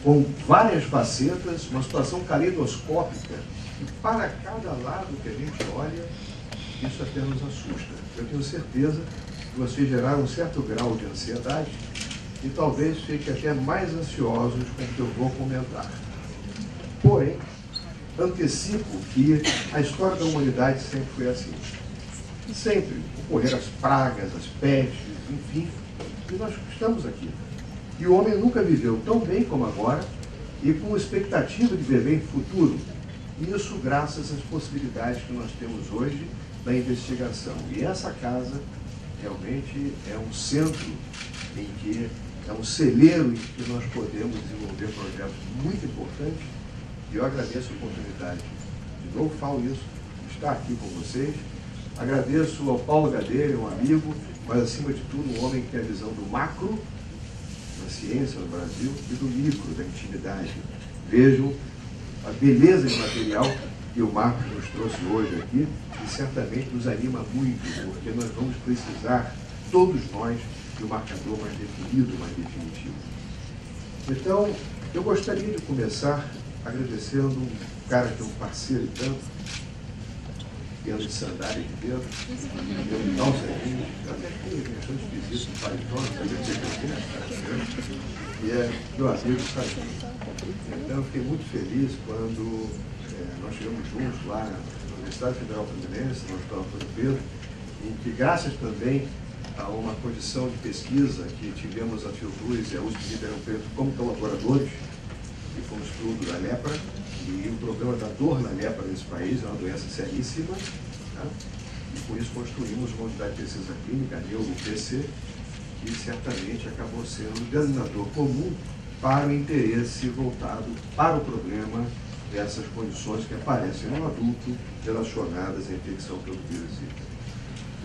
com várias facetas, uma situação caleidoscópica, e para cada lado que a gente olha, isso até nos assusta. Eu tenho certeza que vocês geraram um certo grau de ansiedade e talvez fiquem até mais ansiosos com o que eu vou comentar. Porém, antecipo que a história da humanidade sempre foi assim. Sempre ocorreram as pragas, as pestes, enfim, e nós estamos aqui. E o homem nunca viveu tão bem como agora e com expectativa de viver em futuro. Isso graças às possibilidades que nós temos hoje da investigação. E essa casa realmente é um centro em que é um celeiro em que nós podemos desenvolver projetos muito importantes e eu agradeço a oportunidade, de novo falo isso, estar aqui com vocês. Agradeço ao Paulo Gadelha, um amigo, mas acima de tudo um homem que tem a visão do macro, da ciência no Brasil, e do micro, da intimidade. Vejam a beleza de material que o Marcos nos trouxe hoje aqui e certamente nos anima muito, porque nós vamos precisar, todos nós, de um marcador mais definido, mais definitivo. Então, eu gostaria de começar agradecendo um cara que é um parceiro e tanto, Pedro de Sandália de Pedro, meu calçadinho, até que achou esquisito no paletó, não sabia dizer que e é meu amigo Sadinho. Então eu fiquei muito feliz quando é, nós chegamos juntos lá na Universidade Federal Fluminense, no Hospital Antônio Pedro, em que graças também a uma condição de pesquisa que tivemos a Fiocruz e a USP Ribeirão Preto como colaboradores, que fomos estudo da lepra, e o problema da dor na lepra nesse país é uma doença seríssima, né? e por isso construímos uma unidade de pesquisa clínica, a NeuroPC, que certamente acabou sendo um denominador comum para o interesse voltado para o problema dessas condições que aparecem no adulto relacionadas à infecção pelo vírus Zika.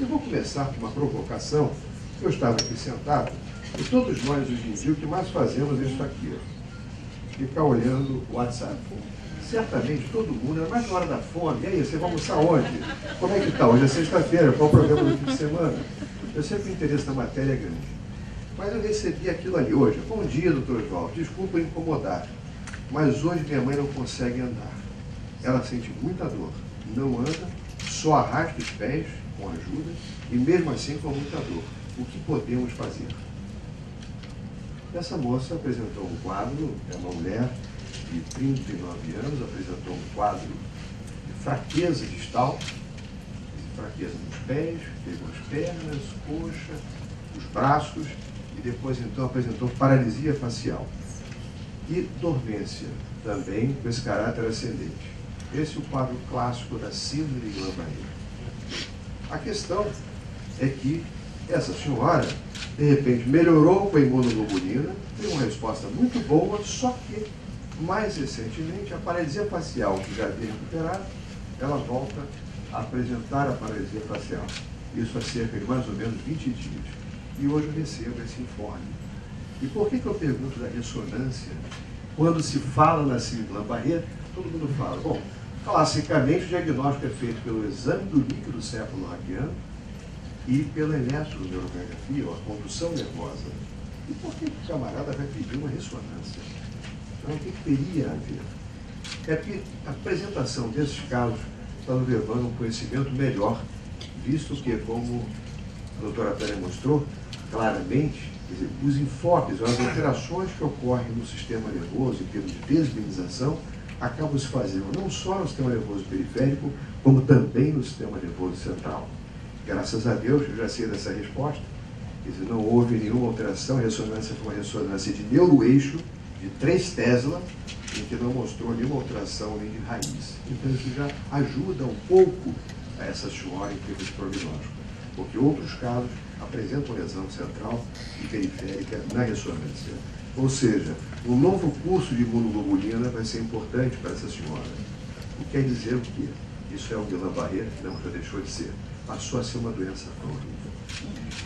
Eu vou começar com uma provocação. Eu estava aqui sentado E todos nós, hoje em dia, o que mais fazemos é isso aqui. Ó. Ficar olhando o WhatsApp. Certamente todo mundo, mais na hora da fome. E aí, você vai almoçar onde? Como é que está? Hoje é sexta-feira, qual o programa do fim de semana? Eu sei que o interesse da matéria é grande. Mas eu recebi aquilo ali hoje. Bom dia, doutor Oswaldo. Desculpa incomodar. Mas hoje minha mãe não consegue andar. Ela sente muita dor. Não anda, só arrasta os pés com ajuda e mesmo assim com muita dor. O que podemos fazer? Essa moça apresentou um quadro, é uma mulher de 39 anos, apresentou um quadro de fraqueza distal, fraqueza nos pés, pegou as pernas, coxa, os braços e depois então apresentou paralisia facial e dormência também com esse caráter ascendente. Esse é o quadro clássico da síndrome de Guillain-Barré. A questão é que essa senhora, de repente, melhorou com a imunoglobulina, tem uma resposta muito boa, só que, mais recentemente, a paralisia facial, que já havia recuperado, ela volta a apresentar a paralisia facial. Isso há cerca de mais ou menos 20 dias. E hoje eu recebo esse informe. E por que, que eu pergunto da ressonância? Quando se fala na síndrome Barreto, todo mundo fala, bom, classicamente o diagnóstico é feito pelo exame do líquido cefalorraquiano e pela eletroneurografia, ou a condução nervosa. E por que o camarada vai pedir uma ressonância? Então, o que, teria a ver? É que a apresentação desses casos está nos levando a um conhecimento melhor, visto que, como a doutora Tânia mostrou claramente, os enfoques, as alterações que ocorrem no sistema nervoso, em termos de desminização, acabam se fazendo não só no sistema nervoso periférico, como também no sistema nervoso central. Graças a Deus, eu já sei dessa resposta. Dizer, não houve nenhuma alteração, a ressonância foi uma ressonância de neuroeixo, de 3 Tesla, em que não mostrou nenhuma alteração nem de raiz. Então isso já ajuda um pouco a essa senhora em termos de prognóstico, porque outros casos apresentam lesão central e periférica na ressonância. Ou seja, um novo curso de imunoglobulina vai ser importante para essa senhora. O que quer dizer o quê? Isso é o Guillain-Barré? Não, já deixou de ser. Passou a ser uma doença crônica.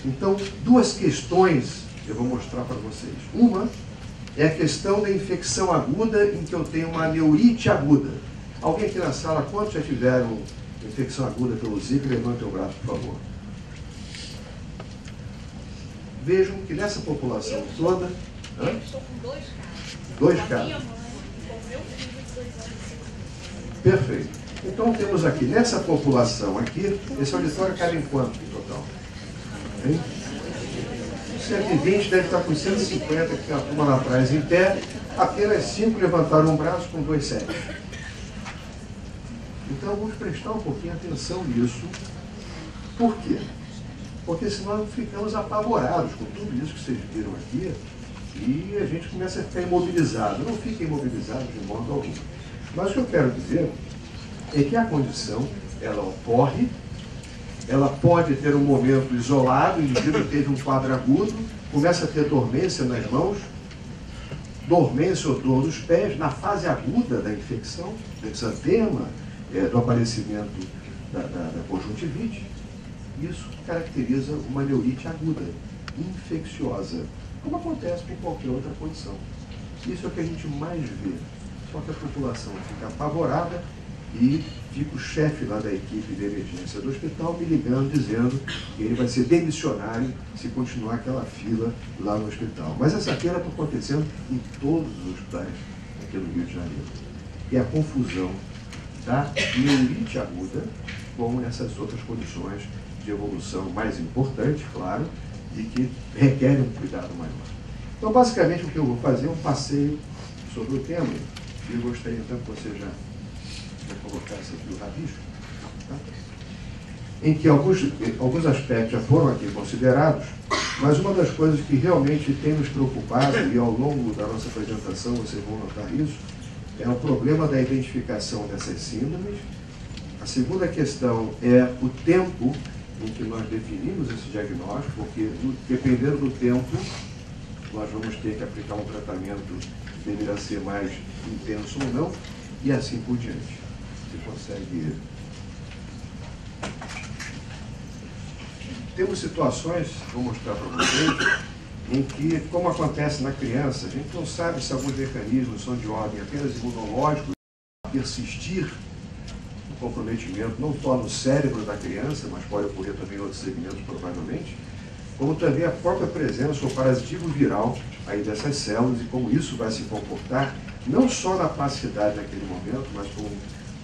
Então, duas questões eu vou mostrar para vocês. Uma é a questão da infecção aguda em que eu tenho uma neurite aguda. Alguém aqui na sala, quantos já tiveram infecção aguda pelo Zika? Levante o braço, por favor. Vejam que nessa população toda. Hã? Eu estou com dois casos. Dois casos. Perfeito. Então temos aqui, nessa população aqui, esse auditório cabe em quanto em total? Hein? 120 deve estar com 150, que tem uma turma lá atrás em pé, apenas 5 levantaram um braço com dois sete. Então vamos prestar um pouquinho atenção nisso. Por quê? Porque senão ficamos apavorados com tudo isso que vocês viram aqui e a gente começa a ficar imobilizado. Não fiquem imobilizados de modo algum. Mas o que eu quero dizer é que a condição, ela ocorre, ela pode ter um momento isolado, o indivíduo teve um quadro agudo, começa a ter dormência nas mãos, dormência ou dor nos pés, na fase aguda da infecção, do exantema, eh, do aparecimento da, da, da conjuntivite. Isso caracteriza uma neurite aguda, infecciosa, como acontece com qualquer outra condição. Isso é o que a gente mais vê. Só que a população fica apavorada e fica o chefe lá da equipe de emergência do hospital me ligando, dizendo que ele vai ser demissionário se continuar aquela fila lá no hospital. Mas essa feira está acontecendo em todos os hospitais aqui no Rio de Janeiro. E a confusão da neurite aguda com essas outras condições de evolução mais importantes, claro, e que requerem um cuidado maior. Então, basicamente, o que eu vou fazer é um passeio sobre o tema, e gostaria então que você já, já colocasse aqui rabisco, tá? em que alguns, alguns aspectos já foram aqui considerados, mas uma das coisas que realmente tem nos preocupado, e ao longo da nossa apresentação vocês vão notar isso, é o problema da identificação dessas síndromes. A segunda questão é o tempo em que nós definimos esse diagnóstico, porque dependendo do tempo, nós vamos ter que aplicar um tratamento que deverá ser mais intenso ou não, e assim por diante. Você consegue. Temos situações, vou mostrar para vocês, em que, como acontece na criança, a gente não sabe se alguns mecanismos são de ordem apenas imunológico, persistir o comprometimento não só no cérebro da criança, mas pode ocorrer também em outros segmentos provavelmente, como também a própria presença ou parasitismo viral aí dessas células e como isso vai se comportar, não só na passividade naquele momento, mas como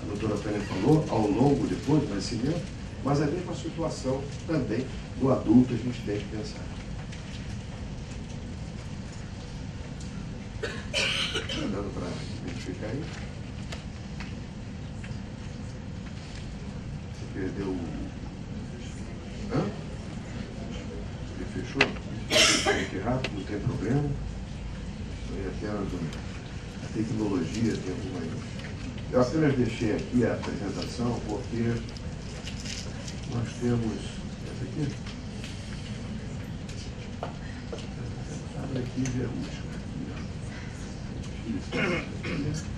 a doutora Tânia falou, ao longo depois do nascimento, mas a mesma situação também do adulto a gente tem que pensar. Está dando para identificar aí? Você perdeu o. Hã? Ele fechou? Aqui rápido, não tem problema. Aí até a tecnologia tem alguma. Eu apenas deixei aqui a apresentação porque nós temos. Essa aqui? Essa aqui é a última. Cicatriz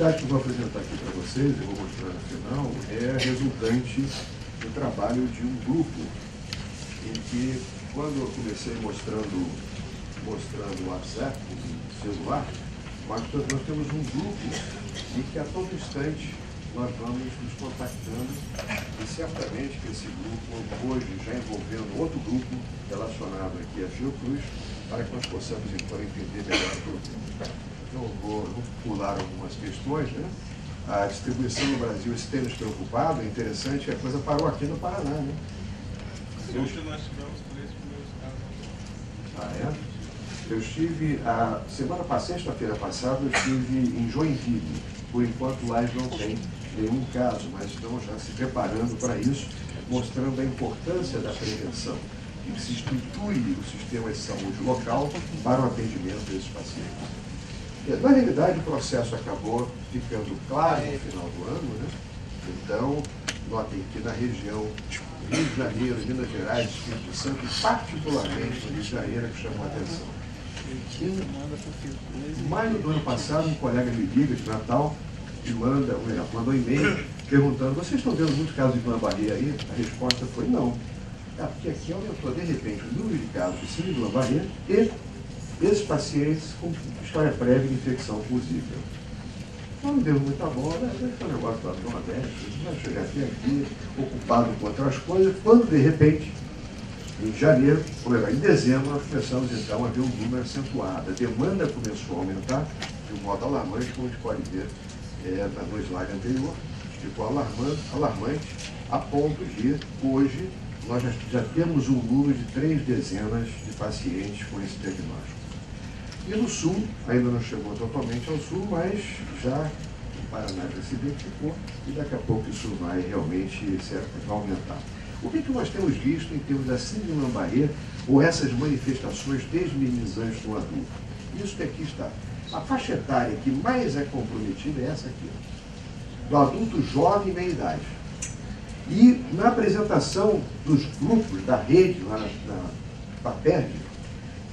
A realidade que eu vou apresentar aqui para vocês, e vou mostrar no final, é resultante do trabalho de um grupo em que, quando eu comecei mostrando, mostrando o WhatsApp, o celular, mas nós temos um grupo em que a todo instante nós vamos nos contactando e certamente que esse grupo, hoje já envolvendo outro grupo relacionado aqui a Fiocruz, para que nós possamos então entender melhor o. Então, eu vou, vou pular algumas questões, né? A distribuição no Brasil, esse tem nos preocupado, é interessante que a coisa parou aqui no Paraná, né? Hoje nós tivemos três primeiros casos. ah, é? Eu estive, a semana passada, sexta-feira passada, eu estive em Joinville. Por enquanto lá não têm nenhum caso, mas estão já se preparando para isso, mostrando a importância da prevenção e que se estruture o sistema de saúde local para o atendimento desses pacientes. E, Na realidade, o processo acabou ficando claro no final do ano, né? Então, notem que na região Rio de Janeiro, Minas Gerais, Espírito Santo, e particularmente Rio de Janeiro, que chamou a atenção. Em maio do ano passado, um colega me liga de Natal e manda, ou melhor, mandou um e-mail perguntando, vocês estão vendo muito caso de Guillain-Barré aí? A resposta foi não. É, porque aqui aumentou de repente o número de casos de síndrome de e esses pacientes com história prévia de infecção possível. Não deu muita bola, um negócio lá do Nordeste, vai chegar até aqui, ocupado com outras coisas, quando de repente, em janeiro, ou em dezembro, nós começamos então a ver um número acentuado. A demanda começou a aumentar de um modo alarmante, como a gente pode ver é, no slide anterior, ficou alarmante, alarmante, a ponto de hoje nós já, já temos um número de três dezenas de pacientes com esse diagnóstico. E no sul, ainda não chegou totalmente ao sul, mas já o Paraná já se identificou e daqui a pouco isso vai realmente certo, vai aumentar. O que, que nós temos visto em termos da síndrome Lambarré ou essas manifestações desminimizantes no adulto? Isso que aqui está. A faixa etária que mais é comprometida é essa aqui, do adulto jovem meia idade. E na apresentação dos grupos da rede, lá na, na PAPERD,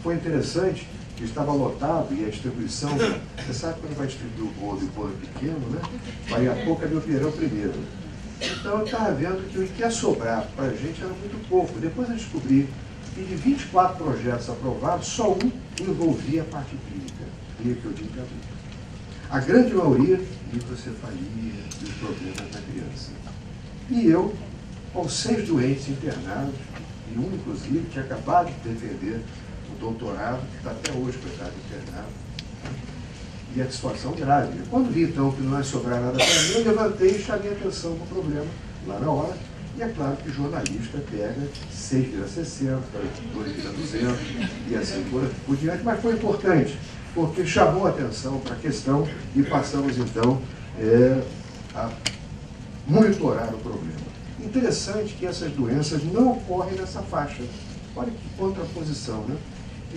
foi interessante que estava lotado e a distribuição, você sabe quando vai distribuir o bolo e o bolo é pequeno, né? Vai a pouco é meu pirão primeiro. Então eu estava vendo que o que ia sobrar para a gente era muito pouco. Depois eu descobri que de 24 projetos aprovados, só um envolvia a parte clínica, clínica que eu digo adulto. A grande maioria, microcefalia e os problemas da criança. E eu, com seis doentes internados, e um, inclusive, tinha acabado de defender doutorado, que está até hoje, coitado, internado. E a situação grave. Quando vi, então, que não ia sobrar nada para mim, eu levantei e chamei a atenção para o problema lá na hora. E é claro que jornalista pega 6 vira 60, 2 vira 200 e assim por, por diante. Mas foi importante, porque chamou a atenção para a questão e passamos então é, a monitorar o problema. Interessante que essas doenças não ocorrem nessa faixa. Olha que contraposição, né?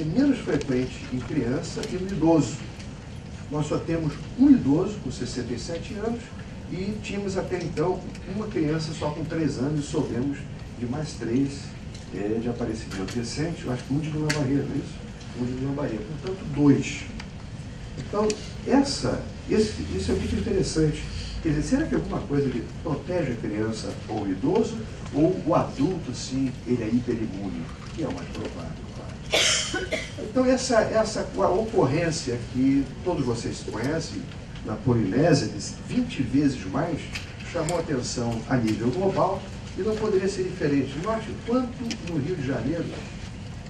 É menos frequente em criança e no idoso. Nós só temos um idoso com 67 anos e tínhamos até então uma criança só com 3 anos e soubemos de mais três é, de aparecimento recente, eu acho que um de Vila Barreira, não é isso? Um de Vila Barreira, portanto, dois. Então, essa, esse, isso é muito interessante. Quer dizer, será que alguma coisa que protege a criança ou o idoso, ou o adulto, sim, ele é hiperimune, que é o mais provável. Então, essa, essa a ocorrência que todos vocês conhecem, na Polinésia, de 20 vezes mais, chamou atenção a nível global e não poderia ser diferente. Note quanto no Rio de Janeiro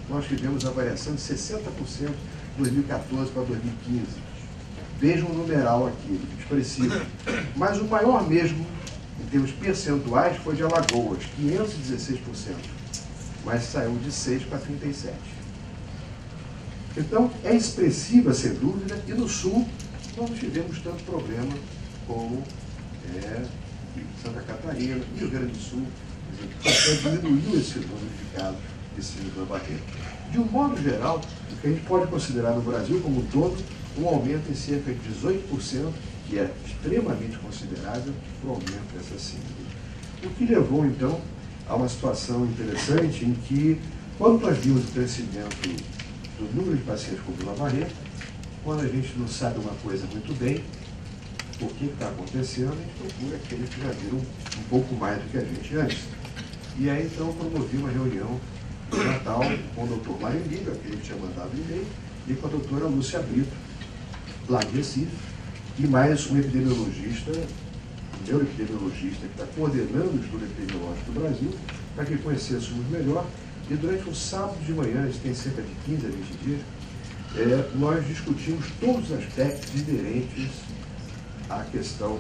nós tivemos a variação de 60% de 2014 para 2015. Veja um numeral aqui, expressivo. Mas o maior mesmo, em termos percentuais, foi de Alagoas, 516%. Mas saiu de 6 para 37%. Então, é expressiva, sem dúvida, e no Sul não tivemos tanto problema como é, Santa Catarina, Rio Grande do Sul, até diminuiu esse número de casos de síndrome barreira. De um modo geral, o que a gente pode considerar no Brasil como um todo, um aumento em cerca de 18%, que é extremamente considerável, para o aumento dessa síndrome. O que levou, então, a uma situação interessante em que, quando nós vimos o crescimento do número de pacientes com Vila quando a gente não sabe uma coisa muito bem, o que está acontecendo, a gente procura aqueles que já viram um pouco mais do que a gente antes. E aí, então, promovi uma reunião no Natal com o doutor Mário Liga, que ele tinha mandado e-mail, e com a doutora Lúcia Brito, lá de Recife, e mais um epidemiologista, um neuroepidemiologista, que está coordenando o estudo epidemiológico do Brasil, para que conhecêssemos melhor. E durante um sábado de manhã, isso tem cerca de 15 a 20 dias, é, nós discutimos todos os aspectos inerentes à questão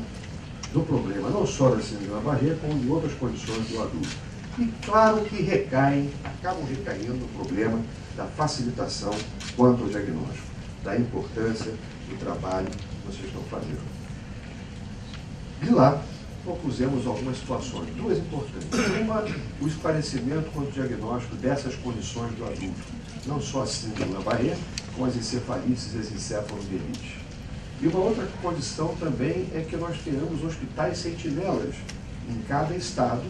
do problema, não só da síndrome da barreira, como de outras condições do adulto. E claro que recaem, acabam recaindo no problema da facilitação quanto ao diagnóstico, da importância do trabalho que vocês estão fazendo. De lá, propusemos algumas situações, duas importantes. Uma, o esclarecimento quanto ao diagnóstico dessas condições do adulto, não só a síndrome da barreira, com as encefalites e as encefalomielites. E uma outra condição também é que nós tenhamos hospitais sentinelas em cada estado,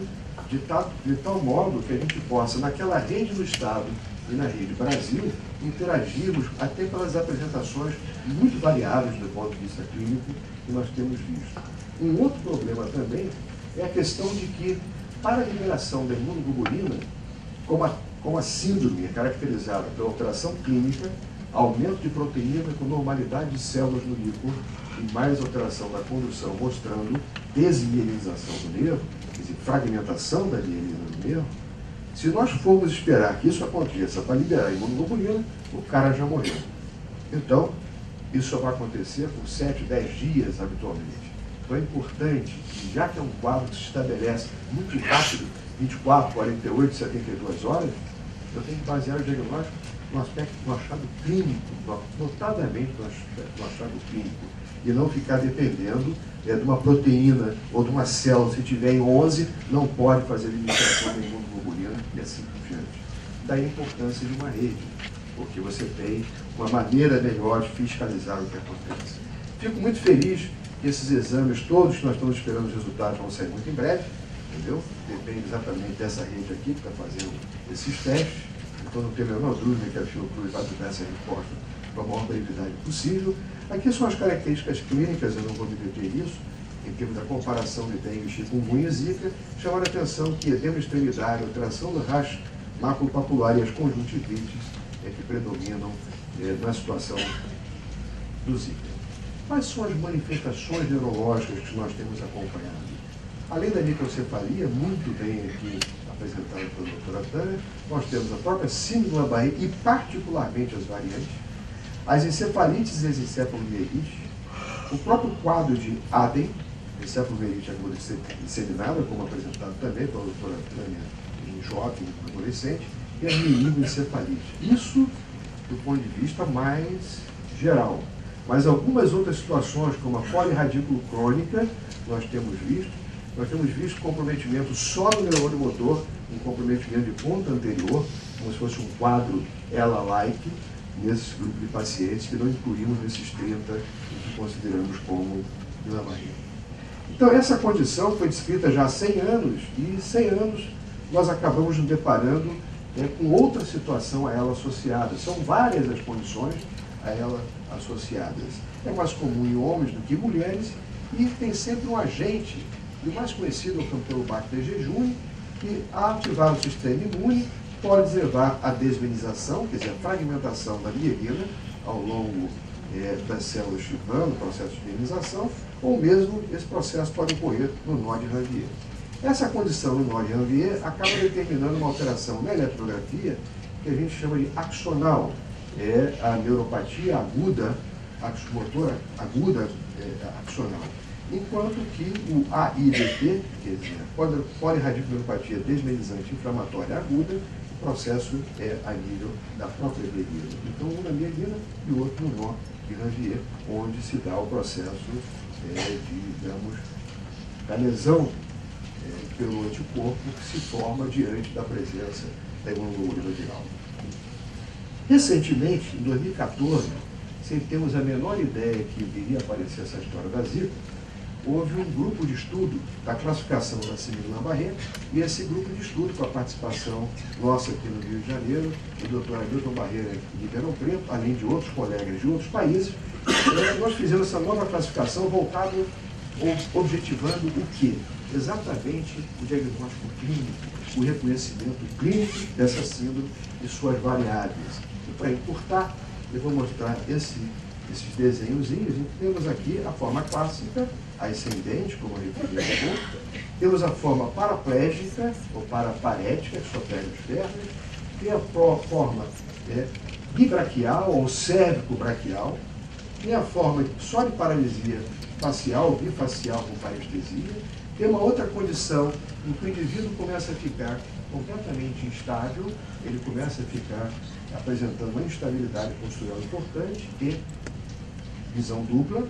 de tal, de tal modo que a gente possa, naquela rede do estado e na rede Brasil, interagirmos até pelas apresentações muito variáveis do ponto de vista clínico que nós temos visto. Um outro problema também é a questão de que, para a liberação da imunoglobulina, como a, como a síndrome é caracterizada pela alteração clínica, aumento de proteína com normalidade de células no líquido e mais alteração da condução, mostrando desmielinização do nervo, quer dizer, fragmentação da mielina do nervo, se nós formos esperar que isso aconteça para liberar a imunoglobulina, o cara já morreu. Então, isso só vai acontecer por 7, 10 dias habitualmente. Então é importante, já que é um quadro que se estabelece muito rápido, 24, 48, 72 horas, eu tenho que basear o diagnóstico no aspecto do achado clínico, notadamente no achado clínico, e não ficar dependendo é, de uma proteína ou de uma célula. Se tiver em 11, não pode fazer limitação da imunoglobulina e assim por diante. Daí a importância de uma rede, porque você tem uma maneira melhor de fiscalizar o que acontece. Fico muito feliz esses exames todos que nós estamos esperando os resultados vão sair muito em breve, entendeu? Depende exatamente dessa rede aqui que está fazendo esses testes. Então não tem a menor dúvida que a Fiocruz vai dar essa resposta com a maior brevidade possível. Aqui são as características clínicas, eu não vou me deter nisso, em termos da comparação de dengue, chikungunya e zika, chamar a atenção que edema extremidade, alteração do racho maculopapular e as conjuntivites é que predominam é, na situação do zika. Quais são as manifestações neurológicas que nós temos acompanhado? Além da microcefalia, muito bem aqui apresentada pela doutora Tânia, nós temos a própria síndrome da barriga e particularmente as variantes, as encefalites e as encefalomielites, o próprio quadro de Aden, encefalomielite aguda disseminada, como apresentado também pela doutora Tânia em jovem adolescente, e a meningoencefalite. Isso do ponto de vista mais geral. Mas algumas outras situações, como a polirradículo crônica, nós temos visto, nós temos visto comprometimento só no neurônio motor, um comprometimento de ponta anterior, como se fosse um quadro ela-like, nesse grupo de pacientes que não incluímos nesses 30 que consideramos como Guillain-Barré. Então, essa condição foi descrita já há 100 anos, e 100 anos nós acabamos nos deparando é, com outra situação a ela associada. São várias as condições a ela associadas. É mais comum em homens do que mulheres, e tem sempre um agente, e o mais conhecido é o Campylobacter jejuni, que, a ativar o sistema imune, pode levar à desvenização, quer dizer, a fragmentação da mielina ao longo é, das células chivando, processo de venização, ou mesmo esse processo pode ocorrer no nó de Ranvier. Essa condição no nó de Ranvier acaba determinando uma alteração na eletrografia que a gente chama de axonal, é a neuropatia aguda, axomotora aguda é, axonal. Enquanto que o AIDP, quer dizer, polirradiculoneuropatia desmenizante inflamatória aguda, o processo é a nível da própria mielina. Então, um na mielina e o outro no nó de Ranvier, onde se dá o processo é, de, digamos, da lesão é, pelo anticorpo que se forma diante da presença da imunoglobulina viral. Recentemente, em 2014, sem termos a menor ideia que viria a aparecer essa história da Zika, houve um grupo de estudo da classificação da síndrome Barré, e esse grupo de estudo, com a participação nossa aqui no Rio de Janeiro, do doutor Hamilton Barreira de Ribeirão Preto, além de outros colegas de outros países, eh, nós fizemos essa nova classificação voltada, objetivando o quê? Exatamente o diagnóstico clínico, o reconhecimento clínico dessa síndrome e suas variáveis. E para encurtar, eu vou mostrar esse, esses desenhozinhos. Temos aqui a forma clássica, ascendente, como a referi Temos a forma paraplégica ou paraparética, que só pega os ferros. Tem a forma é, bibraquial ou cérvico-braquial. Tem a forma só de paralisia facial, bifacial com parestesia. Tem uma outra condição em que o indivíduo começa a ficar completamente instável, ele começa a ficar apresentando uma instabilidade postural importante e visão dupla,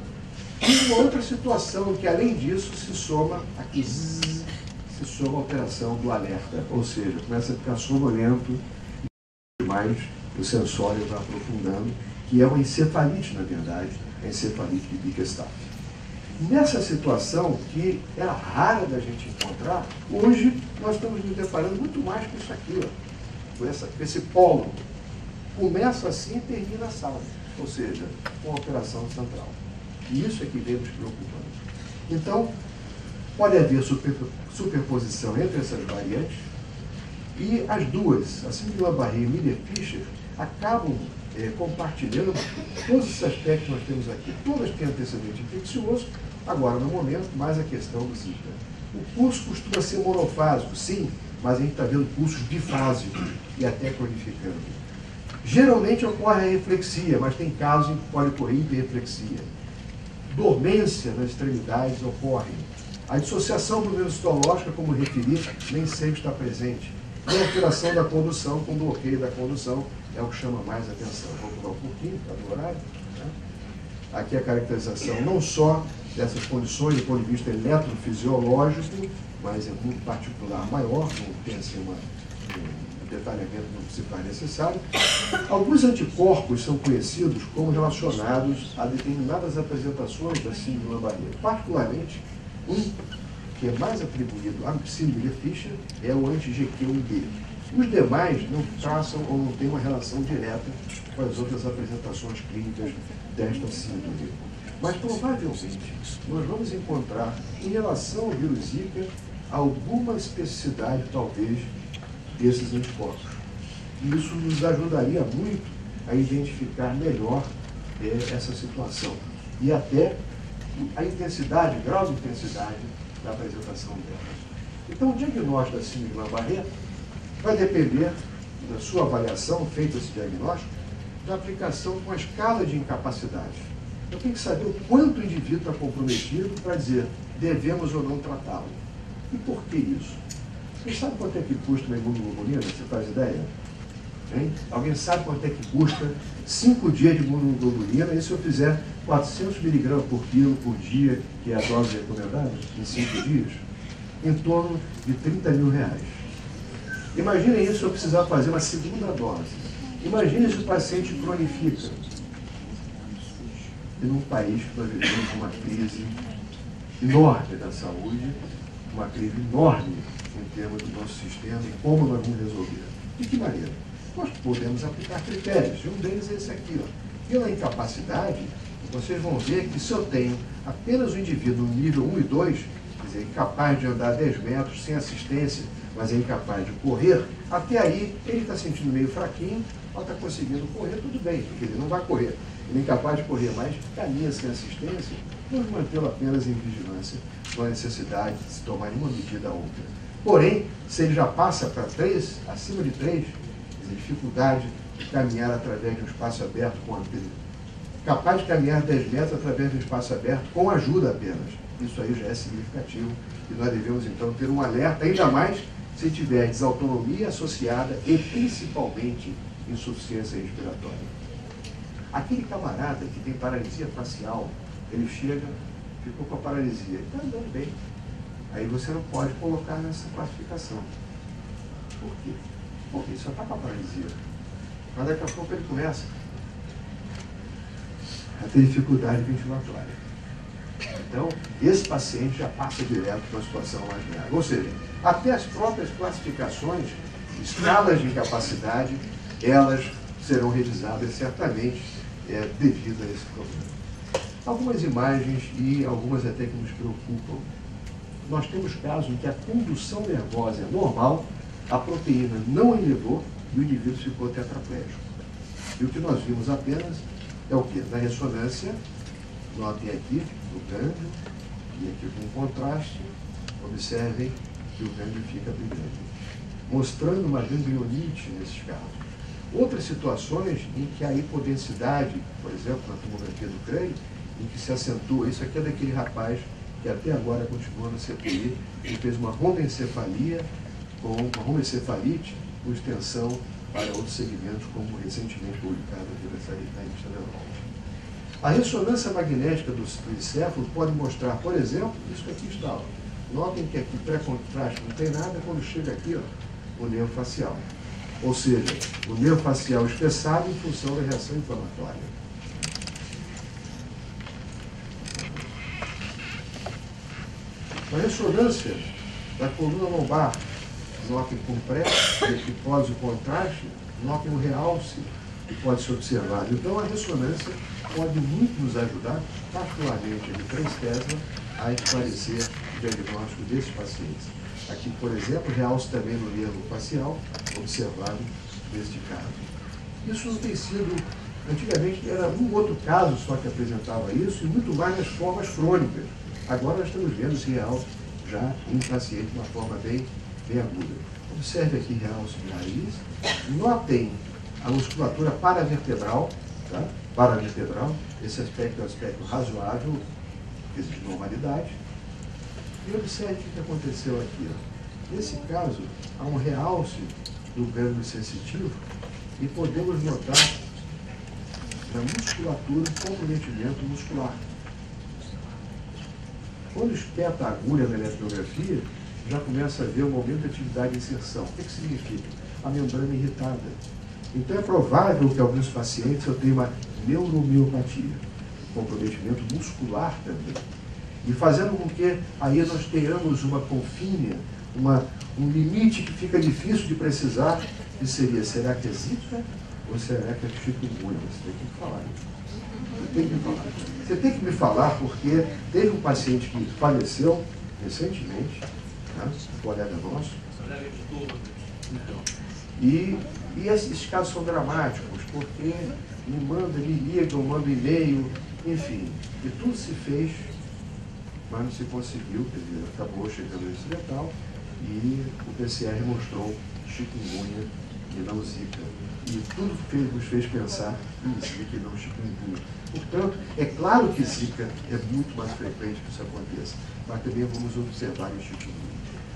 e uma outra situação que, além disso, se soma aqui, se soma a do alerta, ou seja, começa a ficar sonolento demais, o sensório vai aprofundando, que é uma encefalite, na verdade, a encefalite de Bickerstaff. Nessa situação, que era rara da gente encontrar, hoje nós estamos nos deparando muito mais com isso aqui, ó, com, essa, com esse polo. Começa assim e termina sala, ou seja, com a operação central. E isso é que vem nos preocupando. Então, pode haver super, superposição entre essas variantes e as duas, assim a Barré e Miller Fischer, acabam é, compartilhando todos esses aspectos que nós temos aqui. Todas têm antecedente infeccioso, agora no momento, mais a questão do Zika. O curso costuma ser monofásico, sim, mas a gente está vendo cursos bifásicos e até cronificando. Geralmente ocorre a reflexia, mas tem casos em que pode ocorrer hiperreflexia dormência nas extremidades ocorre. A dissociação histológica, como referi, nem sempre está presente. E a alteração da condução, com bloqueio da condução, é o que chama mais atenção. Vamos mudar um pouquinho, está no horário. Né? Aqui a caracterização não só dessas condições do ponto de vista eletrofisiológico, mas é muito particular maior, não tem assim uma, detalhamento não se faz necessário. Alguns anticorpos são conhecidos como relacionados a determinadas apresentações da síndrome Barreira. Particularmente, um que é mais atribuído à síndrome Fischer é o anti-GQ1B. Os demais não traçam ou não têm uma relação direta com as outras apresentações clínicas desta síndrome. Mas provavelmente nós vamos encontrar, em relação ao vírus Zika, alguma especificidade, talvez, desses anticorpos. E isso nos ajudaria muito a identificar melhor é, essa situação e até a intensidade, o grau de intensidade da apresentação dela. Então, o diagnóstico da síndrome Barreto vai depender da sua avaliação, feito esse diagnóstico, da aplicação com a escala de incapacidade. Eu tenho que saber o quanto o indivíduo está comprometido para dizer devemos ou não tratá-lo. E por que isso? Você sabe quanto é que custa uma imunoglobulina? Você faz ideia? Hein? Alguém sabe quanto é que custa 5 dias de imunoglobulina? E se eu fizer 400 miligramas por quilo por dia, que é a dose recomendada, em 5 dias? Em torno de 30 mil reais. Imaginem isso se eu precisar fazer uma segunda dose. Imagine se o paciente cronifica. E num país que nós vivemos uma crise enorme da saúde, uma crise enorme termos do nosso sistema e como nós vamos resolver. De que maneira? Nós podemos aplicar critérios, e um deles é esse aqui. Ó. Pela incapacidade, vocês vão ver que se eu tenho apenas um indivíduo no nível 1 e 2, quer dizer, incapaz de andar 10 metros sem assistência, mas é incapaz de correr, até aí ele está sentindo meio fraquinho, está conseguindo correr, tudo bem, porque ele não vai correr. Ele é incapaz de correr, mas caminha sem assistência, vamos mantê-lo apenas em vigilância, com a necessidade de se tomar uma medida ou outra. Porém, se ele já passa para 3, acima de 3, a dificuldade de caminhar através de um espaço aberto com a capaz de caminhar 10 metros através de um espaço aberto com ajuda apenas. Isso aí já é significativo e nós devemos então ter um alerta, ainda mais se tiver desautonomia associada e principalmente insuficiência respiratória. Aquele camarada que tem paralisia facial, ele chega, ficou com a paralisia, está andando bem. Aí você não pode colocar nessa classificação. Por quê? Porque só está com a paralisia. Mas daqui a pouco ele começa a ter dificuldade ventilatória. Então, esse paciente já passa direto para uma situação mais grave. Ou seja, até as próprias classificações, escalas de incapacidade, elas serão revisadas certamente é, devido a esse problema. Algumas imagens e algumas até que nos preocupam. Nós temos casos em que a condução nervosa é normal, a proteína não elevou e o indivíduo ficou tetraplégico. E o que nós vimos apenas é o que? Na ressonância, notem aqui o gânglio, e aqui com contraste, observem que o gânglio fica brilhante, mostrando uma ganglionite nesses casos. Outras situações em que a hipodensidade, por exemplo, na tomografia do crânio, em que se acentua, isso aqui é daquele rapaz que até agora continua na CPI, ele fez uma rombencefalia, com uma rombencefalite, com extensão para outros segmentos, como recentemente publicado nessa revista Neurology. A ressonância magnética do, encéfalo pode mostrar, por exemplo, isso que aqui está. Ó. Notem que aqui pré-contraste não tem nada, quando chega aqui, ó, o nervo facial. Ou seja, o nervo facial espessado em função da reação inflamatória. A ressonância da coluna lombar, notem com pré, que pós o contraste, notem o realce que pode ser observado. Então a ressonância pode muito nos ajudar, particularmente de 3 Tesla, a esclarecer o diagnóstico desses pacientes. Aqui, por exemplo, realce também no nervo facial, observado neste caso. Isso não tem sido, antigamente era um outro caso só que apresentava isso, e muito mais nas formas crônicas. Agora nós estamos vendo esse realce já em paciente de uma forma bem, bem aguda. Observe aqui realce de nariz, notem a musculatura paravertebral, tá? paravertebral, esse aspecto é um aspecto razoável, de normalidade, e observe o que aconteceu aqui. Ó. Nesse caso, há um realce do gânglio sensitivo e podemos notar na musculatura comprometimento muscular. Quando espeta a agulha na eletromiografia, já começa a ver um aumento de atividade de inserção. O que, que significa? A membrana irritada. Então é provável que alguns pacientes eu tenham uma neuromiopatia, comprometimento muscular também e fazendo com que aí nós tenhamos uma confínea, uma, um limite que fica difícil de precisar, que seria, será que é zika ou será que é chikungunya? Você tem que falar. Você tem que falar. Você tem que me falar porque teve um paciente que faleceu recentemente, né, um colega nosso. E, e esses casos são dramáticos, porque me manda, me liga, eu mando e-mail, enfim, e tudo se fez mas não se conseguiu, quer dizer, acabou chegando esse letal e o PCR mostrou chikungunya e não zika. E tudo fez, nos fez pensar em Zika e não chikungunya. Portanto, é claro que Zika é muito mais frequente que isso aconteça, mas também vamos observar o chikungunya.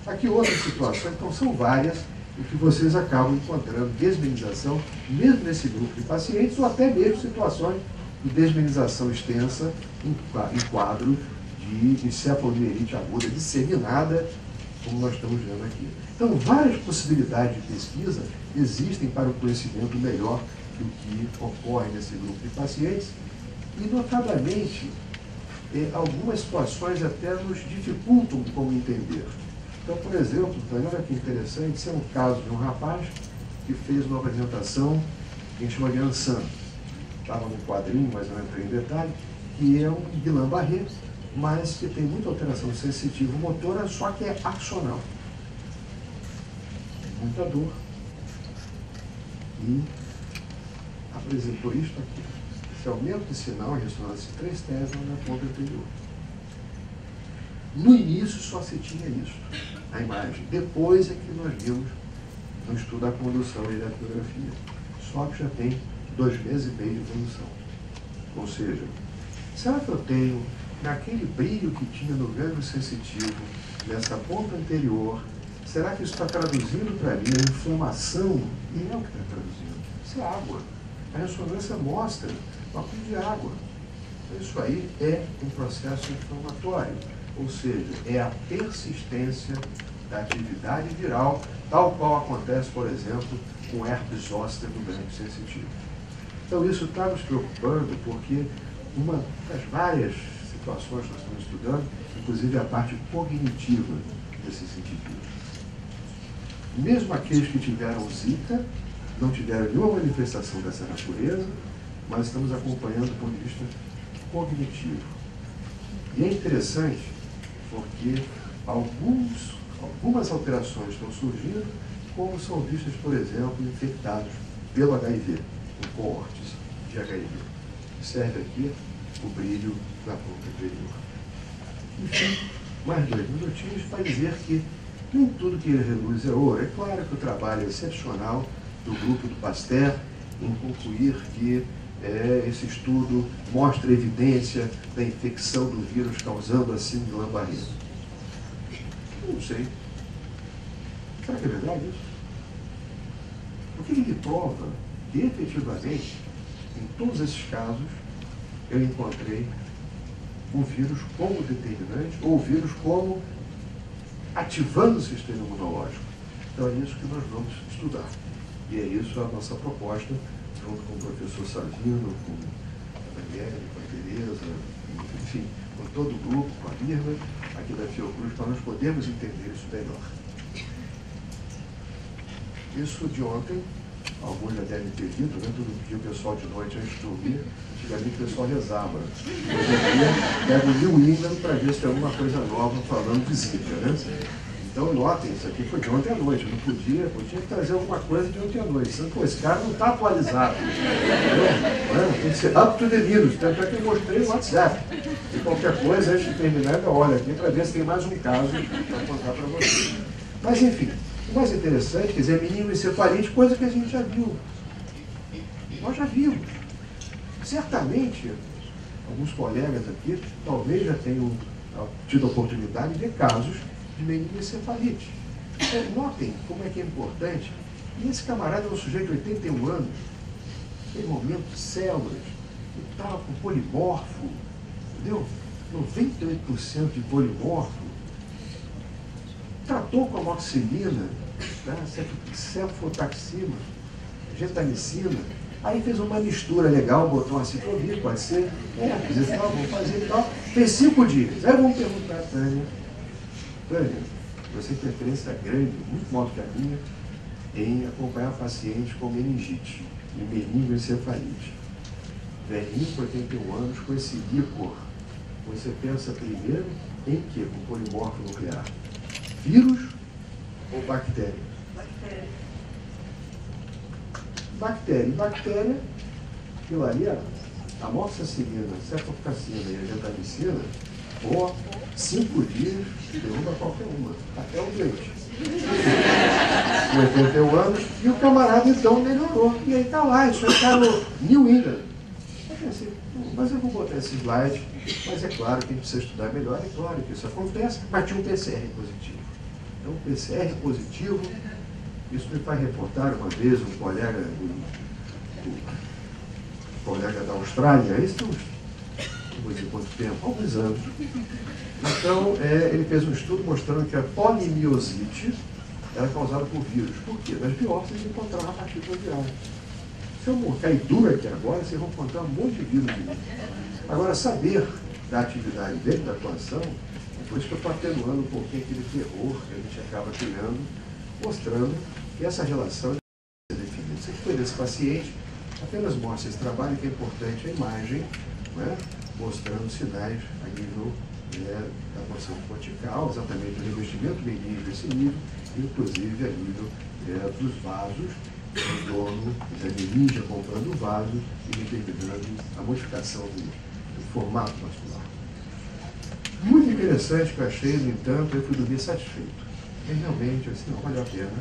Aqui outras situações, então são várias, em que vocês acabam encontrando desmenização, mesmo nesse grupo de pacientes, ou até mesmo situações de desmenização extensa em quadro de encefalomielite aguda disseminada, como nós estamos vendo aqui. Então, várias possibilidades de pesquisa existem para o conhecimento melhor do que ocorre nesse grupo de pacientes, e, notablemente, eh, algumas situações até nos dificultam como entender. Então, por exemplo, olha que interessante, esse é um caso de um rapaz que fez uma apresentação que a gente chama de Ansan. Estava no quadrinho, mas não entrei em detalhe, que é um Guillain-Barré, mas que tem muita alteração sensitiva motora, só que é axonal. Muita dor. E apresentou isto aqui. Esse aumento de sinal em ressonância 3 Tesla na ponta anterior. No início só se tinha isso, a imagem. Depois é que nós vimos no estudo da condução e eletrografia. Só que já tem dois meses e meio de evolução. Ou seja, será que eu tenho naquele brilho que tinha no gânglio sensitivo, nessa ponta anterior, será que isso está traduzindo para mim a inflamação? E é o que está traduzindo. Isso é água. A ressonância mostra coisa de água. Então, isso aí é um processo inflamatório, ou seja, é a persistência da atividade viral, tal qual acontece, por exemplo, com herpes zoster no gânglio sensitivo. Então, isso está nos preocupando porque uma das várias situações que nós estamos estudando, inclusive a parte cognitiva desses indivíduos. Mesmo aqueles que tiveram Zika, não tiveram nenhuma manifestação dessa natureza, mas estamos acompanhando do ponto de vista cognitivo. E é interessante porque alguns, algumas alterações estão surgindo, como são vistas, por exemplo, infectados pelo HIV, em coortes de HIV. Serve aqui o brilho da ponta inferior. Enfim, mais dois minutinhos para dizer que nem tudo que reluz é ouro. É claro que o trabalho é excepcional do grupo do Pasteur em concluir que é, esse estudo mostra evidência da infecção do vírus causando a síndrome Lambarino. Não sei. Será que é verdade isso? O que ele prova que efetivamente, em todos esses casos, eu encontrei o vírus como determinante ou o vírus como ativando o sistema imunológico. Então é isso que nós vamos estudar. E é isso a nossa proposta, junto com o professor Savino, com a Daniela, com a Tereza, enfim, com todo o grupo, com a Mirna, aqui da Fiocruz, para nós podermos entender isso melhor. Isso de ontem, alguns já devem ter visto, né? Todo dia o pessoal de noite antes de dormir Antigamente o pessoal rezava. Hoje em dia, pega o New England para ver se tem alguma coisa nova falando de Zika, né? Então, notem, isso aqui foi de ontem à noite. Não podia, podia trazer alguma coisa de ontem à noite. Senão, pô, esse cara não está atualizado. Não, tem que ser up to the news. Tanto é que eu mostrei o WhatsApp. E qualquer coisa, antes de terminar, eu olho aqui para ver se tem mais um caso para contar para vocês. Mas, enfim, o mais interessante, quer dizer, menino encefalite, coisa que a gente já viu. Nós já vimos. Certamente, alguns colegas aqui talvez já tenham ah, tido a oportunidade de ver casos de meningoencefalite. Então, notem como é que é importante. E esse camarada é um sujeito de 81 anos, tem momento de células, com polimorfo, entendeu? 98% de polimorfo. Tratou com amoxicilina, né? cefotaxima, gentamicina, Aí fez uma mistura legal, botou uma ciclovia, pode ser. É, dizer, tal, vamos fazer e tal. Fez cinco dias. Aí vamos perguntar a Tânia. Tânia, você tem preferência grande, muito maior que a minha, em acompanhar pacientes com meningite e meningoencefalite. Velhinho com 81 anos, com esse líquor. Você pensa primeiro em quê? Com polimorfo nuclear? Vírus ou bactéria? Bactéria bactéria. Bactéria, aquilo ali, a moxicilina, cefalexina e a gentamicina, por cinco dias derruba qualquer uma, até o com 81 anos, e o camarada então melhorou. E aí está lá, isso aí está no New England. Eu pensei, mas eu vou botar esse slide, mas é claro que a gente precisa estudar melhor, é claro que isso acontece, mas tinha um PCR positivo. Então, PCR positivo, isso me faz reportar uma vez um colega, um, um colega da Austrália, isso não dizer quanto tempo, alguns anos. Então, é, ele fez um estudo mostrando que a polimiosite era causada por vírus. Por quê? Nas biópsias encontraram a partícula viral. Se eu cair duro aqui agora, vocês vão encontrar um monte de vírus. Agora, saber da atividade dele, da atuação, é por isso que eu estou atenuando um pouquinho aquele terror que a gente acaba criando, mostrando que essa relação é definida. Aqui foi desse paciente, apenas mostra esse trabalho que é importante a imagem, né, mostrando sinais a nível é, da porção cortical, exatamente do revestimento benigno desse nível, inclusive a nível é, dos vasos, o dono examininja comprando o vaso e determinando a modificação do, do formato vascular. Muito interessante que eu achei, no entanto, eu fui dormir satisfeito. Realmente, assim, não, valeu a pena.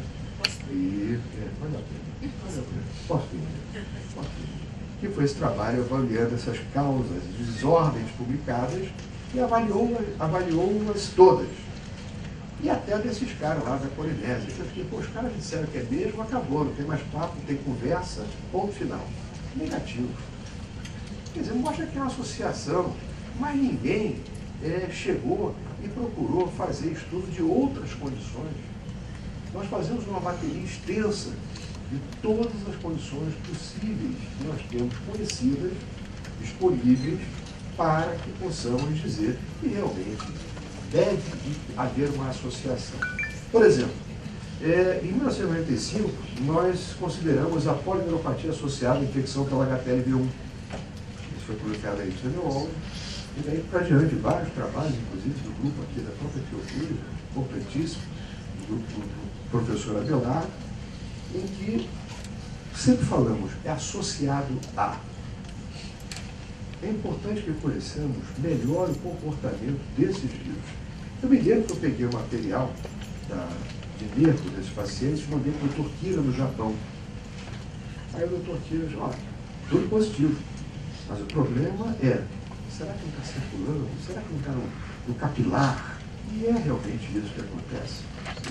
E é, valeu a pena. A. Posso ir? Posso ir. Que foi esse trabalho avaliando essas causas de desordens publicadas e avaliou-as avaliou todas. E até desses caras lá da Polinésia. Eu fiquei, pô, os caras disseram que é mesmo, acabou, não tem mais papo, não tem conversa, ponto final. Negativo. Quer dizer, mostra que é uma associação, mas ninguém é, chegou e procurou fazer estudo de outras condições. Nós fazemos uma bateria extensa de todas as condições possíveis que nós temos conhecidas, disponíveis, para que possamos dizer que realmente deve haver uma associação. Por exemplo, é, em 1995, nós consideramos a polineuropatia associada à infecção pela HPLV1. Isso foi publicado aí no CNO, e daí para diante, vários trabalhos, inclusive do grupo aqui da própria Teofília, completíssimo, do grupo do professor Abelar, em que sempre falamos, é associado a. É importante que conheçamos melhor o comportamento desses vírus. Eu me lembro que eu peguei o material da, de nervo desses pacientes e mandei para o Dr. Kira no Japão. Aí o doutor Kira disse, olha, tudo positivo. Mas o problema é, será que não está circulando? Será que não está no, no capilar? E é realmente isso que acontece.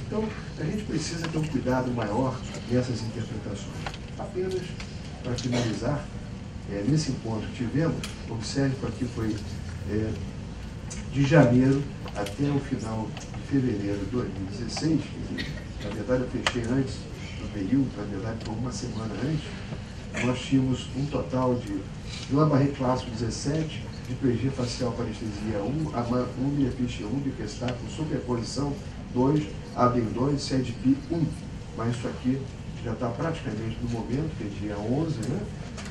Então, a gente precisa ter um cuidado maior nessas interpretações. Apenas para finalizar, é, nesse encontro que tivemos, observe que aqui foi é, de janeiro até o final de fevereiro de 2016, na verdade eu fechei antes do período, na verdade por uma semana antes, nós tínhamos um total de Lambarret clássico 17, de PG facial parestesia 1, AMAN 1, Biefiche 1, Bicestato, sobreposição 2, ABEN 2, SEDP 1. Mas isso aqui já está praticamente no momento, que é dia 11 né,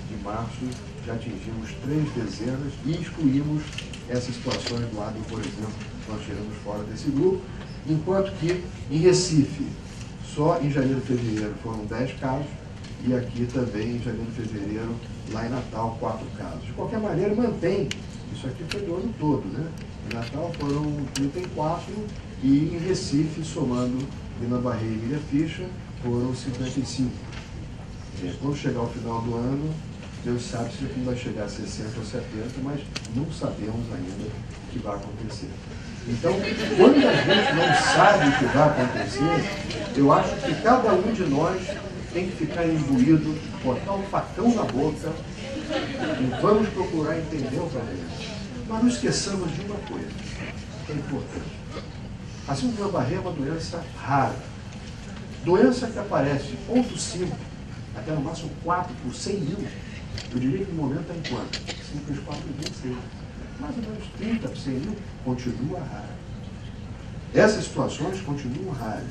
de março, já atingimos três dezenas e excluímos essas situações do lado, por exemplo, nós tiramos fora desse grupo, enquanto que em Recife, só em janeiro e fevereiro foram 10 casos, e aqui também em janeiro e fevereiro, lá em Natal, 4 casos. De qualquer maneira, mantém, isso aqui foi do ano todo, né? Em Natal foram 34 e em Recife, somando Lina Barreira e Ilha Ficha, foram 55. É, quando chegar ao final do ano, Deus sabe se aquilo vai chegar a 60 ou 70, mas não sabemos ainda o que vai acontecer. Então, quando a gente não sabe o que vai acontecer, eu acho que cada um de nós tem que ficar imbuído, botar um facão na boca e vamos procurar entender o problema. Mas não esqueçamos de uma coisa, que é importante. A síndrome da barreira é uma doença rara. Doença que aparece 0,5 até no máximo 4 por 100 mil. Diria que no momento está em quanto? 5 vezes 4 26. Mais ou menos 30 por 100 mil continua rara. Essas situações continuam raras.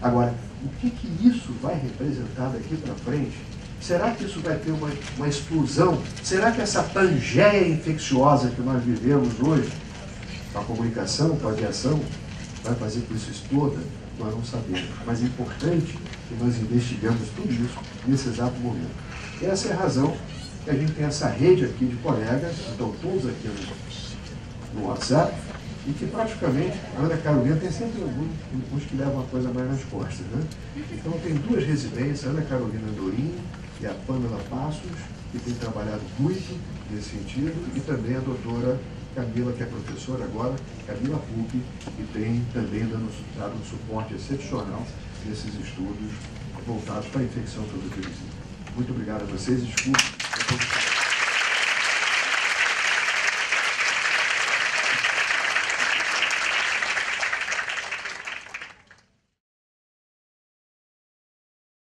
Agora, o que, que isso vai representar daqui para frente? Será que isso vai ter uma, uma explosão? Será que essa pangeia infecciosa que nós vivemos hoje, com a comunicação, com a aviação, vai fazer com isso exploda? Nós não sabemos. Mas é importante que nós investigamos tudo isso nesse exato momento. Essa é a razão que a gente tem essa rede aqui de colegas, estão todos aqui no, no WhatsApp, e que praticamente a Ana Carolina tem sempre alguns uns que levam a coisa mais nas costas. Né? Então tem duas residências, a Ana Carolina Dorim e a Pamela Passos, que tem trabalhado muito nesse sentido, e também a doutora Camila, que é professora agora, Camila Pupi, que tem também dando, dado um suporte excepcional nesses estudos voltados para a infecção produtiva. Muito obrigado a vocês, desculpe. Obrigado.